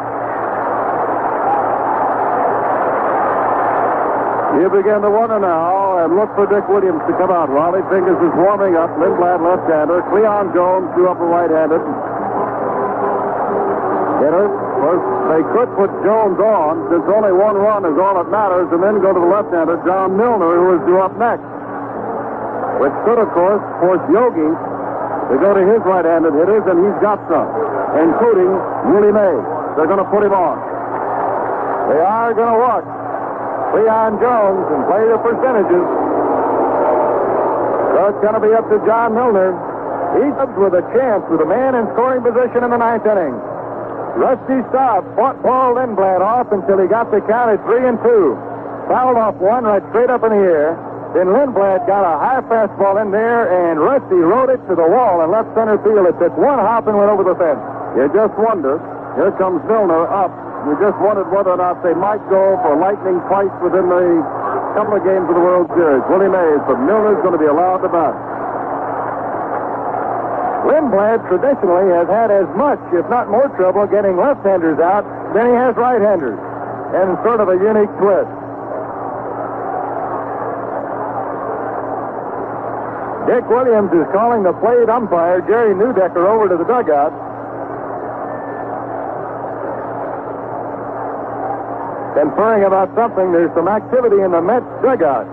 You begin to wonder now and look for Dick Williams to come out. Rollie Fingers is warming up. Lindblad left-hander. Cleon Jones, two upper right-handed. Hitter. First, they could put Jones on since only one run is all that matters, and then go to the left-hander, John Milner, who is due up next. Which could, of course, force Yogi to go to his right-handed hitters, and he's got some, including Willie Mays. They're going to put him on. They are going to watch Cleon Jones and play the percentages. So it's going to be up to John Milner. He's up with a chance with a man in scoring position in the ninth inning. Rusty Staub fought Paul Lindblad off until he got the count at three and two. Fouled off one right straight up in the air. Then Lindblad got a high fastball in there, and Rusty rode it to the wall in left center field. It took one hop and went over the fence. You just wonder. Here comes Milner up we just wondered whether or not they might go for lightning twice within the couple of games of the World Series. Willie Mays, but Milner's going to be allowed to bat. Lindblad traditionally has had as much, if not more, trouble getting left-handers out than he has right-handers, and sort of a unique twist. Dick Williams is calling the plate umpire, Jerry Neudecker, over to the dugout. Conferring about something. There's some activity in the Mets dugout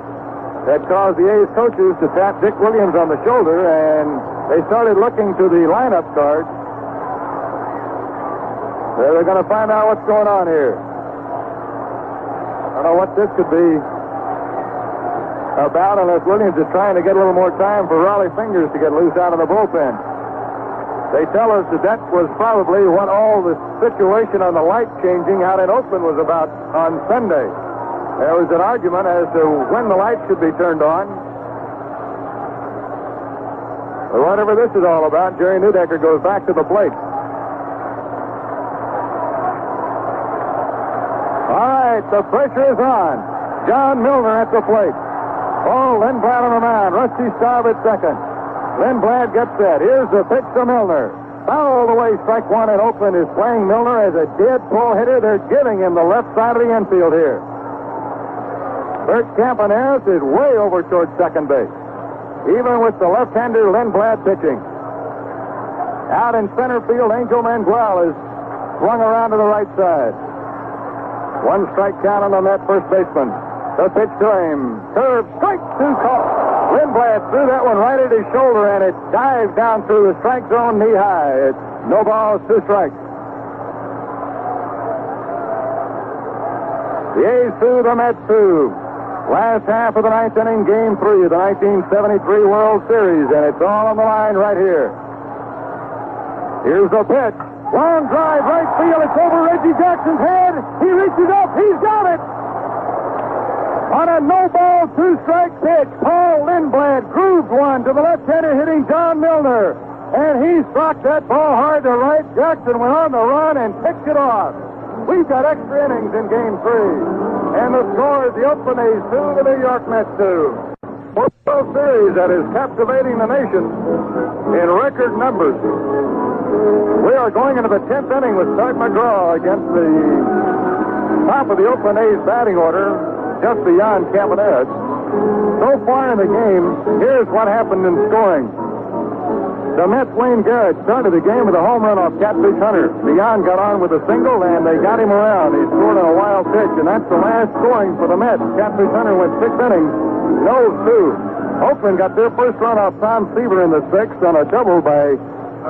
that caused the A's coaches to tap Dick Williams on the shoulder, and they started looking to the lineup card. they're going to find out what's going on here. I don't know what this could be about unless Williams is trying to get a little more time for Rollie Fingers to get loose out of the bullpen. They tell us that that was probably what all the situation on the light changing out in Oakland was about on Sunday. There was an argument as to when the light should be turned on. But whatever this is all about, Jerry Neudecker goes back to the plate. All right, the pressure is on. John Milner at the plate. Paul Lindblad on the mound. Rusty Staub at second. Lindblad gets set. Here's the pitch to Milner. Foul away, strike one, and Oakland is playing Milner as a dead pull hitter. They're giving him the left side of the infield here. Bert Campaneris is way over towards second base, even with the left-hander Lindblad pitching. Out in center field, Angel Mangual is swung around to the right side. One strike count on that first baseman. The pitch to him. Curve, strike two call. Lindblad threw that one right at his shoulder, and it dived down through the strike zone knee high. It's no balls, two strikes. The A's two, the Mets two. Last half of the ninth inning, game three of the 1973 World Series, and it's all on the line right here. Here's the pitch. Long drive, right field. It's over Reggie Jackson's head. He reaches up. He's got it. On a no ball, two strike pitch, Paul Lindblad grooved one to the left-hander hitting John Milner. And he struck that ball hard to right. Jackson went on the run and picked it off. We've got extra innings in game three. And the score is the Oakland A's two, the New York Mets two. World Series that is captivating the nation in record numbers. We are going into the 10th inning with Tug McGraw against the top of the Oakland A's batting order, just beyond Campaneris. So far in the game, here's what happened in scoring. The Mets' Wayne Garrett started the game with a home run off Catfish Hunter. Millan got on with a single, and they got him around. He scored on a wild pitch, and that's the last scoring for the Mets. Catfish Hunter went six innings, no two. Oakland got their first run off Tom Seaver in the sixth on a double by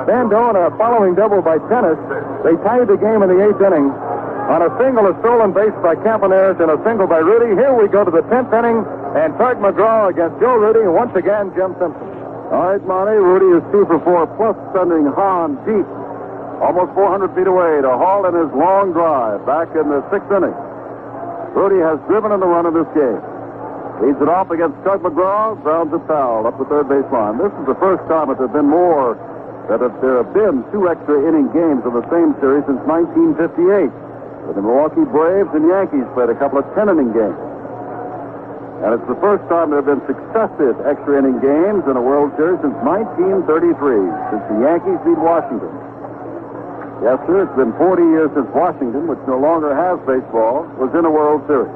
Bando and a following double by Tenace. They tied the game in the eighth inning on a single, a stolen base by Campaneris, and a single by Rudi. Here we go to the tenth inning, and Tug McGraw against Joe Rudi, and once again, Jim Simpson. All right, Monty. Rudi is two for four, plus sending Hahn deep, almost 400 feet away to haul in his long drive back in the sixth inning. Rudi has driven in the run of this game. Leads it off against Tug McGraw, grounds it foul up the third base line. This is the first time that there have been more, that there have been two extra inning games of the same series since 1958. The Milwaukee Braves and Yankees played a couple of 10 inning games. And it's the first time there have been successive extra inning games in a World Series since 1933, since the Yankees beat Washington. Yes, sir, it's been 40 years since Washington, which no longer has baseball, was in a World Series.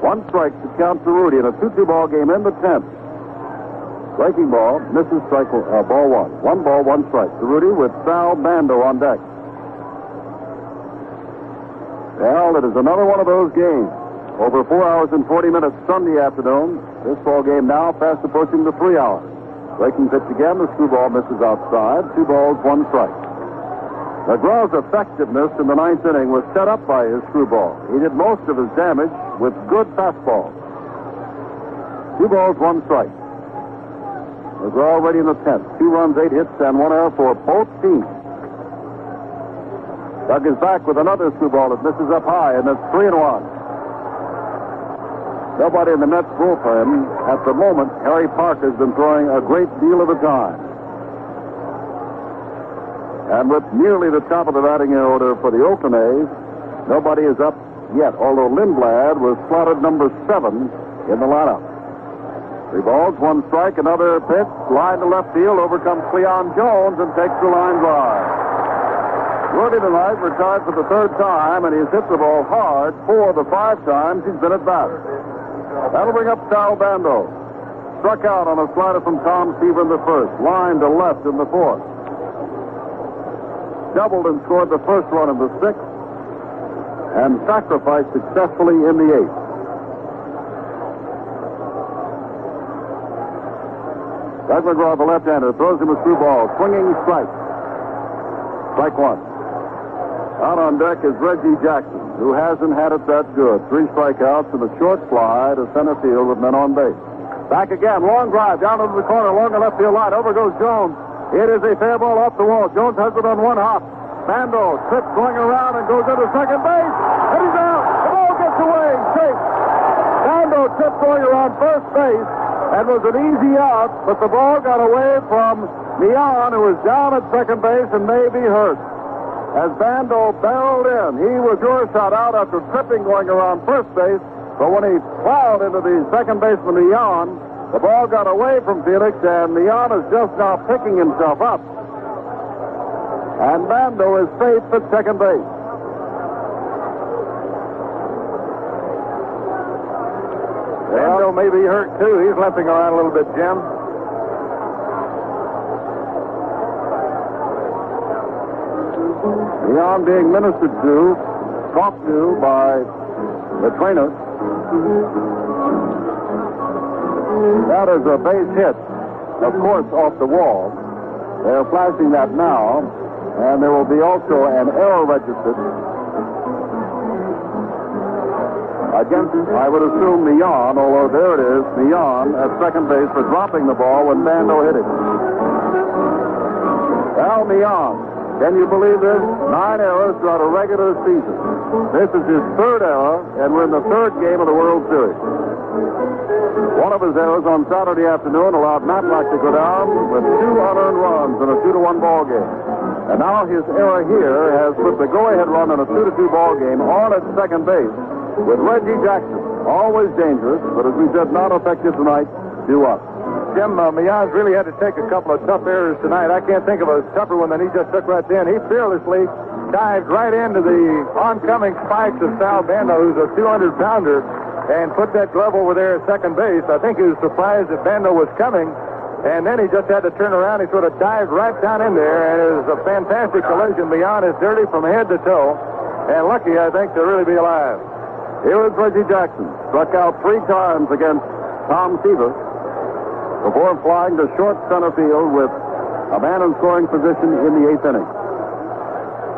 One strike to count to Rudi in a 2-2 ball game in the 10th. Breaking ball, misses strike uh, ball one. One ball, one strike to Rudi with Sal Bando on deck. Well, it is another one of those games. Over four hours and 40 minutes Sunday afternoon. This ball game now fast approaching the three hours. Breaking pitch again, the screwball misses outside. Two balls, one strike. McGraw's effectiveness in the ninth inning was set up by his screwball. He did most of his damage with good fastballs. Two balls, one strike. McGraw already in the tenth. Two runs, eight hits, and one error for both teams. Tug is back with another screwball that misses up high, and it's three and one. Nobody in the Mets bullpen at the moment. Harry Parker's been throwing a great deal of the time. And with nearly the top of the batting order for the Oakland A's, nobody is up yet, although Lindblad was slotted number seven in the lineup. Three balls, one strike, another pitch, line to left field, overcomes Cleon Jones and takes the line drive. Rudi tonight retired for the third time, and he's hit the ball hard four of the five times he's been at bat. That'll bring up Sal Bando. Struck out on a slider from Tom Seaver in the first. Line to left in the fourth. Doubled and scored the first run in the sixth. And sacrificed successfully in the eighth. Tug McGraw, the left-hander, throws him a screwball. Swinging strike. Strike one. Out on deck is Reggie Jackson, who hasn't had it that good. Three strikeouts and a short fly to center field with men on base. Back again, long drive down into the corner, along the left field line. Over goes Jones. It is a fair ball off the wall. Jones has it on one hop. Bando trips going around and goes into second base. And he's out. The ball gets away. Safe. Bando tripped going around first base and was an easy out, but the ball got away from Millan, who was down at second base and may be hurt. As Bando barreled in, he was your shot out after tripping going around first base, but when he plowed into the second baseman Millan, the ball got away from Felix, and Millan is just now picking himself up. And Bando is safe at second base. Bando may be hurt too. He's limping around a little bit, Jim. Millan being ministered to, talked to by the trainer. That is a base hit, of course, off the wall. They're flashing that now, and there will be also an error registered against, I would assume, Millan, although there it is, Leon at second base for dropping the ball when Bando hit it. Al Leon Can you believe this? Nine errors throughout a regular season. This is his third error, and we're in the third game of the World Series. One of his errors on Saturday afternoon allowed Matlack to go down with two unearned runs in a two to one ball game. And now his error here has put the go-ahead run in a two to two ball game on at second base with Reggie Jackson. Always dangerous, but as we said, not effective tonight. Do up. Jim, uh, Millan's really had to take a couple of tough errors tonight. I can't think of a tougher one than he just took right then. He fearlessly dived right into the oncoming spikes of Sal Bando, who's a 200-pounder, and put that glove over there at second base. I think he was surprised that Bando was coming, and then he just had to turn around. He sort of dived right down in there, and it was a fantastic collision. Millan is dirty from head to toe, and lucky, I think, to really be alive. Here is Reggie Jackson. Struck out three times against Tom Seaver before flying to short center field with a man in scoring position in the eighth inning.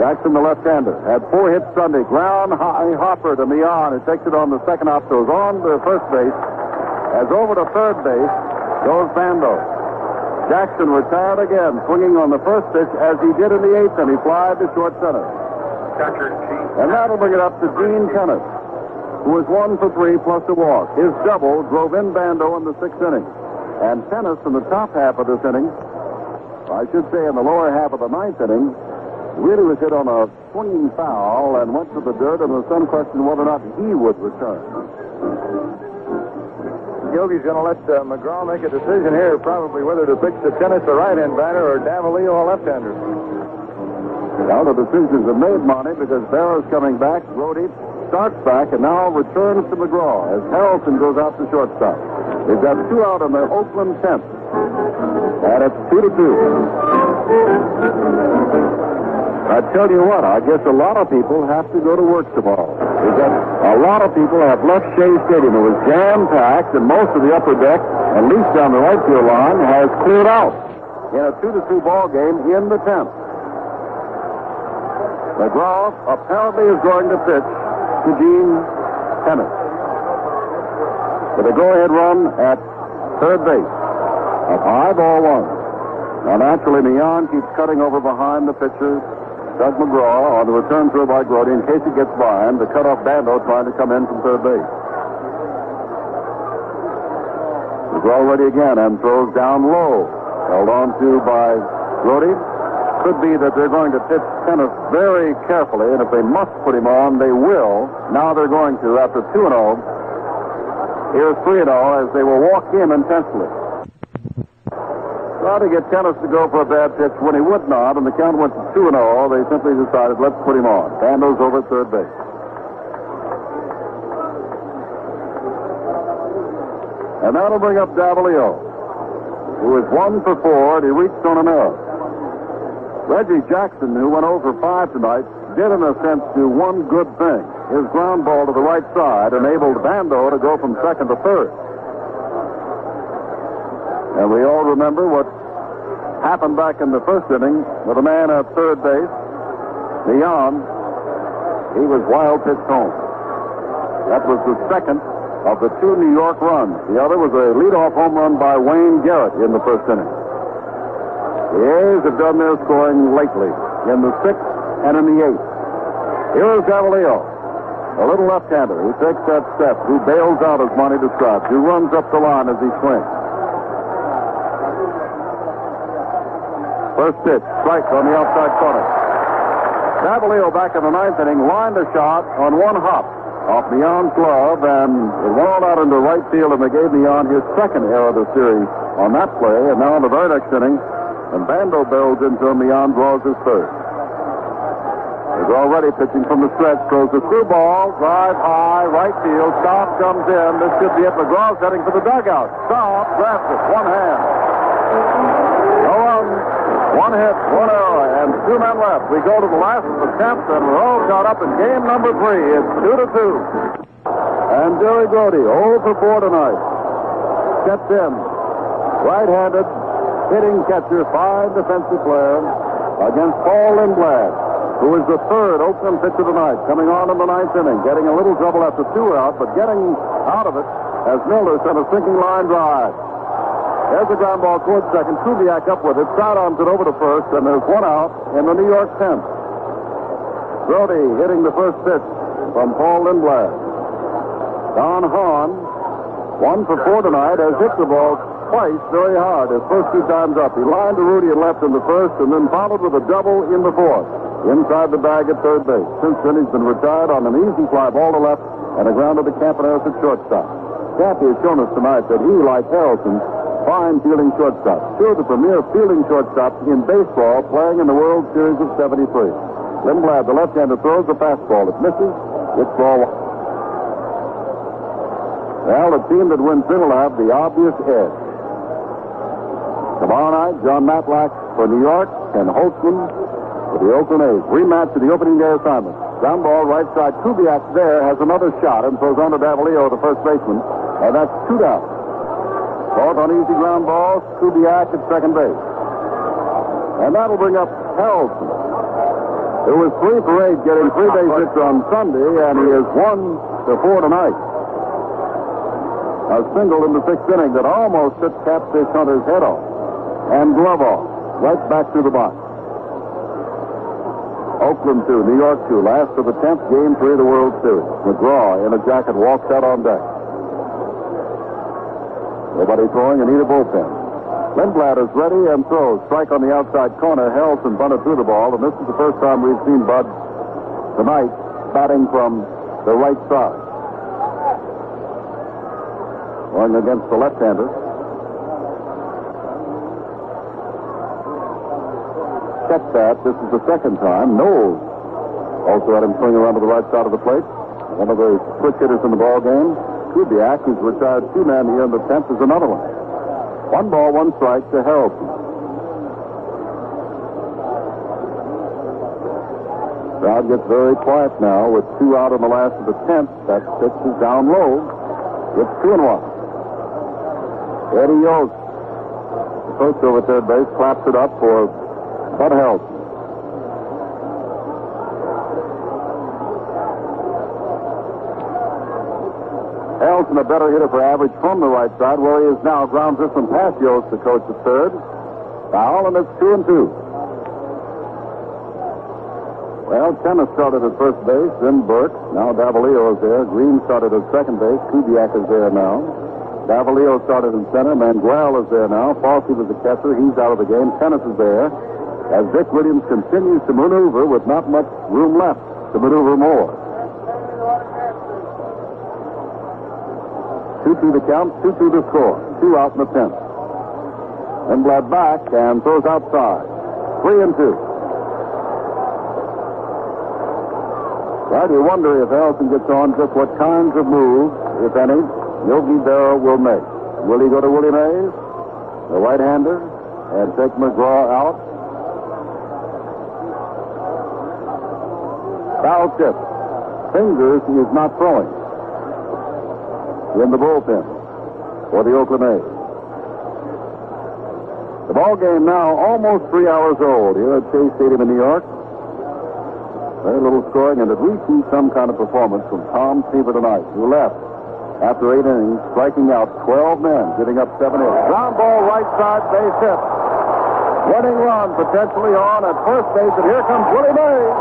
Jackson, the left-hander, had four hits Sunday. Ground high hopper to Millan, who takes it on the second hop, goes on to first base. As over to third base goes Bando. Jackson retired again, swinging on the first pitch as he did in the eighth, and he flied to short center. And that'll bring it up to Gene Tenace, who was one for three plus a walk. His double drove in Bando in the sixth inning. And Tenace in the top half of this inning, I should say in the lower half of the ninth inning, really was hit on a swinging foul and went to the dirt, and there was some question whether or not he would return. Gilgy's going to let uh, McGraw make a decision here, probably whether to pitch to Tenace, the right-hand batter, or Davalillo, a left-hander. Now the decisions are made, Monty, because Berra's coming back. Grote starts back and now returns to McGraw as Harrelson goes out to shortstop. They've got two out in the Oakland 10th. And it's two to two. I tell you what, I guess a lot of people have to go to work tomorrow. We've got a lot of people have left Shea Stadium. It was jam packed, and most of the upper deck, at least down the right field line, has cleared out in a two to two ball game in the 10th. McGraw apparently is going to pitch to Gene Tenace with a go-ahead run at third base. A high ball one. Now, naturally, Millan keeps cutting over behind the pitcher, Tug McGraw, on the return throw by Grote. in case he gets by him to cut off Bando trying to come in from third base. McGraw ready again and throws down low. Held on to by Grote. Could be that they're going to pitch Tenace very carefully, and if they must put him on, they will. Now they're going to after 2 0. Here's 3 0 as they will walk him intensely. Trying to get Tenace to go for a bad pitch when he would not, and the count went to 2 0. They simply decided, let's put him on. Bando's over at third base. And that'll bring up Davalillo, who is one for four, and he reached on an error. Reggie Jackson, who went over five tonight, did in a sense do one good thing. His ground ball to the right side enabled Bando to go from second to third. And we all remember what happened back in the first inning with a man at third base, Millan. He was wild pitched home. That was the second of the two New York runs. The other was a leadoff home run by Wayne Garrett in the first inning. The A's have done their scoring lately in the sixth and in the eighth. Here is Davalillo, a little left-hander who takes that step, who bails out as Monty describes, who runs up the line as he swings. First pitch, strike on the outside corner. Davalillo back in the ninth inning lined a shot on one hop off Millan's glove, and it rolled out into right field, and they gave Millan his second error of the series on that play. And now in the very next inning, and Bando bells into him, Millan draws his third. He's already pitching from the stretch, throws a screwball, drive high, right field, Staub comes in. This should be it. McGraw's heading for the dugout. Staub, grabs it, one hand. No run, one hit, one error, and two men left. We go to the last tenth, and we're all caught up in game number three. It's two to two. And Jerry Grote, 0 for 4 tonight. Gets in. Right-handed, hitting catcher, five defensive player against Paul Lindblad, who is the third Oakland pitcher tonight, coming on in the ninth inning, getting a little trouble after two out, but getting out of it as Milner sent a sinking line drive. There's the ground ball towards second. Kubiak up with it. Sidearms it over to first, and there's one out in the New York 10th. Grote hitting the first pitch from Paul Lindblad. Don Hahn, one for four tonight, has hit the ball twice very hard. His first two times up. He lined to Rudi and left in the first, and then followed with a double in the fourth. Inside the bag at third base. Since then, he's been retired on an easy fly ball to left and a ground to the Campaneris at shortstop. Cappy has shown us tonight that he, like Harrelson, fine fielding shortstop. Of the premier fielding shortstops in baseball playing in the World Series of 73. Lindblad, the left-hander, throws the fastball. It misses. It's ball one. Well, the team that wins have the obvious edge. Tomorrow night, Jon Matlack for New York and Holtzman for the Oakland A's. Rematch of the opening day assignment. Ground ball right side. Kubiak there has another shot and throws on to Davalillo, the first baseman. And that's two down. Both on easy ground balls. Kubiak at second base. And that'll bring up Harrelson. It was three for eight, getting three base hits on Sunday, and he is one to four tonight. A single in the sixth inning that almost took Catfish Hunter's head off and glove off, right back to the box. Oakland two, New York two, last of the tenth, game three of the World Series. McGraw in a jacket walks out on deck. Nobody throwing in either bullpen. Lindblad is ready and throws. Strike on the outside corner. Harrelson bunted through the ball, and this is the first time we've seen Bud tonight batting from the right side. Going against the left-hander. That. This is the second time. Knowles also had him swing around to the right side of the plate. One of the quick hitters in the ball game. Kubiak, who's retired two-man here in the 10th, is another one. One ball, one strike to help. Crowd gets very quiet now with two out in the last of the tenth. That pitch is down low. It's two and one. Eddie Yost, the coach over third base, claps it up for Bud Harrelson. Harrelson a better hitter for average from the right side, where he is now. Grounds this one past Yost, the coach at third. Foul, and it's two and two. Well, Tenace started at first base, then Bourque. Now Davalillo is there. Green started at second base. Kubiak is there now. Davalillo started in center. Mangual is there now. Fosse was the catcher. He's out of the game. Tenace is there. As Dick Williams continues to maneuver with not much room left to maneuver more. 2-2 the count, 2-2 the score. Two out in the tenth. Lindblad back and throws outside. Three and two. Well, you wonder if Harrelson gets on just what kinds of moves, if any, Yogi Berra will make. Will he go to Willie Mays, the right-hander, and take McGraw out? Foul tip. Fingers is not throwing in the bullpen for the Oakland A's. The ball game now almost three hours old here at Shea Stadium in New York. Very little scoring, and did we see some kind of performance from Tom Seaver tonight, who left after eight innings, striking out 12 men, giving up seven hits. Ground ball right side, base hit. Winning run potentially on at first base, and here comes Willie Mays.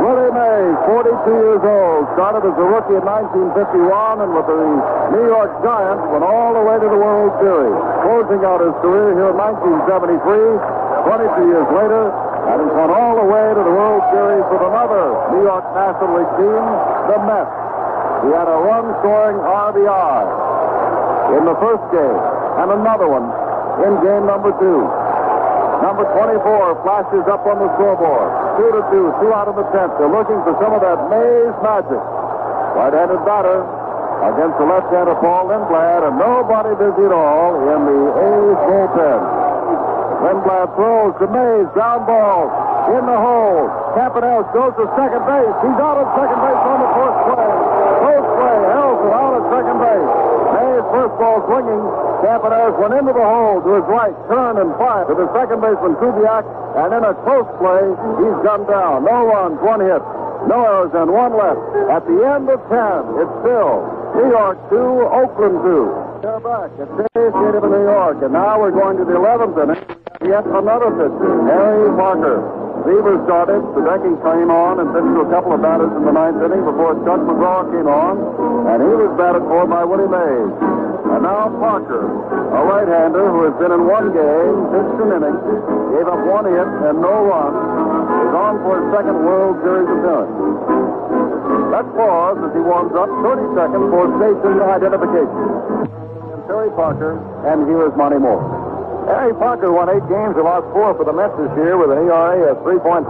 Willie Mays, 42 years old, started as a rookie in 1951 and with the New York Giants went all the way to the World Series, closing out his career here in 1973. 22 years later, and he's gone all the way to the World Series with another New York National League team, the Mets. He had a run-scoring RBI in the first game, and another one in game number two. Number 24 flashes up on the scoreboard. Two to two, two out of the tenth. They're looking for some of that Mays magic. Right-handed batter against the left-hander Paul Lindblad, and nobody busy at all in the A's bullpen. Lindblad throws to Mays, ground ball in the hole. Campaneris goes to second base. He's out at second base on the first play. First play, Helson out at second base. Mays first ball swinging Campaneris went into the hole to his right, turned and fired to the second baseman, Kubiak, and in a close play, he's gone down. No runs, one hit. No errors and one left. At the end of 10, it's still New York 2, Oakland 2. They're back at Shea Stadium in New York, and now we're going to the 11th inning. Yet another pitcher, Harry Parker. Seaver started, Sadecki came on and pitched a couple of batters in the ninth inning before Chuck McGraw came on, and he was batted for by Willie Mays. And now Parker, a right-hander who has been in one game, pitched an inning, gave up one hit and no run, is on for his second World Series appearance. Let's pause as he warms up 30 seconds for station identification. Terry Parker and here's Monte Moore. Harry Parker won eight games and lost four for the Mets this year with an ERA of 3.34.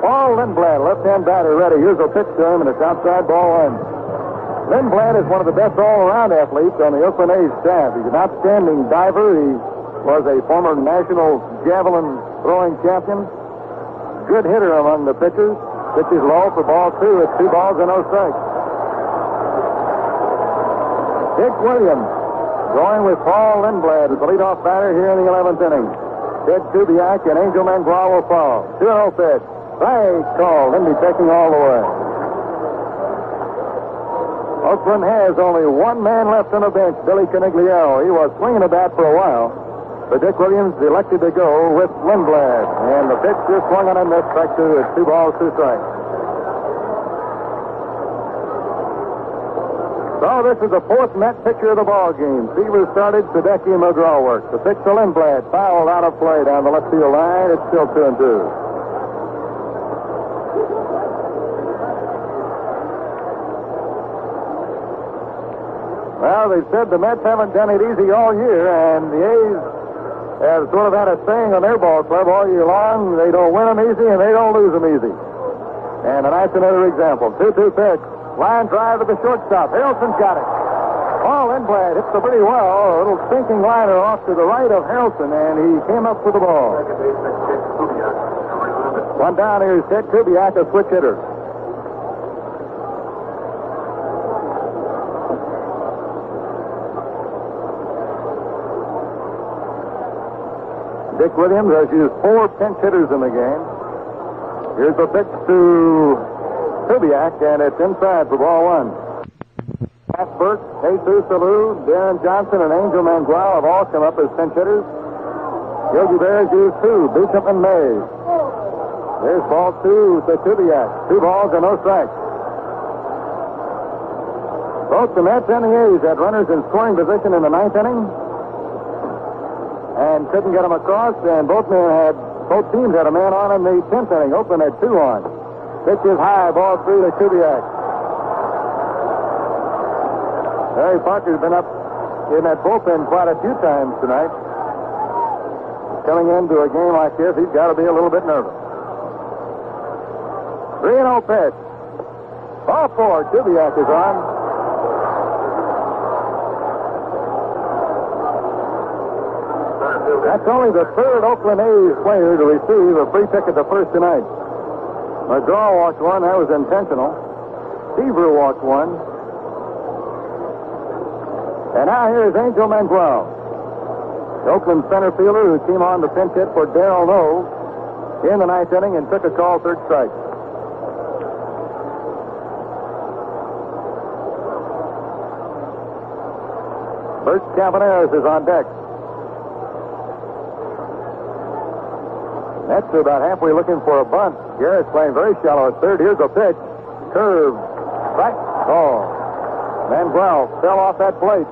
Paul Lindblad, left-hand batter, ready. Here's a pitch to him, and it's outside ball one. Lindblad is one of the best all-around athletes on the Oakland A's staff. He's an outstanding diver. He was a former national javelin throwing champion. Good hitter among the pitchers. Pitches low for ball two. It's two balls and no strikes. Dick Williams going with Paul Lindblad as the leadoff batter here in the 11th inning. Ted Kubiak and Angel Mangual will follow. 2-0 pitch. Strike call. Lindy taking all the way. Oakland has only one man left on the bench, Billy Conigliaro. He was swinging a bat for a while, but Dick Williams elected to go with Lindblad. And the pitch just swung on and missed two. It's two balls, two strikes. So this is the fourth Met pitcher of the ball game. Seaver started, Sadecki and McGraw worked. The pitch to Lindblad, fouled out of play down the left field line. It's still two and two. Well, they said the Mets haven't done it easy all year, and the A's have sort of had a saying on their ball club all year long. They don't win them easy, and they don't lose them easy. And tonight's another example. 2-2 pitch. Line drive to the shortstop. Harrelson's got it. Paul Lindblad hits the pretty well. A little sinking liner off to the right of Harrelson, and he came up with the ball. One down here is Ted Kubiak, a switch hitter. Dick Williams has used four pinch hitters in the game. Here's the pitch to Kubiak, and it's inside for ball one. Pat Bourque, Jesus Alou, Deron Johnson, and Angel Mangual have all come up as pinch hitters. Yogi Berra's used two, Bishop and Mays. There's ball two to Kubiak. Two balls and no strikes. Both the Mets and the A's had runners in scoring position in the ninth inning and couldn't get them across, and both men had, both teams had a man on in the 10th inning. Oakland had two on. Pitch is high, ball three to Kubiak. Harry Parker's been up in that bullpen quite a few times tonight. Coming into a game like this, he's got to be a little bit nervous. 3 0 pitch. Ball four, Kubiak is on. That's only the third Oakland A's player to receive a free pick at the first tonight. McGraw walked one. That was intentional. Seaver walked one. And now here's Angel Mangual. The Oakland center fielder who came on to pinch hit for Darold Knowles in the ninth inning and took a call third strike. Bert Campaneris is on deck. Are about halfway looking for a bunt. Garrett's playing very shallow at third. Here's a pitch. Curve. Right. Oh. Mangual fell off that plate.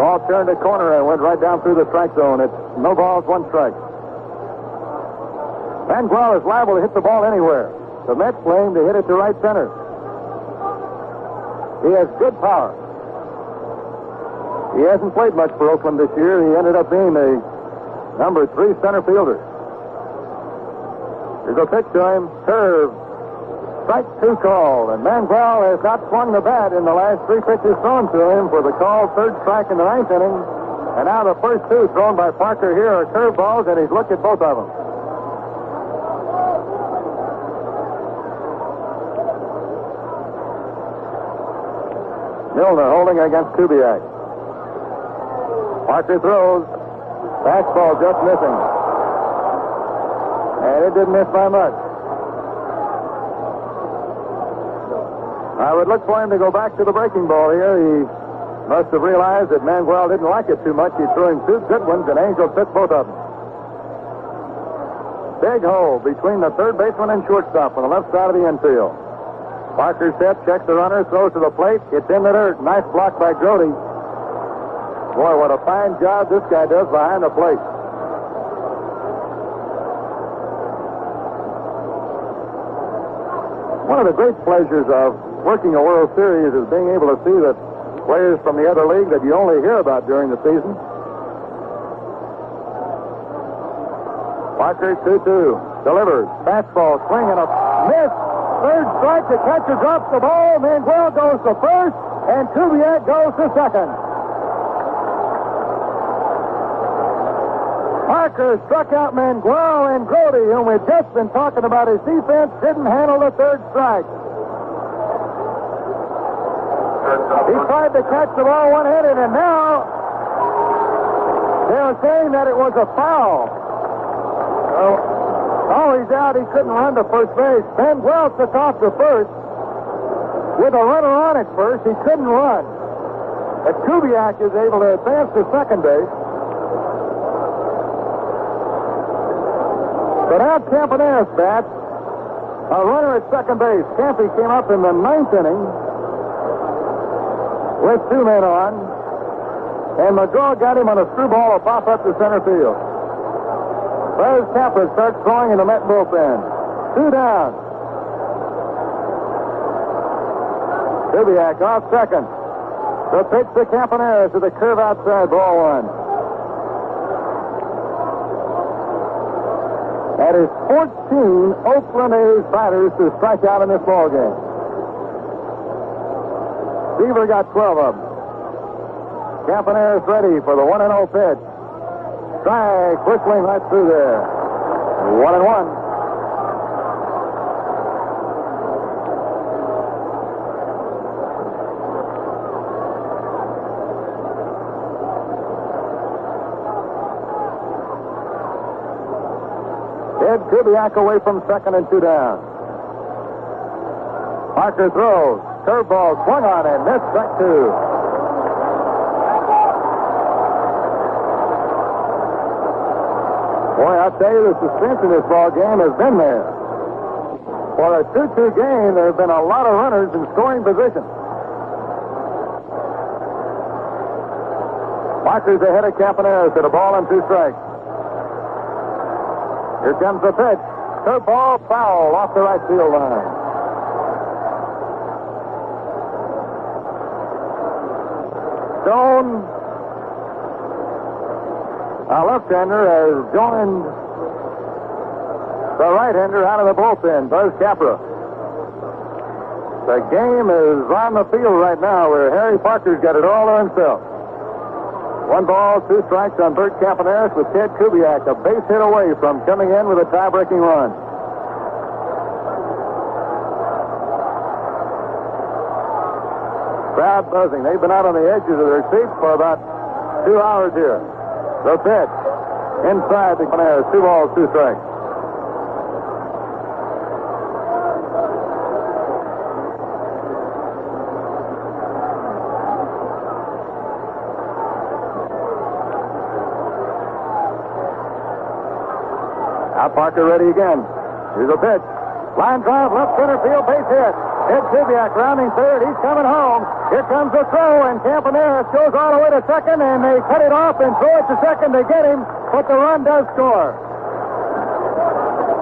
Ball turned a corner and went right down through the strike zone. It's no balls, one strike. Mangual is liable to hit the ball anywhere. The Mets claim to hit it to right center. He has good power. He hasn't played much for Oakland this year. He ended up being the number three center fielder. Here's a pitch to him. Curve. Strike two call. And Mangual has not swung the bat in the last three pitches thrown to him for the call third strike in the ninth inning. And now the first two thrown by Parker here are curveballs, and he's looked at both of them. Milner holding against Kubiak. Parker throws. Fastball just missing. And it didn't miss by much. I would look for him to go back to the breaking ball here. He must have realized that Mangual didn't like it too much. He threw him two good ones, and Angel took both of them. Big hole between the third baseman and shortstop on the left side of the infield. Parker set, checks the runner, throws to the plate. It's in the dirt. Nice block by Grote. Boy, what a fine job this guy does behind the plate. One of the great pleasures of working a World Series is being able to see that players from the other league that you only hear about during the season. Parker 2 2. Delivers. Fastball, swing, and a miss. Third strike. The catcher drops the ball. Mangual goes to first, and Kubiak goes to second. Parker struck out Mangual and Grote, whom we've just been talking about his defense, didn't handle the third strike. He tried to catch the ball one-handed, and now they're saying that it was a foul. Oh, oh, he's out. He couldn't run to first base. Mangual took off to first. With a runner on at first, he couldn't run. But Kubiak is able to advance to second base. But out Campaneris bats. A runner at second base. Campy came up in the ninth inning with two men on. And McGraw got him on a screwball to pop up to center field. Buzz Capra starts throwing in the Met bullpen. Two down. Kubiak off second. The pitch to Campaneris to the curve outside, ball one. That is 14 Oakland A's batters to strike out in this ball game. Seaver got 12 of them. Campaneris ready for the 1 0 pitch. Strike, whistling right through there. 1 and 1. Ted Kubiak away from second and two down. Parker throws. Curveball swung on and missed strike two. Boy, I tell you, the suspense in this ball game has been there. For a 2-2 game, there have been a lot of runners in scoring position. Parker's ahead of Campaneris at a ball and two strikes. Here comes the pitch. Curveball foul off the right field line. Stone, a left-hander, has joined the right-hander out of the bullpen, Buzz Capra. The game is on the field right now where Harry Parker's got it all to himself. One ball, two strikes on Bert Campaneris with Ted Kubiak a base hit away from coming in with a tie-breaking run. Crowd buzzing. They've been out on the edges of their seats for about two hours here. The pitch. Inside the Campaneris. Two balls, two strikes. Now Parker ready again. Here's a pitch. Line drive, left center field, base hit. Ed Kubiak rounding third. He's coming home. Here comes the throw, and Campaneris goes all the way to second, and they cut it off and throw it to second to get him, but the run does score.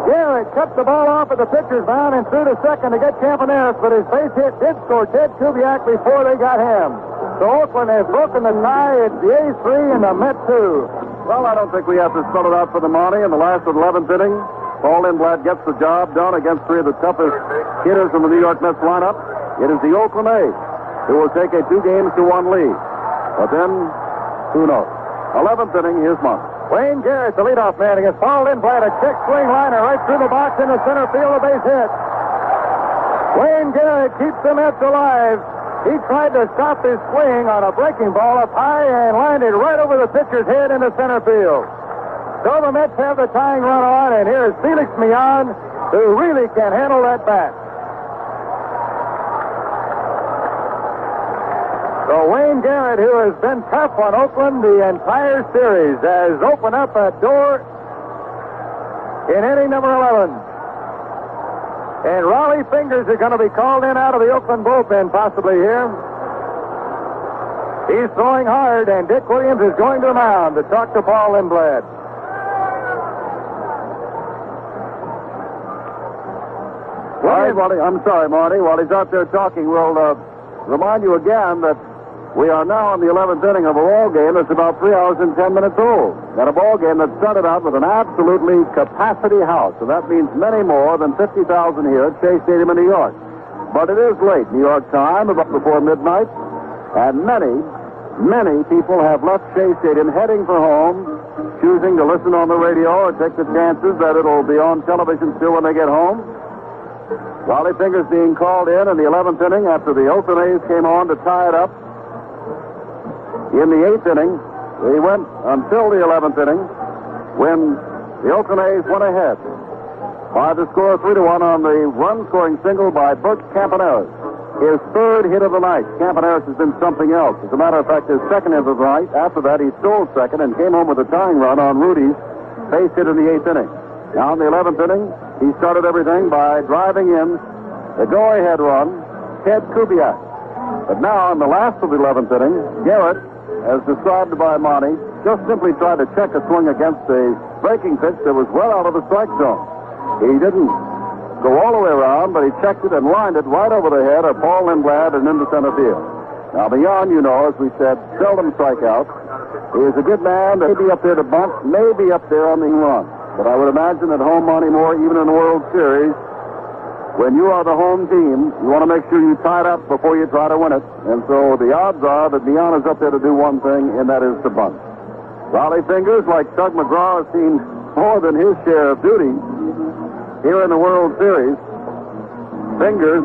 Garrett cut the ball off at the pitcher's mound and threw to second to get Campaneris, but his base hit did score Ted Kubiak before they got him. So Oakland has broken the tie. It's the A's three and the Mets two. Well, I don't think we have to spell it out for the Monte in the last of the 11th inning. Paul Lindblad gets the job done against three of the toughest hitters in the New York Mets lineup. It is the Oakland A's who will take a two games to one lead. But then, who knows? 11th inning, here's Monte. Wayne Garrett, the leadoff man against Paul Lindblad, a check swing liner right through the box in the center field, a base hit. Wayne Garrett keeps the Mets alive. He tried to stop his swing on a breaking ball up high and landed right over the pitcher's head into center field. So the Mets have the tying run on, and here's Felix Millan, who really can handle that bat. So Wayne Garrett, who has been tough on Oakland the entire series, has opened up a door in inning number 11. And Rollie Fingers is going to be called in out of the Oakland bullpen possibly here. He's throwing hard, and Dick Williams is going to the mound to talk to Paul Lindblad. Right, Marty. I'm sorry, Marty. While he's out there talking, we'll uh, remind you again that we are now in the 11th inning of a ball game that's about three hours and 10 minutes old. And a ball game that started out with an absolutely capacity house. So that means many more than 50,000 here at Shea Stadium in New York. But it is late, New York time, about before midnight. And many, many people have left Shea Stadium heading for home, choosing to listen on the radio or take the chances that it'll be on television still when they get home. Rollie Fingers being called in in the 11th inning after the Oakland A's came on to tie it up. In the 8th inning, they went until the 11th inning when the Oakland A's went ahead by the score of 3 to 1 on the run scoring single by Bert Campaneris. His third hit of the night. Campaneris has been something else. As a matter of fact, his second hit of the night. After that, he stole second and came home with a tying run on Rudi's base hit in the 8th inning. Now in the 11th inning, he started everything by driving in the go-ahead run, Ted Kubiak. But now in the last of the 11th inning, Garrett, as described by Monte, just simply tried to check a swing against a breaking pitch that was well out of the strike zone. He didn't go all the way around, but he checked it and lined it right over the head of Paul Lindblad and into center field. Now, beyond, you know, as we said, seldom strikeouts. He is a good man, maybe up there to bunt, maybe up there on the run. But I would imagine at home, Monte Moore, even in the World Series, when you are the home team, you want to make sure you tie it up before you try to win it. And so the odds are that Millan is up there to do one thing, and that is to bunt. Rollie Fingers, like Tug McGraw, has seen more than his share of duty here in the World Series. Fingers,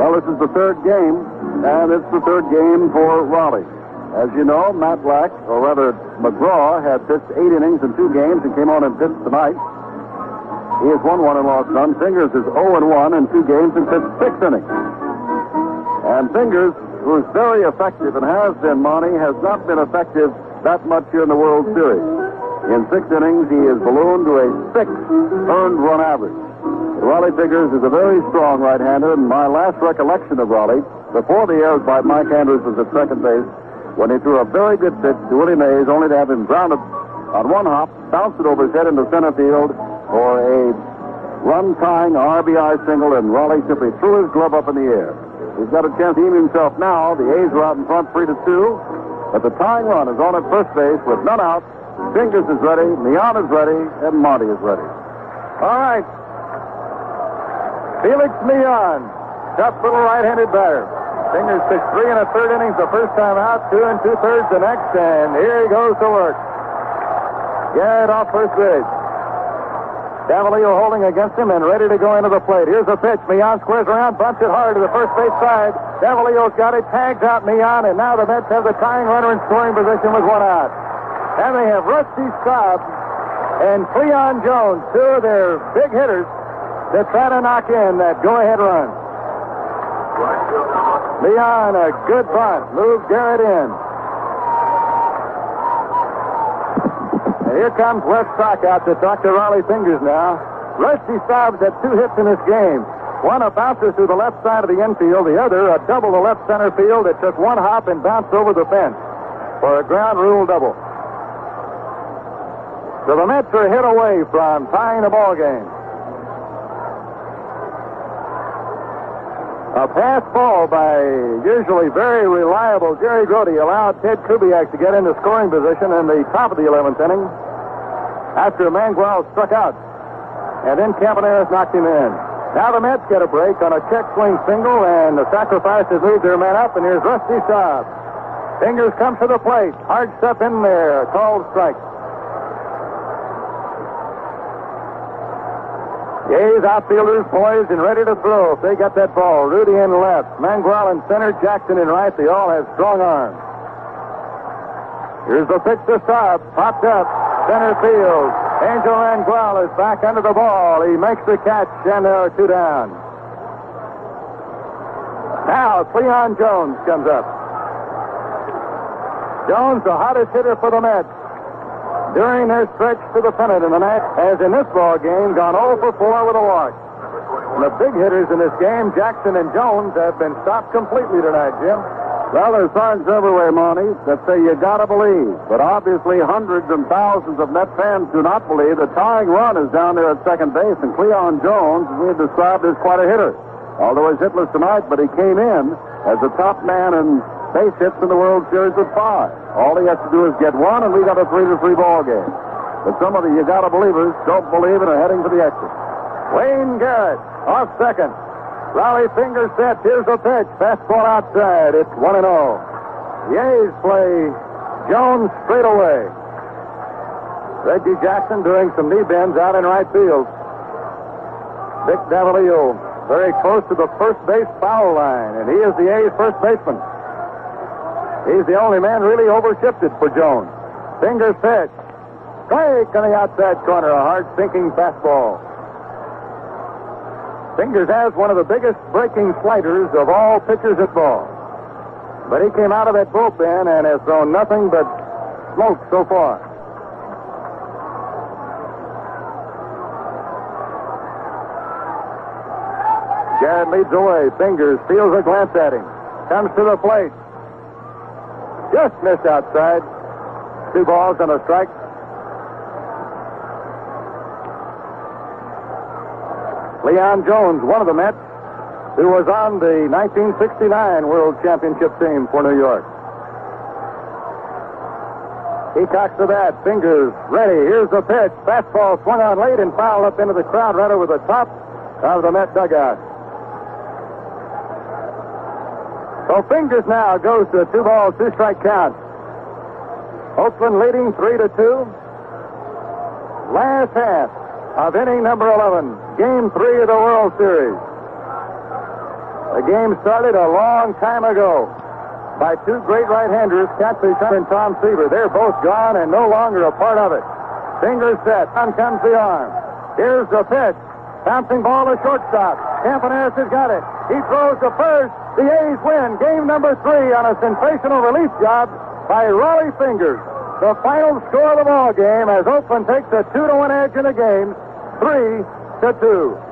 well, this is the third game, and it's the third game for Rollie. As you know, Matlack, or rather McGraw, had pitched eight innings in two games and came on and pitched tonight. He has won one and lost none. Fingers is 0 and 1 in two games and six innings. And Fingers, who's very effective and has been, Monte, has not been effective that much here in the World Series. In six innings, he is ballooned to a six earned run average. Rollie Fingers is a very strong right-hander, and my last recollection of Rollie, before the errors by Mike Andrews was at second base, when he threw a very good pitch to Willie Mays, only to have him grounded on one hop, bounced it over his head into center field for a run-tying RBI single, and Rollie simply threw his glove up in the air. He's got a chance to redeem himself now. The A's are out in front, three to two, but the tying run is on at first base with none out. Fingers is ready, Millan is ready, and Monte is ready. All right. Felix Millan, tough little right-handed batter. Fingers pitched three and a third innings the first time out, two and two thirds the next, and here he goes to work. Garrett off first base. Davalillo holding against him and ready to go into the plate. Here's the pitch. Millan squares around, bunts it hard to the first base side. Davalillo's got it, tags out Millan, and now the Mets have the tying runner in scoring position with one out. And they have Rusty Staub and Cleon Jones, two of their big hitters, that try to knock in that go-ahead run. Leon, a good bunt. Move Garrett in. And here comes Wes Stock out to Dr. Rollie Fingers now. Rusty Staub's had two hits in this game. One a bouncer through the left side of the infield, the other a double to left center field that took one hop and bounced over the fence for a ground rule double. So the Mets are hit away from tying the ball game. A pass ball by usually very reliable Jerry Grote allowed Ted Kubiak to get into scoring position in the top of the 11th inning after Mangual struck out. And then Campaneris knocked him in. Now the Mets get a break on a check swing single, and the sacrifices leave their man up, and here's Rusty Staub. Fingers come to the plate. Hard step in there. Called strike. A's outfielders poised and ready to throw if they got that ball. Rudi in left, Mangual in center, Jackson in right. They all have strong arms. Here's the pitch to Staub. Popped up. Center field. Angel Mangual is back under the ball. He makes the catch, and there are two down. Now, Cleon Jones comes up. Jones, the hottest hitter for the Mets. During their stretch to the pennant in the night, has in this ball game gone 0 for 4 with a walk. And the big hitters in this game, Jackson and Jones, have been stopped completely tonight, Jim. Well, there's signs everywhere, Monte, that say you gotta believe. But obviously, hundreds and thousands of Met fans do not believe. The tying run is down there at second base, and Cleon Jones, we described as quite a hitter. Although he's hitless tonight, but he came in as the top man in base hits in the World Series with five. All he has to do is get one, and we got a three to three ball game. But some of the you gotta believers don't believe and are heading for the exit. Wayne Garrett off second. Rollie finger set. Here's the pitch. Fastball outside. It's 1 and 0. The A's play Jones straight away. Reggie Jackson doing some knee bends out in right field. Vic Davalillo very close to the first base foul line, and he is the A's first baseman. He's the only man really overshifted for Jones. Fingers pitch. Strike on the outside corner. A hard sinking fastball. Fingers has one of the biggest breaking sliders of all pitchers at ball. But he came out of that bullpen and has thrown nothing but smoke so far. Garrett leads away. Fingers feels a glance at him. Comes to the plate. Just missed outside. Two balls and a strike. Cleon Jones, one of the Mets, who was on the 1969 World Championship team for New York. He cocks the bat, Fingers ready. Here's the pitch. Fastball swung on late and fouled up into the crowd right over the top of the Met dugout. So Fingers now goes to a two ball, two strike count. Oakland leading three to two. Last half of inning number 11, game three of the World Series. The game started a long time ago by two great right-handers, Catfish and Tom Seaver. They're both gone and no longer a part of it. Fingers set. On comes the arm. Here's the pitch. Bouncing ball to shortstop. Campaneris has got it. He throws to first. The A's win game number three on a sensational relief job by Rollie Fingers. The final score of the ball game as Oakland takes a two to one edge in the game, three to two.